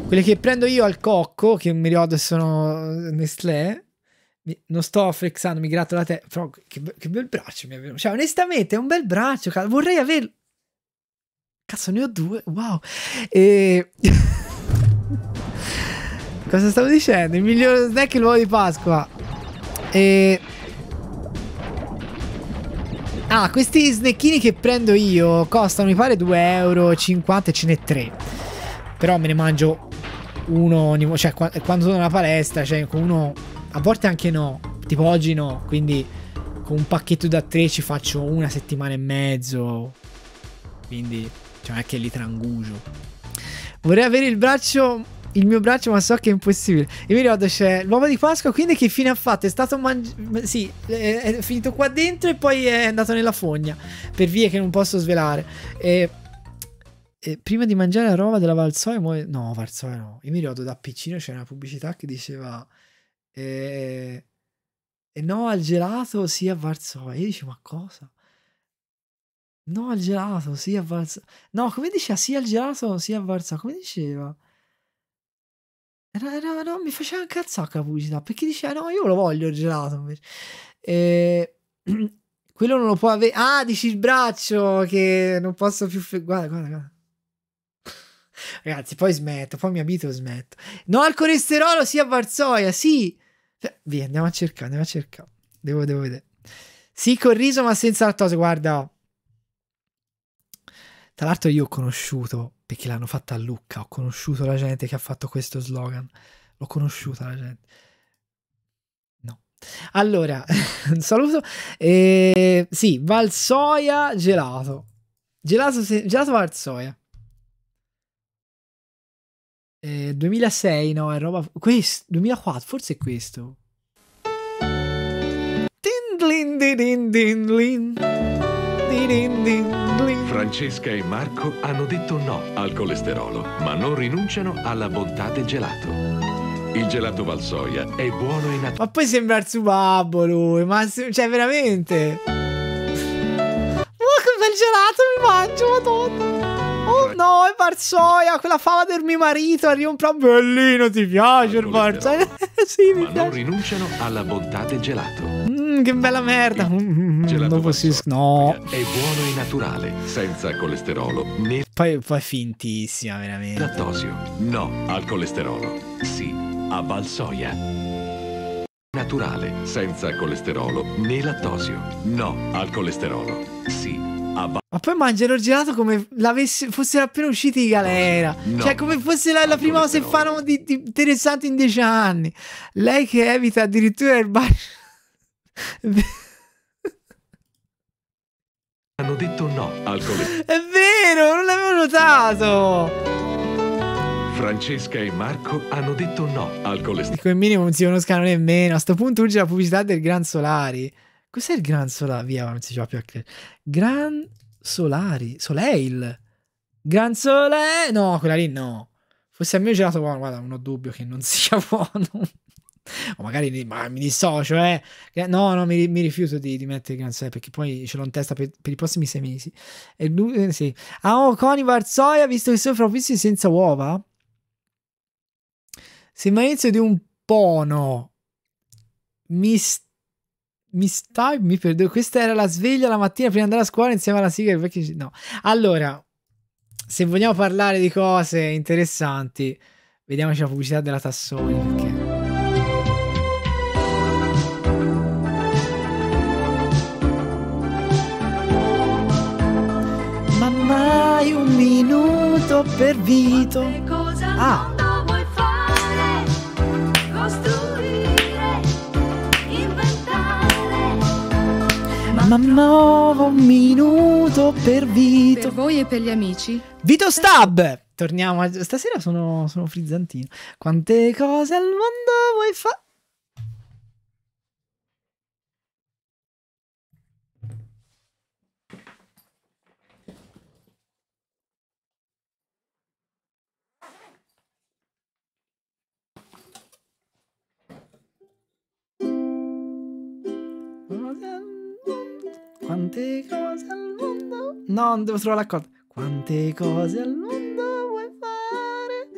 Quelle che prendo io al cocco, che mi ricordo sono Nestlé. Non sto flexando, mi gratto la testa. Però che, che bel braccio mi venuto. Cioè, onestamente, è un bel braccio. Vorrei averlo. Cazzo, ne ho due. Wow. E. Cosa stavo dicendo? Il miglior snack è l'uovo di Pasqua. E. Ah, questi snecchini che prendo io costano, mi pare, 2,50 euro e ce n'è 3. Però me ne mangio uno ogni Cioè, qua- quando sono alla palestra, cioè, uno. A volte anche no. Tipo oggi no. Quindi con un pacchetto da 3 ci faccio una settimana e mezzo. Quindi, cioè, non è che li trangugio. Vorrei avere il braccio. Il mio braccio, ma so che è impossibile. Io mi ricordo c'è l'uovo di Pasqua. Quindi, che fine ha fatto? È stato mangiato. Sì, è, finito qua dentro e poi è andato nella fogna. Per vie che non posso svelare. E. e prima di mangiare la roba della Valsoia, mo- no, Valsoia no. Io mi ricordo da piccino c'era una pubblicità che diceva. Eh, e no al gelato, sì a Varsovia. Io dicevo, ma cosa? No al gelato, sì a Varsovia. No, come diceva? Sì al gelato, sì a Varsovia. Come diceva? Era, era- no, mi faceva incazzare la pubblicità. Perché diceva, no, io lo voglio il gelato. invece. E... Quello non lo può avere. Ah, dici il braccio che non posso più... Guarda, guarda, guarda. Ragazzi, poi smetto, poi mi abito e smetto. No al colesterolo, sì a Varsovia, sì. Cioè, Via, andiamo a cercare, andiamo a cercare. Devo, devo vedere. Sì, col riso, ma senza lattosio, guarda. Tra l'altro io ho conosciuto, perché l'hanno fatta a Lucca, ho conosciuto la gente che ha fatto questo slogan. L'ho conosciuta la gente. No. Allora, un saluto. Eh, sì, Valsoia gelato. Gelato, gelato Valsoia. Eh, 2006, no, è roba... Questo, 2004, forse è questo. Din, din, din, din, din. Francesca e Marco hanno detto no al colesterolo, ma non rinunciano alla bontà del gelato. Il gelato Valsoia è buono e naturale. Ma poi sembra il subabbo lui, ma se- cioè veramente. Oh, che bel gelato mi mangio, madonna. Oh no, è Varsoia, quella fava del mio marito, arriva un po' bellino, ti piace il Varsoia? sì, mi Ma non rinunciano alla bontà del gelato. Mm, che bella merda. Mm, dopo si... No. È buono e naturale, senza colesterolo né Poi, poi fintissima, veramente. lattosio. No al colesterolo. Sì a Valsoia. Naturale, senza colesterolo né lattosio. No al colesterolo. Sì a Valsoia. Ma poi mangiano il gelato come fossero appena usciti di galera. No. Cioè, come fosse la, la prima cosa che fanno di, di interessante in dieci anni. Lei che evita addirittura il bagno. Hanno detto no al colesterolo. È vero, non l'avevo notato. Francesca e Marco hanno detto no al colesterolo. Il minimo non si conoscano nemmeno. A sto punto urge la pubblicità del Gran Solari. Cos'è il Gran Solari? Via, non si fa più a credere. Gran Solari. Soleil. Gran Sole. No, quella lì no. Fosse a me gelato buono, guarda, non ho dubbio che non sia buono. O magari ma mi dissocio, eh. No, no, mi, mi rifiuto di, di mettere Gran Sole perché poi ce l'ho in testa per, per i prossimi sei mesi. E lui, eh, sì. Ah, oh, Coni Varzoia, visto che sono provvisti senza uova. Sembra l'inizio di un pono. Mi, mi stai, mi perdo. Questa era la sveglia la mattina prima di andare a scuola insieme alla sigla. Perché, no. Allora, se vogliamo parlare di cose interessanti, vediamoci la pubblicità della Tassoni. Perché. Minuto per Vito. Ah. Mamma, un minuto per Vito. Per voi e per gli amici? Vito Stab! Torniamo a... Stasera sono, sono frizzantino. Quante cose al mondo vuoi fare? Quante cose al mondo. No, non devo trovare l'accordo. Quante cose al mondo vuoi fare?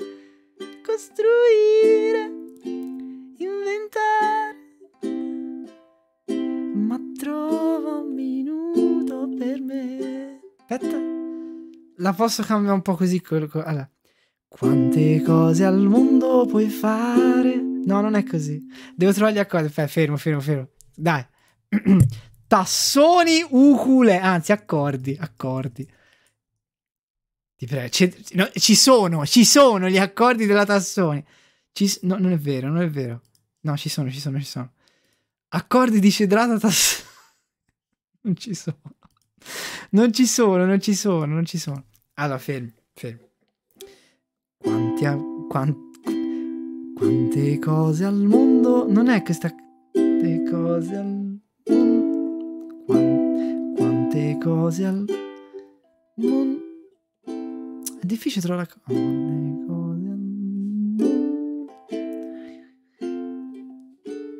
Costruire, inventare. Ma trova un minuto per me. Aspetta. La posso cambiare un po' così. Allora. Quante cose al mondo puoi fare? No, non è così. Devo trovare gli accordi. Fai, fermo, fermo, fermo. Dai. Tassoni ucule, anzi accordi, accordi. Ti prego, no, ci sono, ci sono gli accordi della Tassoni. Ci, no, non è vero, non è vero. No, ci sono, ci sono, ci sono. Accordi di cedrata Tassoni. Non ci sono. Non ci sono, non ci sono, non ci sono. Allora, fermi, fermi. Quanti, quanti, quante cose al mondo... Non è questa... Quante cose al mondo quante cose al mondo. È difficile trovare la.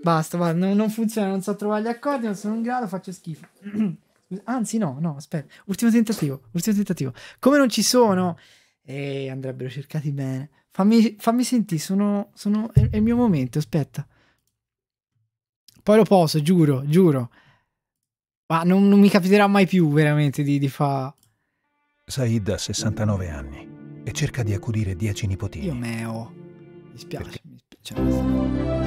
Basta, guarda, non, non, funziona, non so trovare gli accordi, non sono in grado, faccio schifo. Anzi, no, no, aspetta. Ultimo tentativo, ultimo tentativo. Come non ci sono, eh, andrebbero cercati bene. Fammi, fammi sentire, sono, sono, è, è il mio momento, aspetta. Poi lo posso, giuro, giuro. Ma non, non mi capiterà mai più veramente di, di fare. Said ha 69 anni e cerca di accudire 10 nipotini. Io meo. Mi dispiace. Mi dispiace.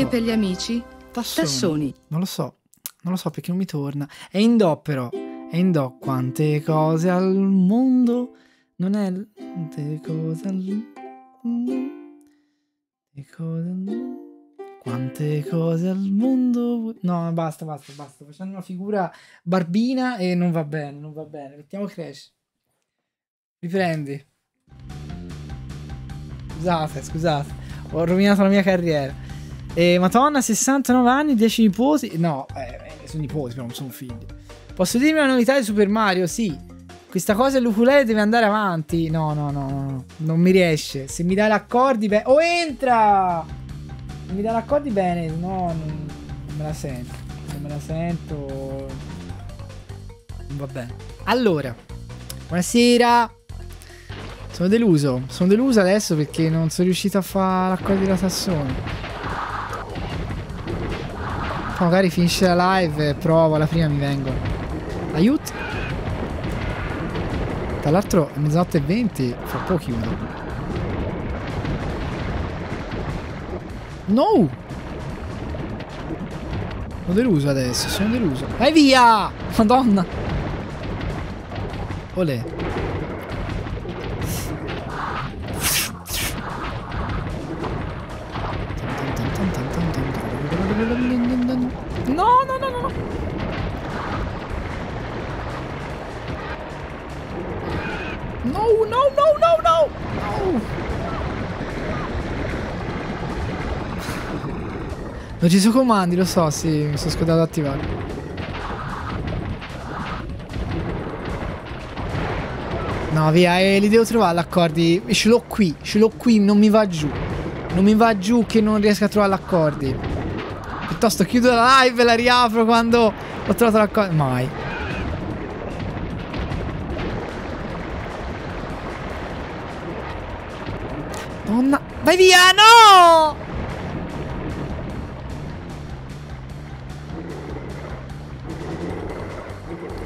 E per gli amici? Tassoni. Tassoni. Non lo so, non lo so perché non mi torna. È in do però. È in do. Quante cose al mondo. Non è. Quante cose al mondo. Cose al mondo. Quante cose al mondo. No, basta, basta, basta. Facendo una figura barbina e non va bene, non va bene. Mettiamo Crash. Riprendi. Scusate, scusate. Ho rovinato la mia carriera. E Madonna, 69 anni, 10 nipoti. No, eh, sono nipoti, però non sono figli. Posso dirmi una novità di Super Mario? Sì. Questa cosa dell'ukulele deve andare avanti. No, no, no, no. Non mi riesce. Se mi dai l'accordi, bene. Oh, entra! Se mi dai l'accordi, bene. No, non, me la sento. Non me la sento. Va bene. Allora, buonasera. Sono deluso. Sono deluso adesso perché non sono riuscito a fare l'accordo della Tassoni magari finisce la live e provo, alla prima mi vengo. Aiuto. Tra l'altro mezzanotte e 20, fra poco chiudo. No! Sono deluso adesso, sono deluso. Vai via! Madonna! Olè. no, no, no! no. ci su comandi, lo so, sì, mi sono scordato ad attivare. No, via, eh, li devo trovare l'accordi. Ce l'ho qui, ce l'ho qui, non mi va giù. Non mi va giù che non riesco a trovare l'accordi. Piuttosto chiudo la live e la riapro quando ho trovato l'accordo. Mai. Vai via, no!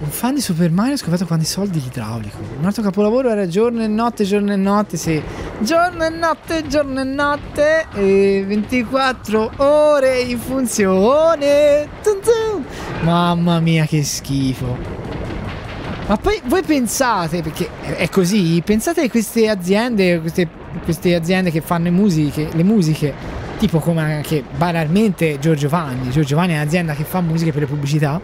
Un fan di Super Mario ha scoperto quanti soldi l'idraulico. Un altro capolavoro era giorno e notte, giorno e notte, sì. Giorno e notte, giorno e notte. E 24 ore in funzione. Mamma mia, che schifo. Ma poi voi pensate, perché è così, pensate a queste aziende, queste, queste aziende che fanno le musiche, le musiche, tipo come anche banalmente Giorgio Vanni. Giorgio Vanni è un'azienda che fa musiche per le pubblicità.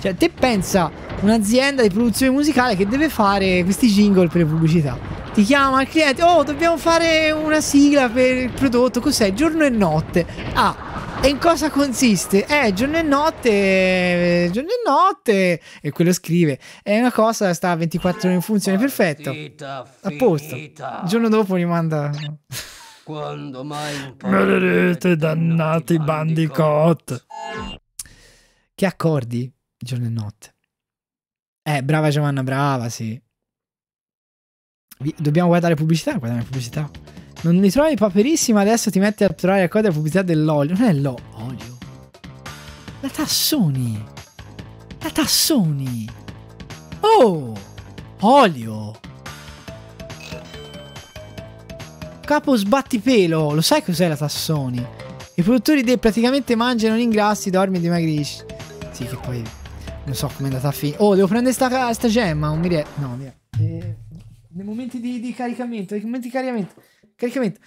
Cioè, te pensa un'azienda di produzione musicale che deve fare questi jingle per le pubblicità. Ti chiama il cliente, oh, dobbiamo fare una sigla per il prodotto, cos'è? Giorno e notte. Ah, e in cosa consiste? Eh, giorno e notte, giorno e notte. E quello scrive, è una cosa, sta a 24 ore in funzione, perfetto. A posto. Il giorno dopo gli manda... Quando mai Maledette dannati bandicot. Che accordi? Giorno e notte. Eh, brava Giovanna, brava, sì. Dobbiamo guardare pubblicità, guardare pubblicità. Non ne trovi paperissima, adesso ti metti a trovare la coda pubblicità dell'olio. Non è l'olio. La Tassoni. La Tassoni. Oh! Olio. Capo sbattipelo. Lo sai cos'è la Tassoni? I produttori dei praticamente mangiano, non ingrassi, dormi e dimagrisci. Sì, che poi non so come è andata a finire. Oh, devo prendere sta, sta gemma. Un mire... No, via. Eh, nei momenti di, di caricamento. Nei momenti di caricamento. Caricamento.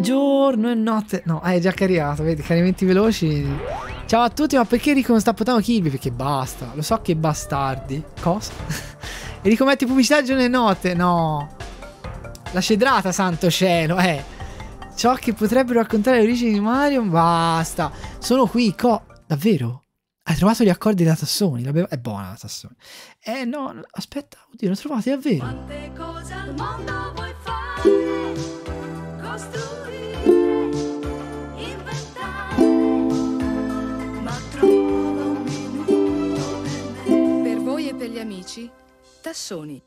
Giorno e notte. No, hai già caricato. Vedi, caricamenti veloci. Ciao a tutti, ma perché Rico non sta portando Kirby? Perché basta. Lo so che bastardi. Cosa? e ricometti pubblicità giorno e notte. No. La cedrata, santo cielo. Eh. Ciò che potrebbero raccontare le origini di Mario. Basta. Sono qui. Co. Davvero? Hai trovato gli accordi da Tassoni? È buona la Tassoni. Eh no, no, aspetta, oddio, l'ho trovati davvero. Quante cose al mondo vuoi fare? Per voi e per gli amici, Tassoni.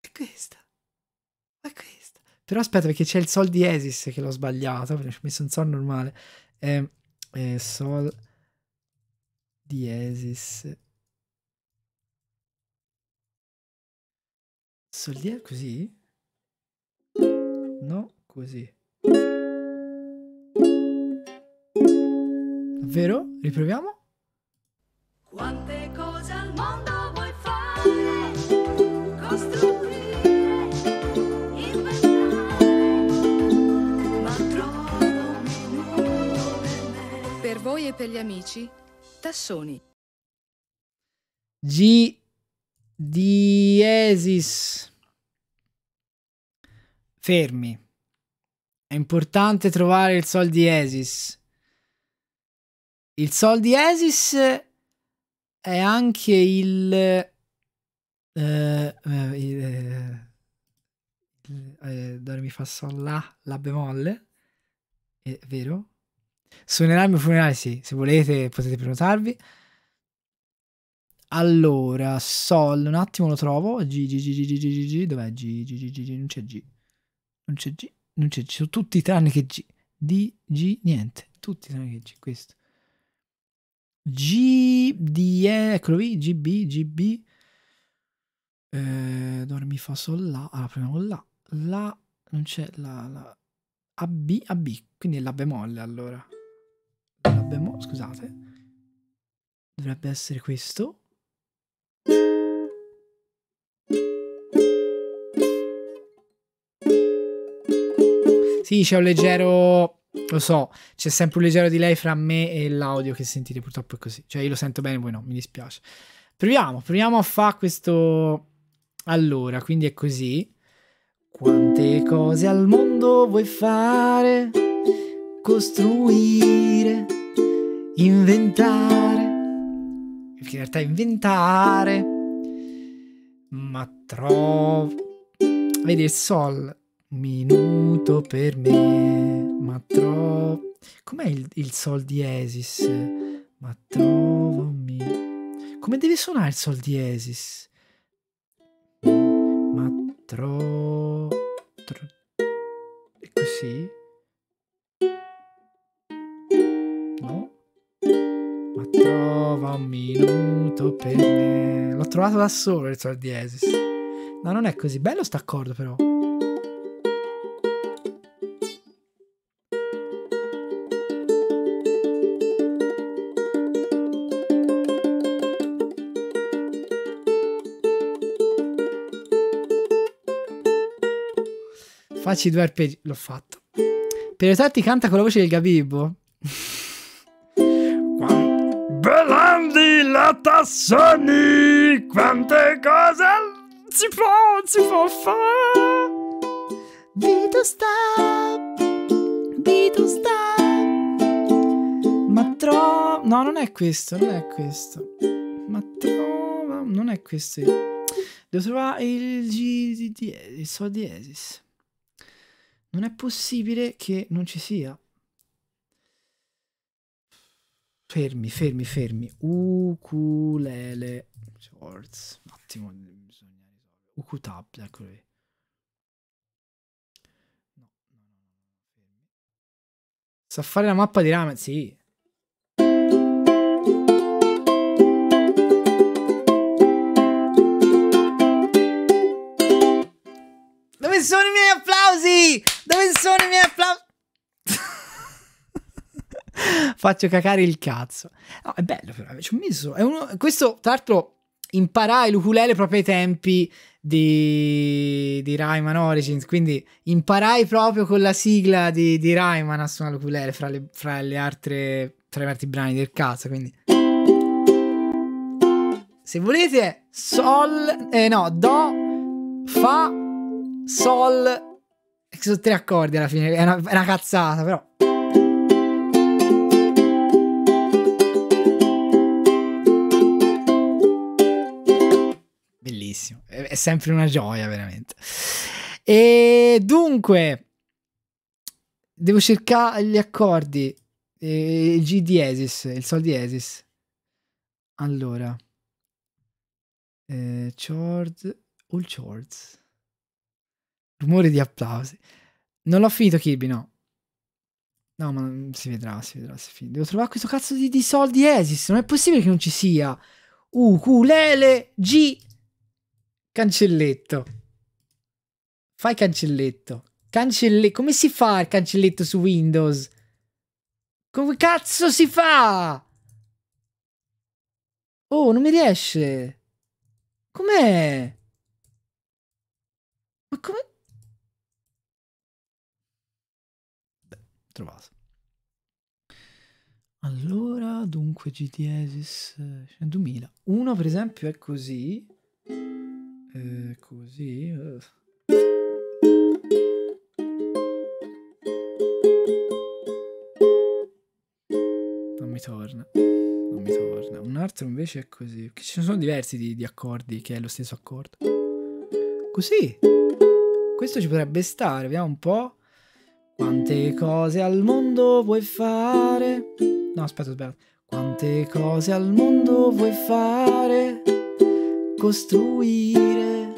È questa. È questa. Però aspetta, perché c'è il sol diesis che l'ho sbagliato. ho messo un sol normale. Eh, eh, sol diesis. Sol diesis così? No, così. Davvero? Riproviamo? Quante cose al mondo vuoi fare? Costruire, inventare, ma un minuto per me. Per voi e per gli amici, Tassoni. G diesis. Fermi. È importante trovare il sol diesis. Il sol diesis è anche il. eh, eh, eh, eh, dove mi fa sol la, la bemolle. È vero? Suonerà il mio funerale, sì. Se volete potete prenotarvi. Allora, Sol, un attimo lo trovo. G, G, G, G, G, G, G, dov'è G, G, G, G, G, non c'è G. Non c'è G, non c'è G, sono tutti tranne che G. D, G, niente, tutti tranne che G, questo. G, D, E, eccolo lì, G, B, G, B. Eh, dormi fa sol la, allora prima con la. La, non c'è la, la. A, B, A, B, quindi è la bemolle allora. La bemolle, scusate. Dovrebbe essere questo. Sì, c'è un leggero. Lo so, c'è sempre un leggero delay fra me e l'audio che sentite, purtroppo è così. Cioè, io lo sento bene, voi no, mi dispiace. Proviamo, proviamo a fare questo. Allora, quindi è così. Quante cose al mondo vuoi fare? Costruire, inventare. Perché in realtà inventare. Ma troppo. Vedi il sol. Minuto per me. Ma troppo. Com'è il, il sol diesis? Ma trovami. Come deve suonare il sol diesis? Ma tro... tro- È così? No? Ma trova un minuto per me. L'ho trovato da solo il sol diesis. No, non è così. Bello sta accordo però. Facci due arpeggi. L'ho fatto. Per aiutarti canta con la voce del Gabibbo. Belandi la Tassoni, quante cose si può, si può fare. Vito sta, Vito sta. Ma tro... No, non è questo, non è questo. Ma trova... Non è questo. Devo trovare il G il Sol diesis. Non è possibile che non ci sia. Fermi, fermi, fermi. Ukulele. Chords. Un attimo, bisogna risolvere. Ukutab, eccolo lì. No, no, no, fermi. Sa fare la mappa di ramen? Sì. Dove sono i miei applausi? Dove sono i miei applausi? Faccio cacare il cazzo. No, è bello però, ci ho messo. Uno, questo, tra l'altro, imparai l'ukulele proprio ai tempi di, di Rayman Origins, quindi imparai proprio con la sigla di, di Rayman a suonare l'ukulele fra le, fra le altre, tra gli altri brani del cazzo, quindi... Se volete, sol, eh no, do, fa, sol, sono tre accordi alla fine, è una, è una cazzata, però. Bellissimo, è, è sempre una gioia, veramente. E dunque, devo cercare gli accordi, il G diesis, il Sol diesis. Allora, eh, chord, all chords. Rumore di applausi. Non l'ho finito Kirby, no. No, ma si vedrà, si vedrà se finito. Devo trovare questo cazzo di, di sol diesis. Non è possibile che non ci sia. Ukulele G. Cancelletto. Fai cancelletto. Cancelle... Come si fa il cancelletto su Windows? Come cazzo si fa? Oh, non mi riesce. Com'è? Ma come? Trovato. Allora, dunque G diesis eh, 2000. Uno per esempio è così. Eh, così. Non mi torna. Non mi torna. Un altro invece è così. Perché ne sono diversi di, di accordi che è lo stesso accordo. Così. Questo ci potrebbe stare. Vediamo un po'. Quante cose al mondo vuoi fare? No, aspetta, aspetta. Quante cose al mondo vuoi fare? Costruire,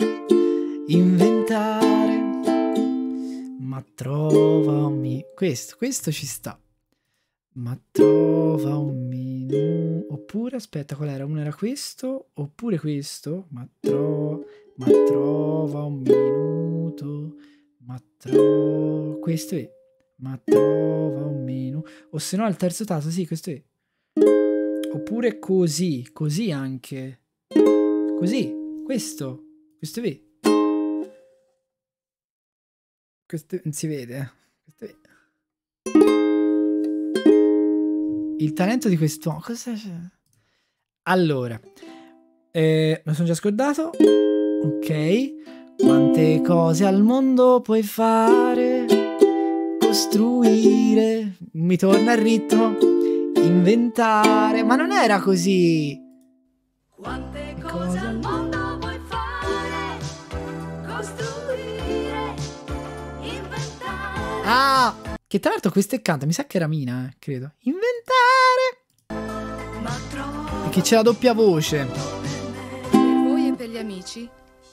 inventare. Ma trovami. Questo, questo ci sta. Ma trova un minuto. Oppure, aspetta, qual era? Uno era questo, oppure questo. Ma, tro... ma trova un minuto. Ma tro... Questo è. Ma trova un minuto. O se no al terzo tasto, sì, questo è. Oppure così, così anche. Così, questo. Questo è. Questo non si vede. eh. Questo è. Il talento di quest'uomo. Cosa c'è? Allora, eh, me lo sono già scordato. Ok. Quante cose al mondo puoi fare? Costruire, mi torna il ritmo, inventare, ma non era così. Quante cose al mondo vuoi fare? Costruire, inventare. Ah, che tra l'altro questo è canta, mi sa che era Mina, eh, credo. Inventare. Perché c'è la doppia voce. Per voi e per gli amici,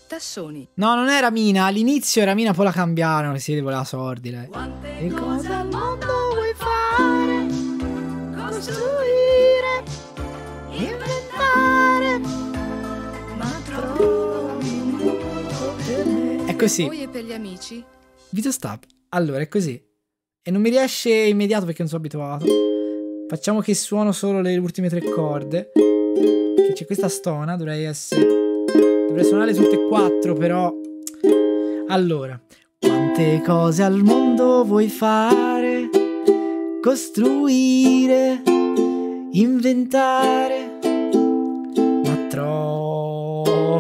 tassoni. No, non era Mina, all'inizio era Mina, poi la cambiarono, si voleva sordi lei. Quante cose al mondo vuoi fare? Costruire, inventare. Ma un per me. È così. Voi e per gli amici, Video stop. Allora, è così. E non mi riesce immediato perché non sono abituato. Facciamo che suono solo le ultime tre corde. Che c'è questa stona, dovrei essere... Dovrei suonare tutte e quattro, però... Allora. Quante cose al mondo vuoi fare? Costruire, inventare.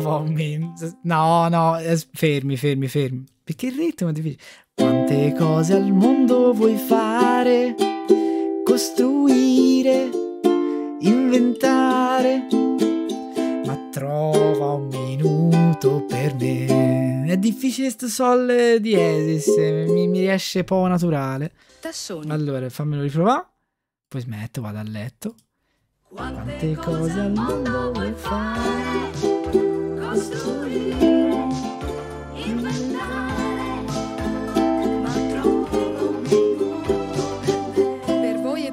Ma men- No, no, eh, fermi, fermi, fermi. Perché il ritmo è difficile. Quante cose al mondo vuoi fare? Costruire, inventare. Trova un minuto per me. È difficile sto sol diesis, mi, mi riesce poco naturale. tassoni. Allora, fammelo riprovare. Poi smetto, vado a letto. Quante cose al mondo vuoi fare? Costruire,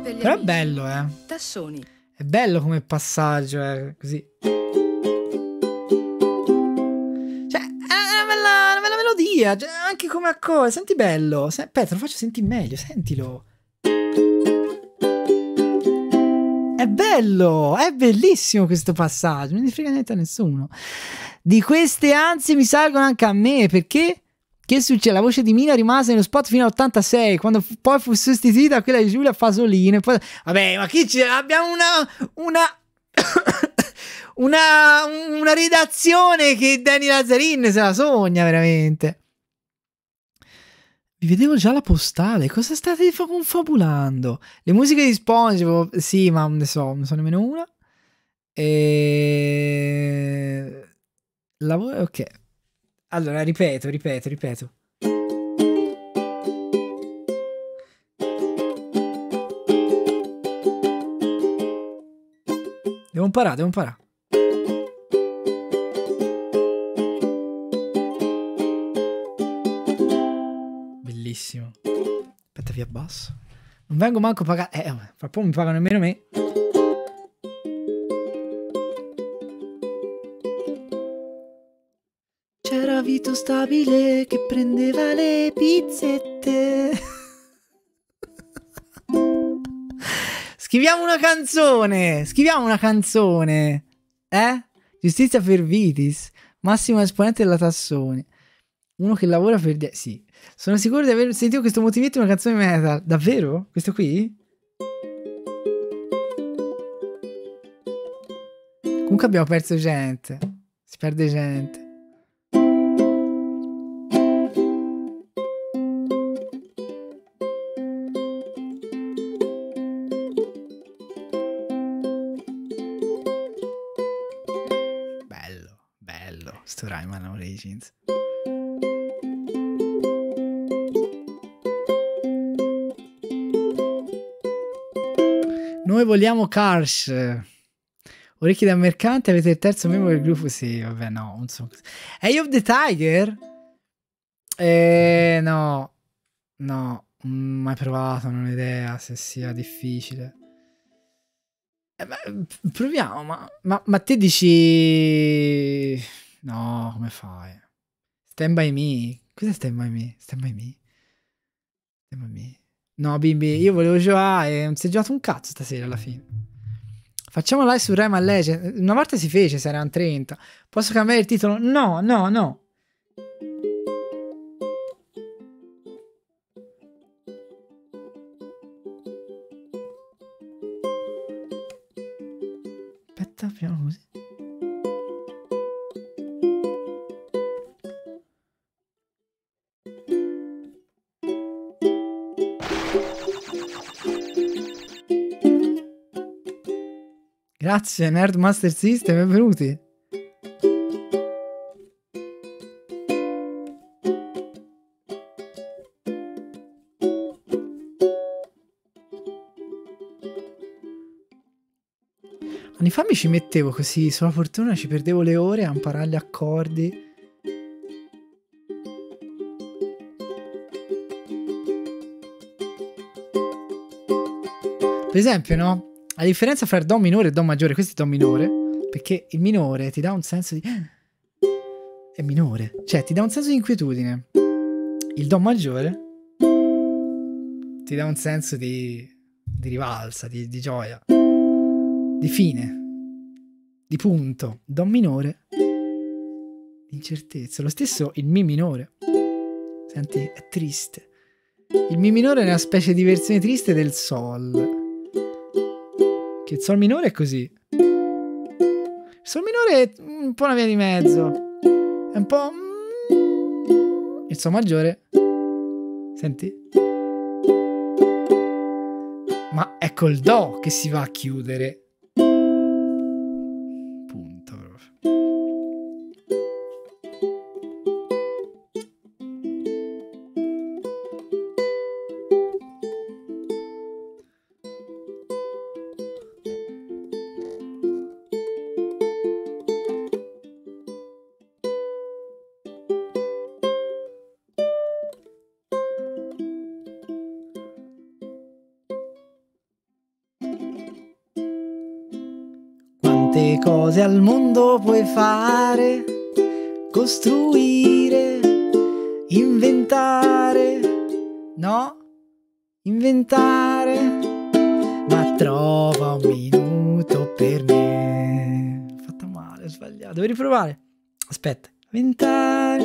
e Però è bello, eh. tassoni. È bello come passaggio, eh, così. Melodia, cioè, anche come accordo. Senti bello. Se- Aspetta, lo faccio sentire meglio, sentilo. È bello, è bellissimo questo passaggio, non ne frega niente a nessuno. Di queste ansie mi salgono anche a me, perché? Che succede? La voce di Mina rimase nello spot fino all'86, quando fu- poi fu sostituita da quella di Giulia Fasolino. Poi... Vabbè, ma chi c'è? Abbiamo una... una... una, una redazione che Danny Lazzarin se la sogna veramente. Vi vedevo già la postale, cosa state fa- confabulando? Le musiche di SpongeBob, sì, ma ne so, non so nemmeno una. E... La vo- ok. Allora, ripeto, ripeto, ripeto. Devo imparare, devo imparare. Aspetta, vi abbasso. Non vengo manco pagato. Eh, vabbè, fra poco mi pagano nemmeno me. C'era Vito Stabile che prendeva le pizzette. Scriviamo una canzone. Scriviamo una canzone. Eh? Giustizia per Vitis. Massimo esponente della Tassoni. Uno che lavora per... die- Sì. Sono sicuro di aver sentito questo motivetto in una canzone metal. Davvero? Questo qui? Comunque abbiamo perso gente. Si perde gente. Vogliamo Cars. Orecchie da mercante, avete il terzo membro del gruppo? Sì, vabbè, no. Non so. Eye of the Tiger? Eh, no. No, mm, mai provato, non ho idea se sia difficile. Eh, proviamo, ma, ma, ma te dici... No, come fai? Stand by me. Cos'è stand by me? Stand by me? Stand by me. No, bimbi, io volevo giocare e non si è giocato un cazzo stasera alla fine. Facciamo live su Rayman Legend. Una volta si fece, se erano 30. Posso cambiare il titolo? No, no, no. Aspetta, piano così. Grazie, Nerd Master System, benvenuti. Anni fa mi ci mettevo così, sulla fortuna ci perdevo le ore a imparare gli accordi. Per esempio, no? La differenza fra Do minore e Do maggiore, questo è Do minore, perché il minore ti dà un senso di... è minore, cioè ti dà un senso di inquietudine. Il Do maggiore ti dà un senso di, di rivalsa, di, di gioia, di fine, di punto. Do minore, incertezza. Lo stesso il Mi minore. Senti, è triste. Il Mi minore è una specie di versione triste del Sol. Che il Sol minore è così. Il Sol minore è un po' una via di mezzo. È un po'... Il Sol maggiore. Senti? Ma è col Do che si va a chiudere. Puoi fare, costruire, inventare, no? Inventare, ma trova un minuto per me. Ho fatto male, ho sbagliato, devo riprovare. Aspetta, inventare,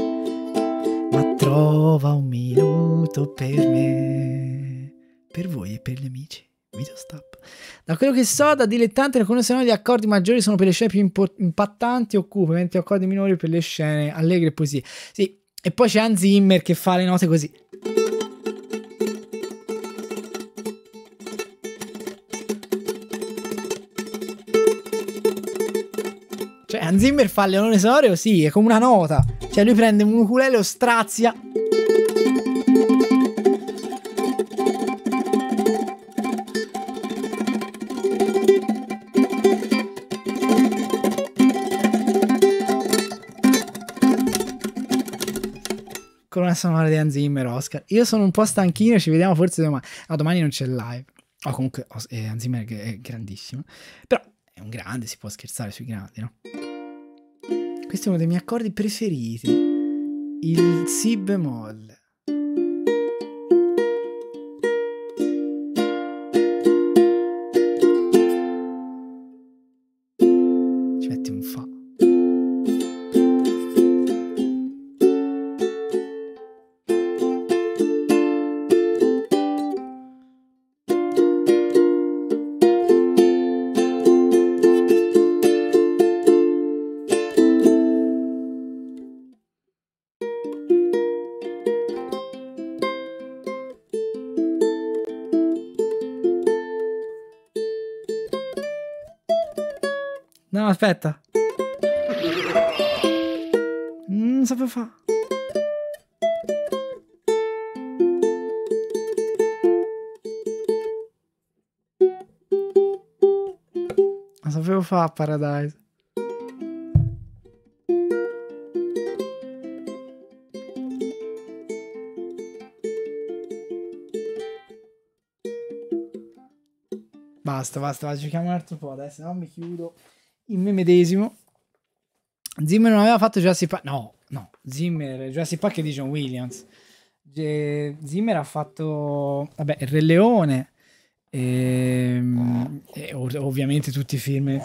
ma trova un minuto per me, per voi e per gli amici. Video stop. Da quello che so, da dilettante, ne conoscono gli accordi maggiori sono per le scene più impattanti o cupe, mentre gli accordi minori per le scene allegre e poesie. Sì, e poi c'è Hans Zimmer che fa le note così. Cioè, Hans Zimmer fa il leone sonoro, sì, è come una nota. Cioè, lui prende un ukulele, lo strazia. Sonora di Hans Zimmer, Oscar. Io sono un po' stanchino, ci vediamo forse domani. No, domani non c'è live. Oh, comunque, eh, Hans Zimmer è grandissimo. Però è un grande, si può scherzare sui grandi, no? Questo è uno dei miei accordi preferiti. Il Si bemolle. No, aspetta. Mm, Non sapevo fare. Non sapevo fare Paradise. Basta, basta, giochiamo un altro po' adesso, no mi chiudo in me medesimo. Zimmer non aveva fatto Jurassic Park. No, no, Zimmer, Jurassic Park è di John Williams. Zimmer ha fatto, vabbè, Il Re Leone. ehm, E, ov- ovviamente tutti i film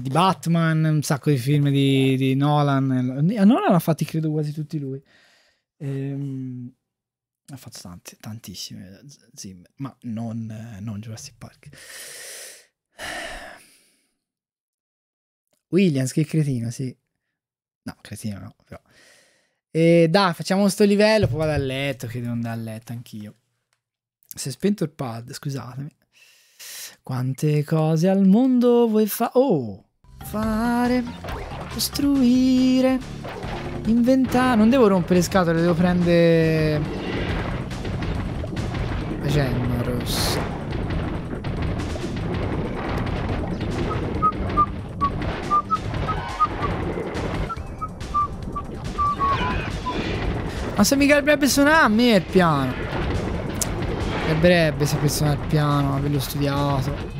di Batman, un sacco di film di, di Nolan. A Nolan ha fatti credo quasi tutti lui. Ehm, ha fatto tanti, tantissime Z- Zimmer, ma non, eh, non Jurassic Park. Williams, che cretino, sì. No, cretino no, però. E dai, facciamo sto livello, poi vado a letto, che devo andare a letto anch'io. Si è spento il pad, scusatemi. Quante cose al mondo vuoi fare? Oh, fare, costruire, inventare. Non devo rompere le scatole, devo prendere... La gemma Ma se mi garberebbe suonare a me il piano. Garberebbe saper suonare il piano, averlo studiato.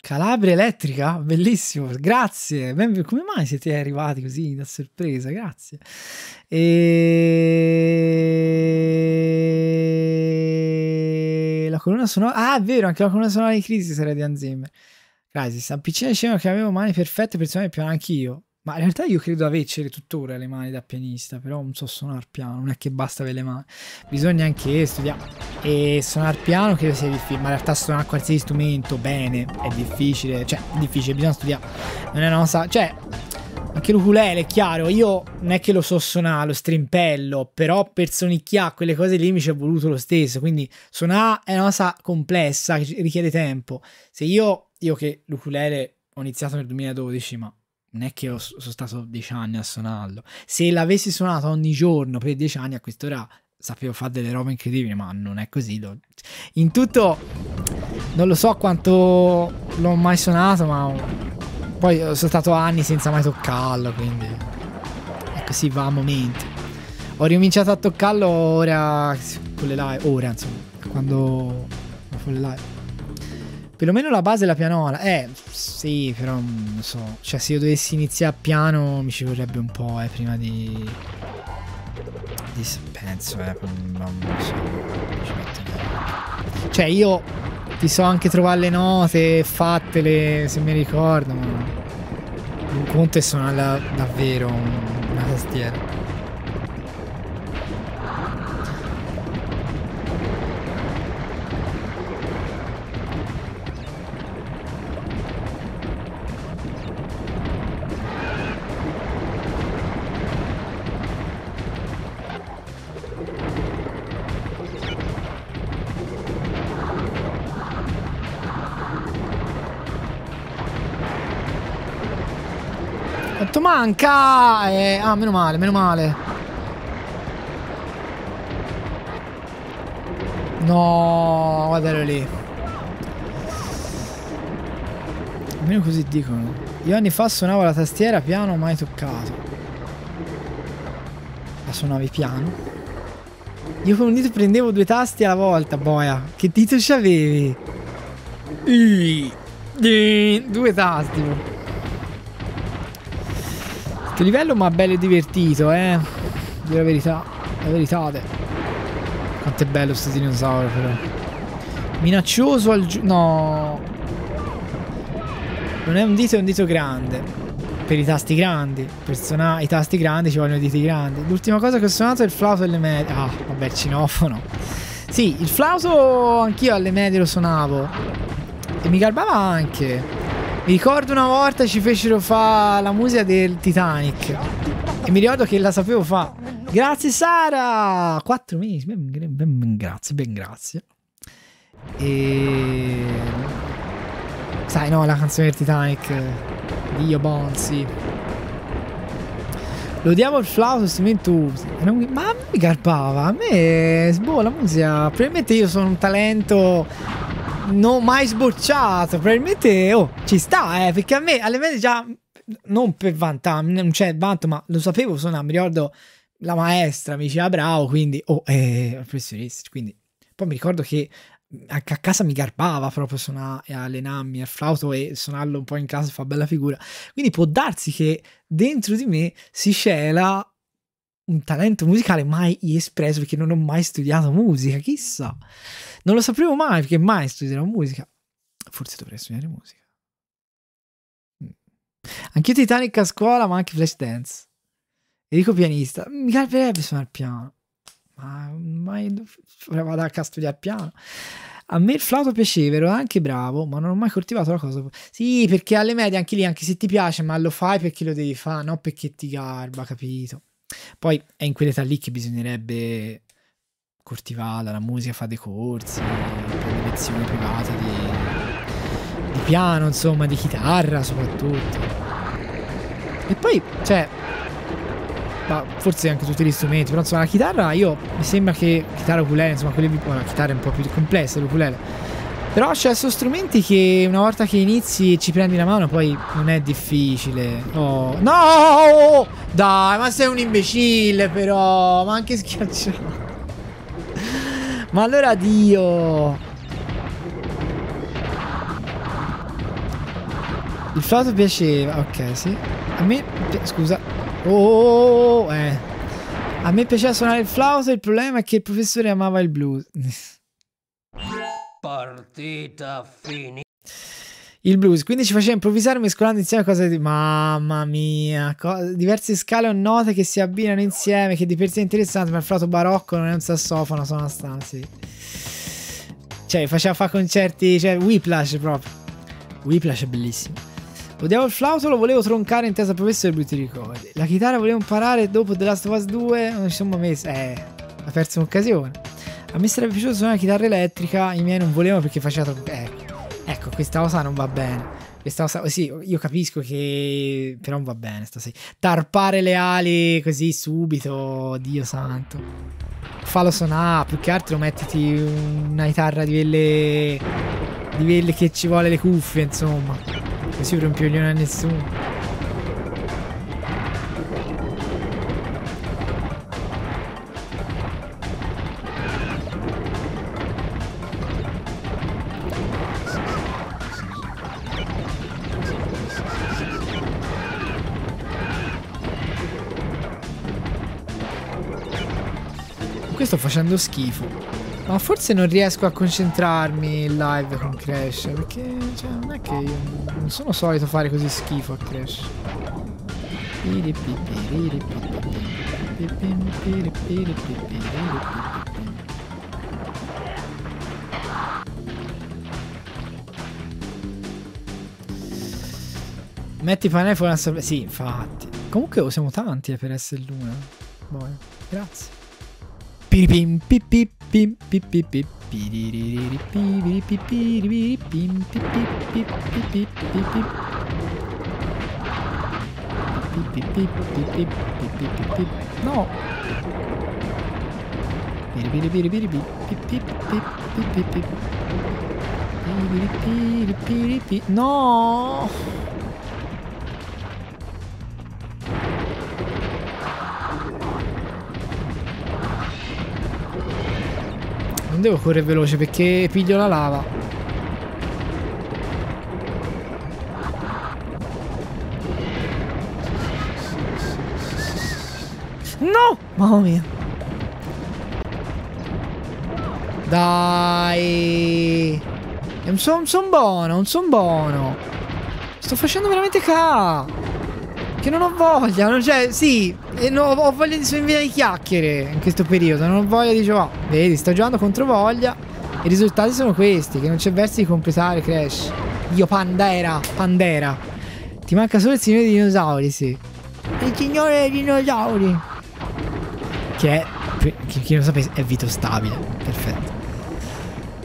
Calabria elettrica? Bellissimo, grazie. Come mai siete arrivati così da sorpresa? Grazie. E... Colonna sonora... Ah, è vero, anche la colonna sonora di Crisis era di Hans Zimmer. Crisis, a piccina dicevano che avevo mani perfette per suonare il piano anch'io. Ma in realtà io credo avercele tuttora le mani da pianista, però non so suonare piano, non è che basta avere le mani. Bisogna anche studiare. E suonare piano credo sia difficile, ma in realtà suonare qualsiasi strumento bene è difficile, cioè difficile, bisogna studiare. Non è una cosa, cioè anche l'ukulele, è chiaro, io non è che lo so suonare, lo strimpello, però per sonicchiare quelle cose lì mi ci è voluto lo stesso, quindi suonare è una cosa complessa che richiede tempo. Se io, io che l'ukulele ho iniziato nel 2012, ma non è che sono stato dieci anni a suonarlo. Se l'avessi suonato ogni giorno per dieci anni, a quest'ora sapevo fare delle robe incredibili, ma non è così. In tutto, non lo so quanto l'ho mai suonato, ma poi sono stato anni senza mai toccarlo, quindi è così va a momenti. Ho ricominciato a toccarlo ora con le live, ora insomma, quando con le live. Perlomeno la base è la pianola. Eh, sì, però non so. Cioè, se io dovessi iniziare a piano mi ci vorrebbe un po', eh, prima di... di penso, eh, non lo so. Ci metto niente. Cioè, io ti so anche trovare le note, fattele, se mi ricordo, ma... Un conto è suonarla davvero un- una tastiera. Manca? Eh, ah, meno male, meno male. No, guardalo lì. Almeno così dicono. Io anni fa suonavo la tastiera piano, mai toccato. La suonavi piano? Io con un dito prendevo due tasti alla volta, boia. Che dito c'avevi? I- i- Due tasti. Questo livello ma bello e divertito, eh. Dire la verità. La verità. Quanto è bello sto dinosauro però. Minaccioso al giù. No. Non è un dito, è un dito grande. Per i tasti grandi. Per suonare i tasti grandi ci vogliono diti grandi. L'ultima cosa che ho suonato è il flauto alle medie. Ah, vabbè, il cinofono. Sì, il flauto anch'io alle medie lo suonavo. E mi garbava anche. Mi ricordo una volta ci fecero fare la musica del Titanic. E mi ricordo che la sapevo fare. Grazie Sara! Quattro mesi. Ben, ben- ben grazie, ben grazie. E... Sai, no, la canzone del Titanic. di Io Bonzi. Lo odiavo il flauto, strumento non Ma a mi garbava. A me, boh, la musica. Probabilmente io sono un talento non mai sbocciato. Probabilmente, oh, ci sta, eh. Perché a me, alle medie già, non per vantare, non c'è vanto, ma lo sapevo suonare. Mi ricordo la maestra mi diceva bravo, quindi, oh, eh, professionista. Quindi, poi mi ricordo che anche a casa mi garbava proprio suonare allenarmi al flauto e suonarlo un po' in casa fa bella figura. Quindi può darsi che dentro di me si cela un talento musicale mai espresso perché non ho mai studiato musica, chissà. Non lo sapevo mai perché mai studierò musica. Forse dovrei studiare musica. Mm. Anch'io Titanic a scuola, ma anche Flashdance. E dico pianista, mi garberebbe suonare piano. Ma mai vado a studiare piano. A me il flauto piaceva, ero anche bravo, ma non ho mai coltivato la cosa. Sì, perché alle medie anche lì, anche se ti piace, ma lo fai perché lo devi fare, non perché ti garba, capito? Poi è in quell'età lì che bisognerebbe coltivare la musica, fa dei corsi, prendere lezioni private di, di piano, insomma, di chitarra soprattutto. E poi, cioè, ma forse anche tutti gli strumenti, però insomma la chitarra io mi sembra che chitarra ukulele, insomma quelle la chitarra è un po' più complessa l'ukulele. Però c'è sono strumenti che una volta che inizi e ci prendi la mano poi non è difficile. Oh. No! Dai, ma sei un imbecille però, ma anche schiacciato. Ma allora Dio! Il flauto piaceva, ok, sì. A me, scusa. Oh, eh. A me piaceva suonare il flauto, il problema è che il professore amava il blues. Partita finita. Il blues, quindi ci faceva improvvisare mescolando insieme cose di... Mamma mia, co- diverse scale o note che si abbinano insieme, che di per sé è interessante, ma il flauto barocco non è un sassofono, sono stanze. Cioè, faceva fare concerti, cioè, Whiplash proprio. Whiplash è bellissimo. Odiavo il flauto, lo volevo troncare in testa professore brutti ricordi. La chitarra volevo imparare dopo The Last of Us 2, non ci sono messo. Eh, ha perso un'occasione. A me sarebbe piaciuto suonare la chitarra elettrica, i miei non volevano perché faceva troppo... Ecco, questa cosa non va bene. Questa cosa... Sì, io capisco che... Però non va bene stasera. Tarpare le ali così subito, Dio santo. Fallo suonare, più che altro mettiti una chitarra di quelle... Di quelle che ci vuole le cuffie, insomma. Così rompi a nessuno. Facendo schifo. Ma forse non riesco a concentrarmi in live con Crash. Perché cioè, non è che io non sono solito fare così schifo a Crash. Metti Pineapple a sorpresa. Sì, infatti. Comunque siamo tanti per essere l'una. Boh, grazie. bir bim bip bip bim bip bip bip No. Biri biri biri biri bip bip bip bip bip bip bip. Biri biri biri biri. No. Non devo correre veloce perché piglio la lava. No! Mamma mia. Dai. Non sono son buono, non sono buono. Sto facendo veramente ca. Che non ho voglia, non, cioè, sì, e no, ho voglia di di chiacchiere in questo periodo, non ho voglia di giocare. Vedi, sto giocando contro voglia. I risultati sono questi, che non c'è verso di completare Crash. Io Pandera, Pandera. Ti manca solo il signore dei dinosauri, sì. Il signore dei dinosauri. Che è, chi, chi non sapesse, è Vito Stabile. Perfetto.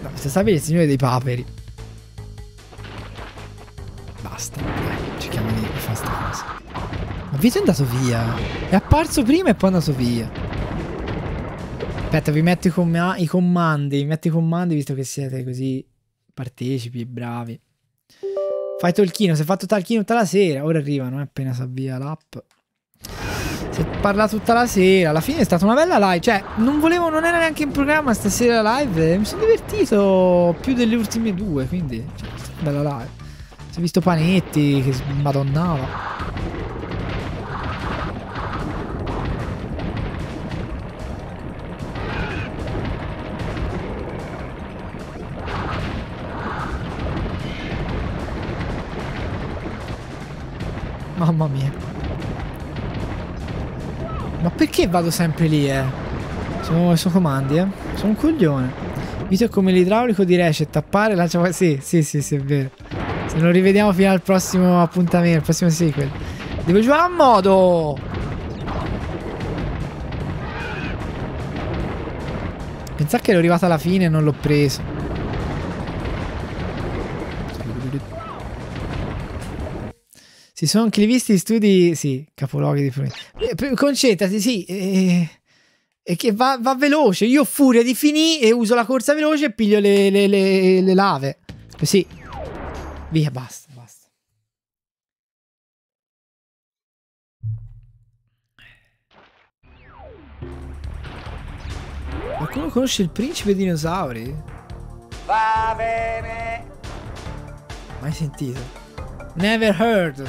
No, Vito Stabile è il signore dei paperi. Basta, Vito è andato via. È apparso prima e poi è andato via. Aspetta, vi metto i, com- i comandi. Vi metto i comandi visto che siete così partecipi bravi. Fai talchino. Si è fatto talchino tutta la sera. Ora arrivano, eh, appena si avvia l'app. Si parla tutta la sera. Alla fine è stata una bella live. Cioè, non volevo, non era neanche in programma stasera la live. Mi sono divertito più delle ultime due. Quindi, cioè, è bella live. Si è visto Panetti che madonnava. Mamma mia. Ma perché vado sempre lì, eh? Sono, sono comandi, eh? Sono un coglione. Vito è come l'idraulico di Resce, tappare, lancia fuori. Sì, sì, sì, sì, è vero. Se non rivediamo fino al prossimo appuntamento, al prossimo sequel. Devo giocare a modo! Pensate che ero arrivato alla fine e non l'ho preso. Si sono anche visti studi. Sì, capologhi di Prometeo. Concentrati, sì. E, e che va, va, veloce. Io furia di finì e uso la corsa veloce e piglio le, le, le, le lave. Così. Via, basta, basta. Qualcuno conosce il principe dinosauri? Va bene. Mai sentito? Never heard.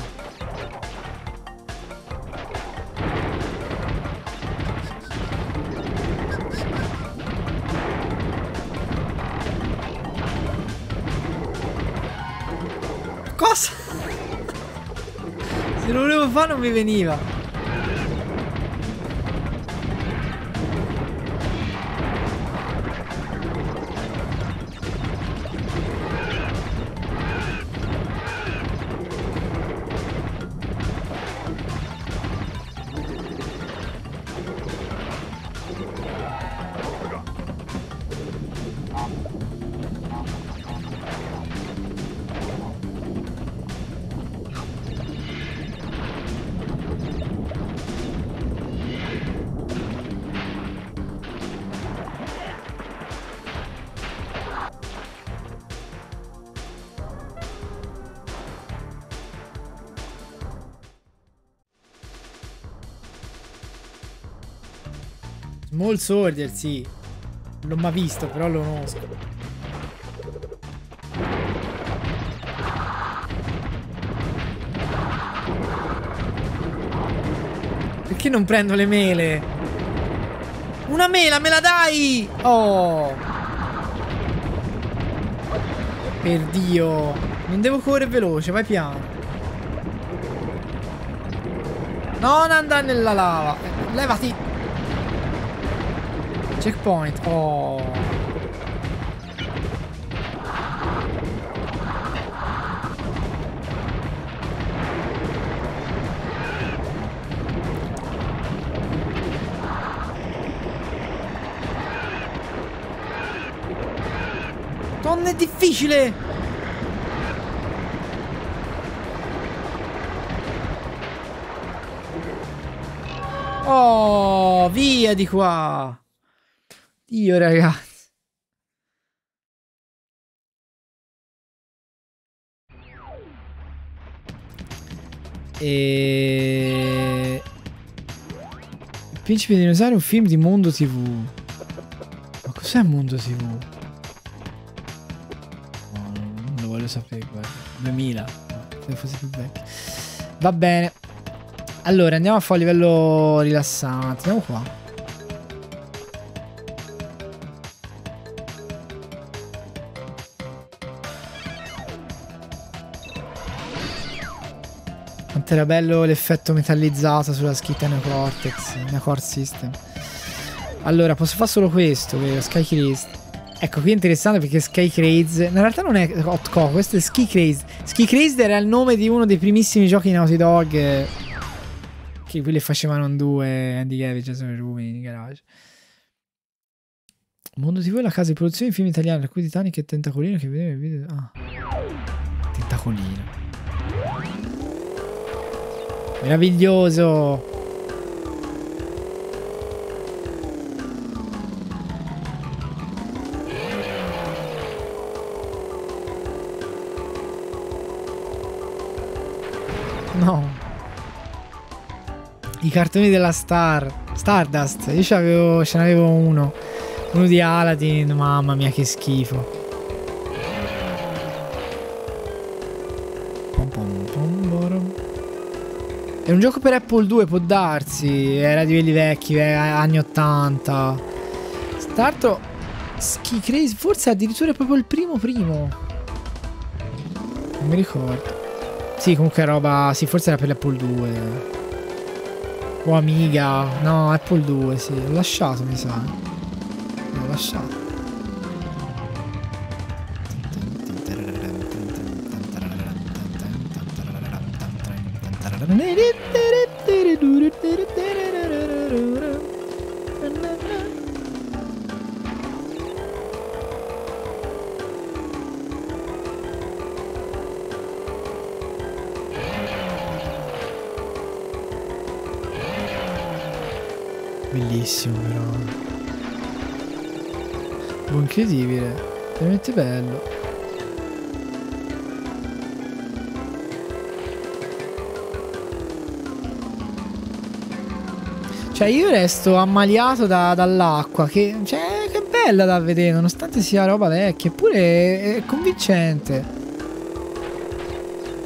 Cosa? Se lo volevo fare non mi veniva. Small Soldier, sì. L'ho mai visto, però lo conosco. Perché non prendo le mele? Una mela, me la dai! Oh! Per Dio! Non devo correre veloce, vai piano. Non andare nella lava. Eh, levati! Checkpoint. Oh. Non è difficile! Oh, via di qua! Dio ragazzi. E... Il Principe di Dinosauri è un film di Mondo TV. Ma cos'è Mondo TV? No, non lo voglio sapere, guarda. 2000. Se fosse più vecchio. Va bene. Allora, andiamo a fare a livello rilassante. Andiamo qua. Quanto era bello l'effetto metallizzato sulla scritta Neocortex, Neocore System. Allora, posso fare solo questo, vero? Sky Crazed. Ecco, qui è interessante perché Sky Crazed... In realtà non è Hot Coco, questo è Ski Crazed. Ski Crazed era il nome di uno dei primissimi giochi di Naughty Dog. Eh, che quelli facevano in due, Andy Gavin, Jason Rubin, in garage. Mondo TV è la casa di produzione di film italiani, cui Titanic e Tentacolino che vedeva il video... Ah. Tentacolino. Meraviglioso. No. I cartoni della Star. Stardust. Io ce n'avevo, uno. Uno di Aladdin. Mamma mia, che schifo. È un gioco per Apple 2, può darsi. Era di quelli vecchi, eh, anni 80. Starto. Ski Crazy. Forse addirittura è proprio il primo primo. Non mi ricordo. Sì, comunque roba. Sì, forse era per l'Apple 2. O Amiga. No, Apple 2, sì. L'ho lasciato, mi sa. L'ho lasciato. Bellissimo però. Incredibile. Veramente bello. Cioè io resto ammaliato da- dall'acqua che, cioè, che bella da vedere nonostante sia roba vecchia eppure è, è convincente.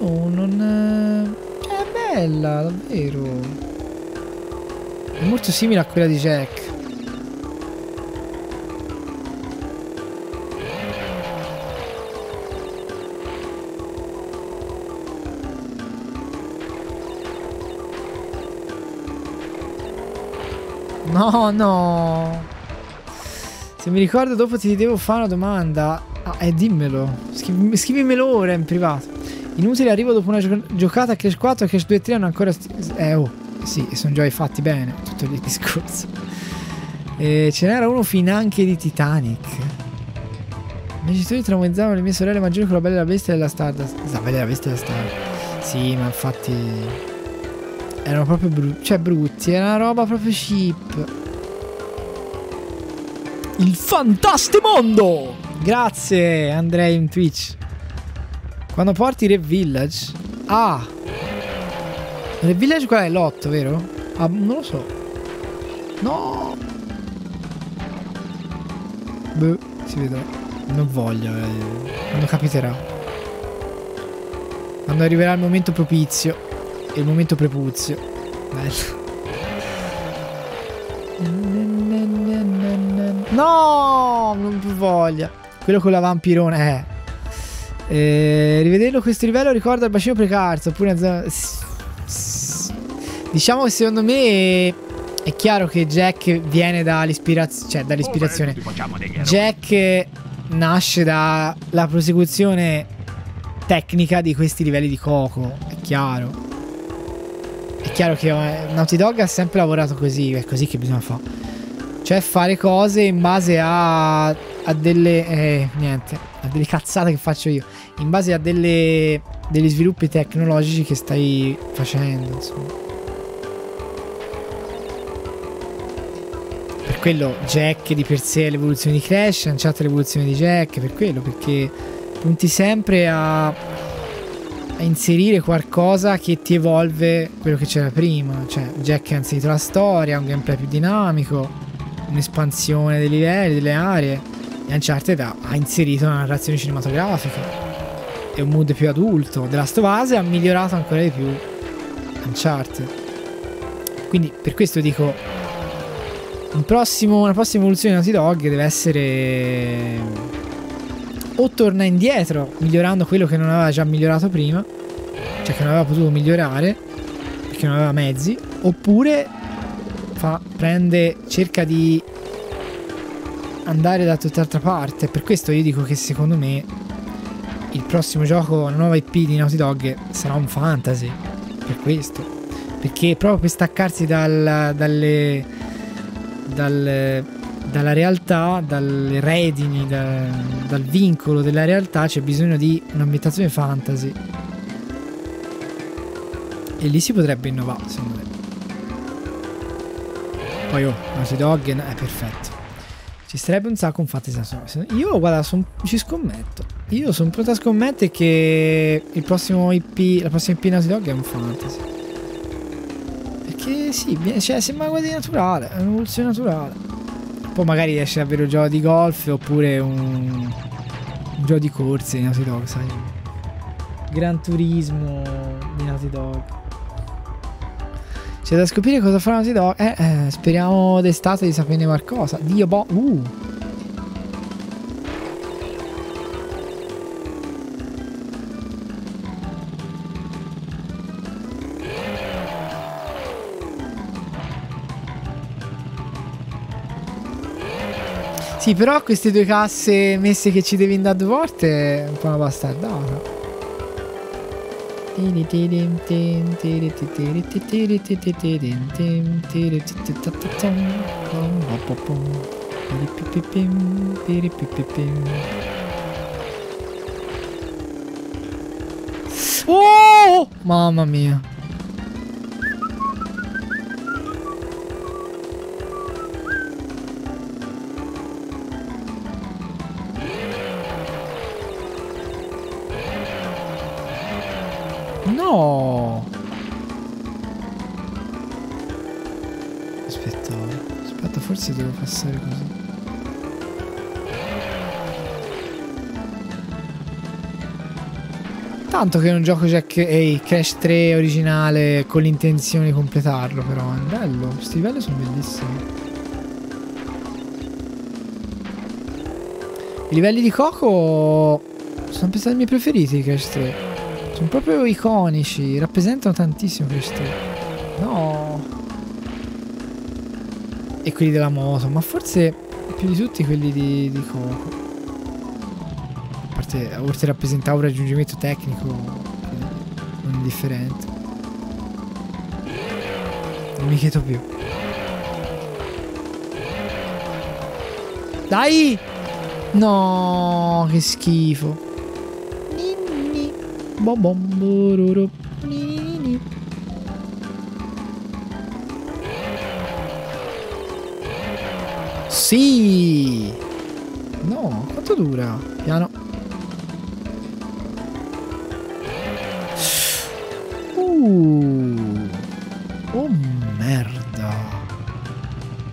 Oh non... Cioè è bella davvero. È molto simile a quella di Jack. No, no. Se mi ricordo dopo ti devo fare una domanda. Ah, eh, dimmelo. Scrivi- scrivimelo ora in privato. Inutile arrivo dopo una gio- giocata a Crash 4 e Crash 2 e 3 hanno ancora... eh, oh. Sì, sono già fatti bene. Tutto il discorso. E ce n'era uno finanche di Titanic. I miei genitori traumatizzavano le mie sorelle maggiori con la bella la bestia della Stardust. La bella la bestia della Stardust. Sì, ma infatti... Erano proprio brutti. Cioè, brutti. Era una roba proprio cheap. Il fantastimondo! Grazie, Andrei in Twitch. Quando porti Re Village. Ah! Re Village qual è? L'8, vero? Ah, non lo so. No! Boh, si vedrà. Non voglio. eh. Quando capiterà. Quando arriverà il momento propizio. E il momento prepuzio. Bello. No, non più voglia. Quello con la vampirone, eh. Eh, rivederlo a questo livello ricorda il bacino precarzo. Oppure zona- Diciamo che secondo me è chiaro che Jack viene dall'ispirazione. Cioè, dall'ispirazione. Jack nasce dalla prosecuzione tecnica di questi livelli di Coco. È chiaro. È chiaro che eh, Naughty Dog ha sempre lavorato così. È così che bisogna fare. Cioè fare cose in base a, a delle... Eh, niente, a delle cazzate che faccio io. In base a delle, degli sviluppi tecnologici che stai facendo, insomma. Per quello Jack di per sé è l'evoluzione di Crash, Uncharted è l'evoluzione di Jack, per quello, perché punti sempre a, a inserire qualcosa che ti evolve quello che c'era prima. Cioè, Jack ha inserito la storia, un gameplay più dinamico, un'espansione dei livelli, delle aree. E Uncharted ha, inserito una narrazione cinematografica e un mood più adulto. The Last of Us ha migliorato ancora di più Uncharted. Quindi per questo dico un prossimo, una prossima evoluzione di Naughty Dog deve essere o torna indietro migliorando quello che non aveva già migliorato prima, cioè che non aveva potuto migliorare perché non aveva mezzi, oppure fa, prende, cerca di andare da tutt'altra parte. Per questo io dico che secondo me il prossimo gioco, la nuova IP di Naughty Dog sarà un fantasy. Per questo. Perché proprio per staccarsi dal, dalle, dal- dalla realtà, dalle redini, da- dal vincolo della realtà, c'è bisogno di un'ambientazione fantasy. E lì si potrebbe innovare, secondo me. Poi oh, Naughty Dog è perfetto. Ci sarebbe un sacco un National. Io guarda, son- ci scommetto. Io sono pronto a scommettere che il prossimo IP, la prossima IP Naughty Dog è un fantasy. Perché sì, cioè, sembra quasi naturale, è un'evoluzione naturale. Poi magari esce davvero un gioco di golf oppure un, un gioco di corse di Naughty Dog, sai. Gran turismo di Naughty Dog. C'è da scoprire cosa farà Naughty Dog. Eh, eh, speriamo d'estate di saperne qualcosa. Dio boh. Uh. Sì, però queste due casse messe che ci devi andare due volte è un po' una bastardata. Oh! Mamma mia. No. Aspetta, aspetta, forse devo passare così. Tanto che non gioco Jack e Crash 3 originale con l'intenzione di completarlo, però è bello. Questi livelli sono bellissimi. I livelli di Coco sono sempre stati i miei preferiti di Crash 3. Sono proprio iconici, rappresentano tantissimo 3. No. E quelli della moto, ma forse più di tutti quelli di, di Coco. A parte, oltre a rappresentare un raggiungimento tecnico non indifferente. Non mi chiedo più. Dai! No, che schifo. Bom bom bururu. Sì! No, quanto dura? Piano. Uh. Oh merda.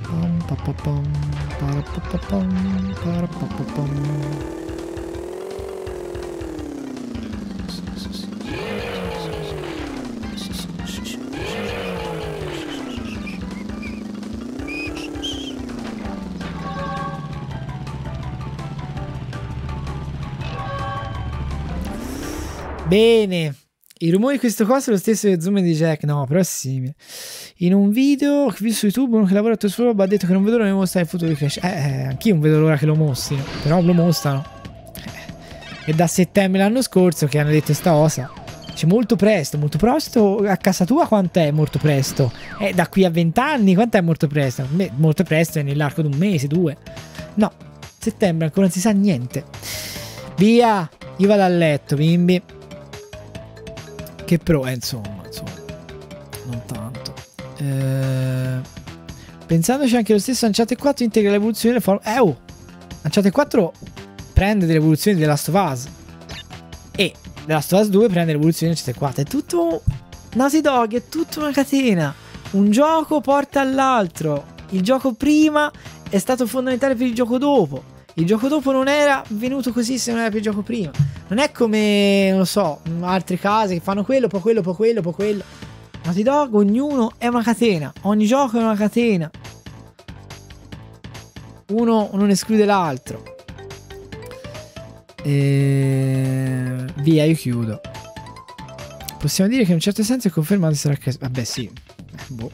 Pam, pa, pa, pam, para, pa, pa, pam, para, pa, pa, pam. Bene. I rumori di questo coso è lo stesso del zoom di Jack. No, però è simile. In un video che visto su YouTube, uno che lavora a suo roba ha detto che non vedo l'ora di mostrare il futuro di Crash. Eh, eh, anch'io non vedo l'ora che lo mostrino. Però lo mostrano. Eh, È da settembre l'anno scorso che hanno detto sta cosa. C'è molto presto, molto presto. A casa tua quant'è molto presto? Eh, da qui a vent'anni quant'è molto presto? Beh, molto presto è nell'arco di un mese, due. No, settembre ancora non si sa niente. Via, io vado a letto, bimbi. Che però, eh, insomma, insomma, non tanto. Eh, pensandoci anche lo stesso Uncharted 4 integra l'evoluzione delle forme. Eh, oh! Uncharted 4 prende delle evoluzioni The Last of Us. E The Last of Us 2 prende l'evoluzione di Uncharted 4. È tutto... Naughty Dog, è tutta una catena. Un gioco porta all'altro. Il gioco prima è stato fondamentale per il gioco dopo. Il gioco dopo non era venuto così se non era per il gioco prima. Non è come, non lo so, altre case che fanno quello, poi quello, poi quello, poi quello. Naughty Dog, ognuno è una catena. Ogni gioco è una catena. Uno non esclude l'altro. E... Via, io chiudo. Possiamo dire che in un certo senso è confermato sarà che... Vabbè, sì. Eh,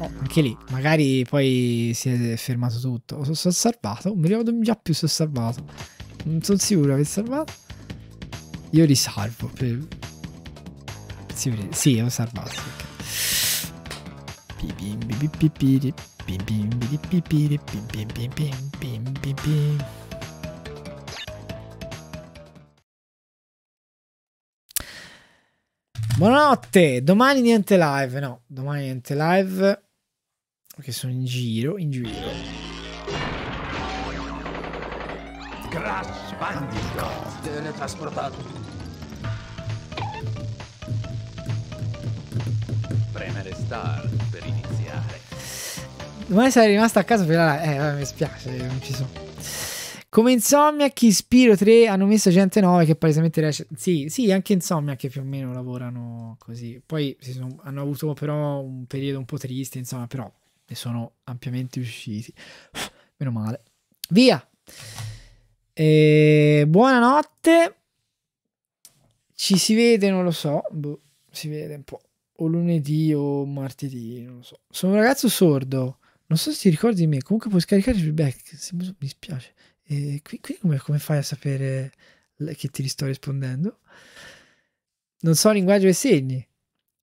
boh, anche lì, magari poi si è fermato tutto. Sono salvato, non mi ricordo già più se ho salvato. Non sono sicuro di aver salvato. Io risalvo per... Sì, sì ho salvato. Buonanotte, domani niente live, no, domani niente live perché sono in giro, in giro. Crash Bandicoot teletrasportato. Premere start per iniziare. Domani sarei rimasto a casa per la. Eh, mi spiace, non ci sono. Come Insomniac, Spiro 3 hanno messo gente 9 che palesemente riesce. Sì, sì, anche Insomniac che più o meno lavorano così. Poi sono- hanno avuto però un periodo un po' triste, insomma, però ne sono ampiamente usciti. Meno male. Via. E... Buonanotte. Ci si vede, non lo so. Boh, si vede un po'. O lunedì o martedì, non lo so. Sono un ragazzo sordo. Non so se ti ricordi di me. Comunque puoi scaricare il feedback. Mi dispiace. E qui, qui come, come fai a sapere che ti sto rispondendo? Non so linguaggio dei segni.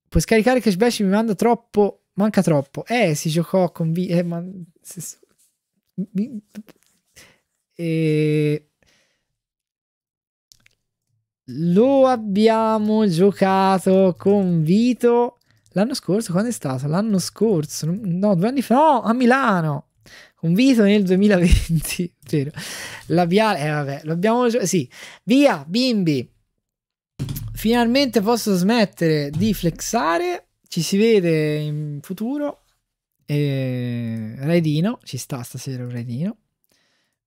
Puoi scaricare cashback, mi manda troppo. Manca troppo. Eh, si giocò con V. Eh, ma... E... Lo abbiamo giocato con Vito l'anno scorso. Quando è stato? L'anno scorso? No, due anni fa. No, a Milano. Con Vito nel 2020. Vero. Labiale. Eh, vabbè, lo abbiamo giocato. Sì. Via, bimbi. Finalmente posso smettere di flexare. Ci si vede in futuro. E... Raidino. Ci sta stasera un Raidino.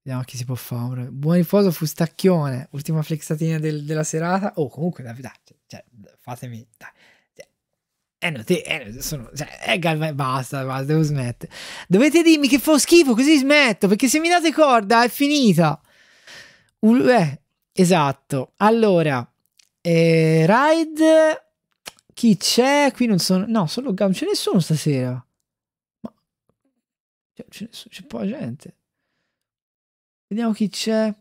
Vediamo chi si può fare. Buon riposo Fustacchione. Ultima flexatina del- della serata. Oh, comunque, dai, dai, cioè, fatemi. Dai. Cioè, eh, no, te, eh, sono, cioè, eh, basta, basta, devo smettere. Dovete dirmi che fa schifo, così smetto. Perché se mi date corda è finita. Un- eh, esatto. Allora, eh, Ride. Chi c'è? Qui non sono. No, solo Gam. C'è nessuno stasera. Ma. Cioè, c'è, nessuno- c'è poca gente. Vediamo chi c'è.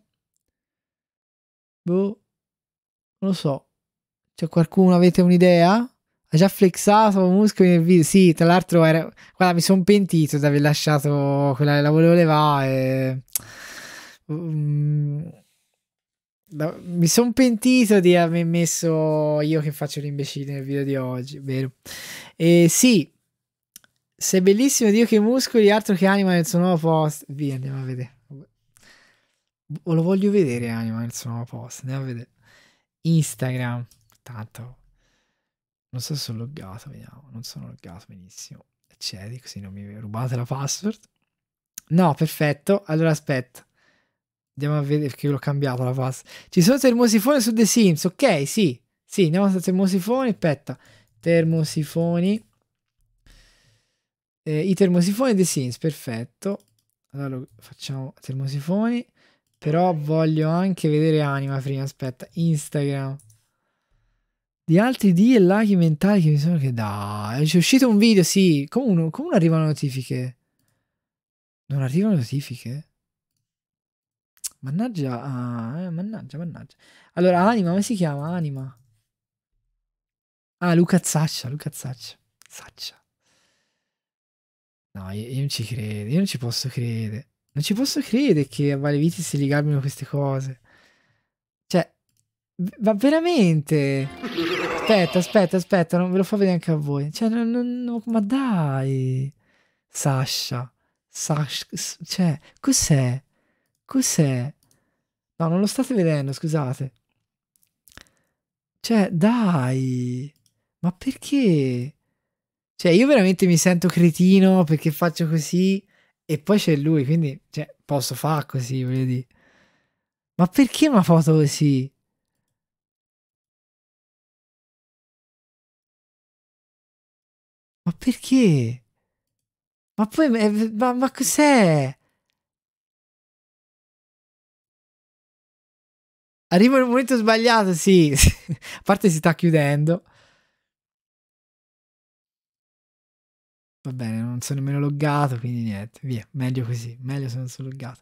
Boh. Non lo so. C'è qualcuno? Avete un'idea? Ha già flexato muscoli nel video. Sì, tra l'altro era... Guarda, mi sono pentito di aver lasciato quella la volevo levare. Mm, da- Mi sono pentito di aver messo io che faccio l'imbecille nel video di oggi, vero? E sì, sei bellissimo Dio che muscoli, altro che anima nel suo nuovo post. Via, andiamo a vedere. O lo voglio vedere anima nel suo nuovo post. Andiamo a vedere. Instagram. Tanto. Non so se sono loggato, vediamo. Non sono loggato benissimo. Accedi, così non mi rubate la password. No, perfetto. Allora aspetta. Andiamo a vedere perché l'ho cambiato la password. Ci sono termosifoni su The Sims. Ok, sì. Sì, andiamo a termosifoni. Aspetta. Termosifoni. Eh, I termosifoni The Sims, perfetto. Allora lo facciamo termosifoni. Però voglio anche vedere anima prima. Aspetta, Instagram. Di altri di e laghi mentali che mi sono che dai. C'è uscito un video, sì. Come, uno- come non arrivano notifiche? Non arrivano notifiche? Mannaggia, ah, eh, mannaggia, mannaggia. Allora, Anima, come si chiama? Anima. Ah, Luca Zaccia, Luca Zaccia. Zaccia. No, io, io non ci credo, io non ci posso credere. Non ci posso credere che a Vale Viti si ligabino queste cose. Cioè, ma veramente? Aspetta, aspetta, aspetta, non ve lo fa vedere anche a voi. Cioè, non- non- non- ma dai. Sasha. Sash, s- cioè, cos'è? Cos'è? No, non lo state vedendo, scusate. Cioè, dai. Ma perché? Cioè, io veramente mi sento cretino perché faccio così e poi c'è lui, quindi, cioè, posso fare così, voglio dire. Ma perché una foto così? Ma perché? Ma poi, eh, ma, ma cos'è? Arrivo nel momento sbagliato, sì. A parte si sta chiudendo. Va bene, non sono nemmeno loggato, quindi niente, via, meglio così, meglio se non sono loggato.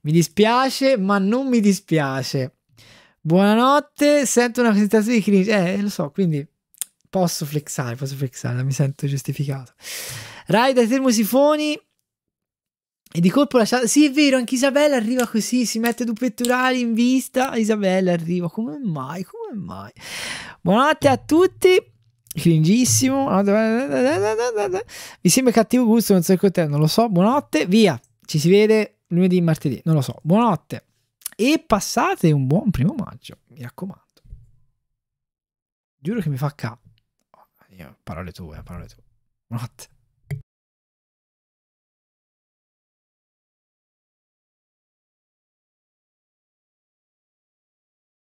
Mi dispiace, ma non mi dispiace. Buonanotte, sento una sensazione di cringe. Eh, lo so, quindi posso flexare, posso flexare, mi sento giustificato. Rai dai termosifoni e di colpo lasciate... Sì, è vero, anche Isabella arriva così, si mette due pettorali in vista. Isabella arriva, come mai, come mai? Buonanotte a tutti. Cringissimo. Mi sembra cattivo gusto, non so il te, non lo so. Buonanotte, via. Ci si vede lunedì martedì, non lo so. Buonanotte. E passate un buon primo maggio, mi raccomando. Giuro che mi fa ca. Io, parole tue, parole tue. Buonanotte.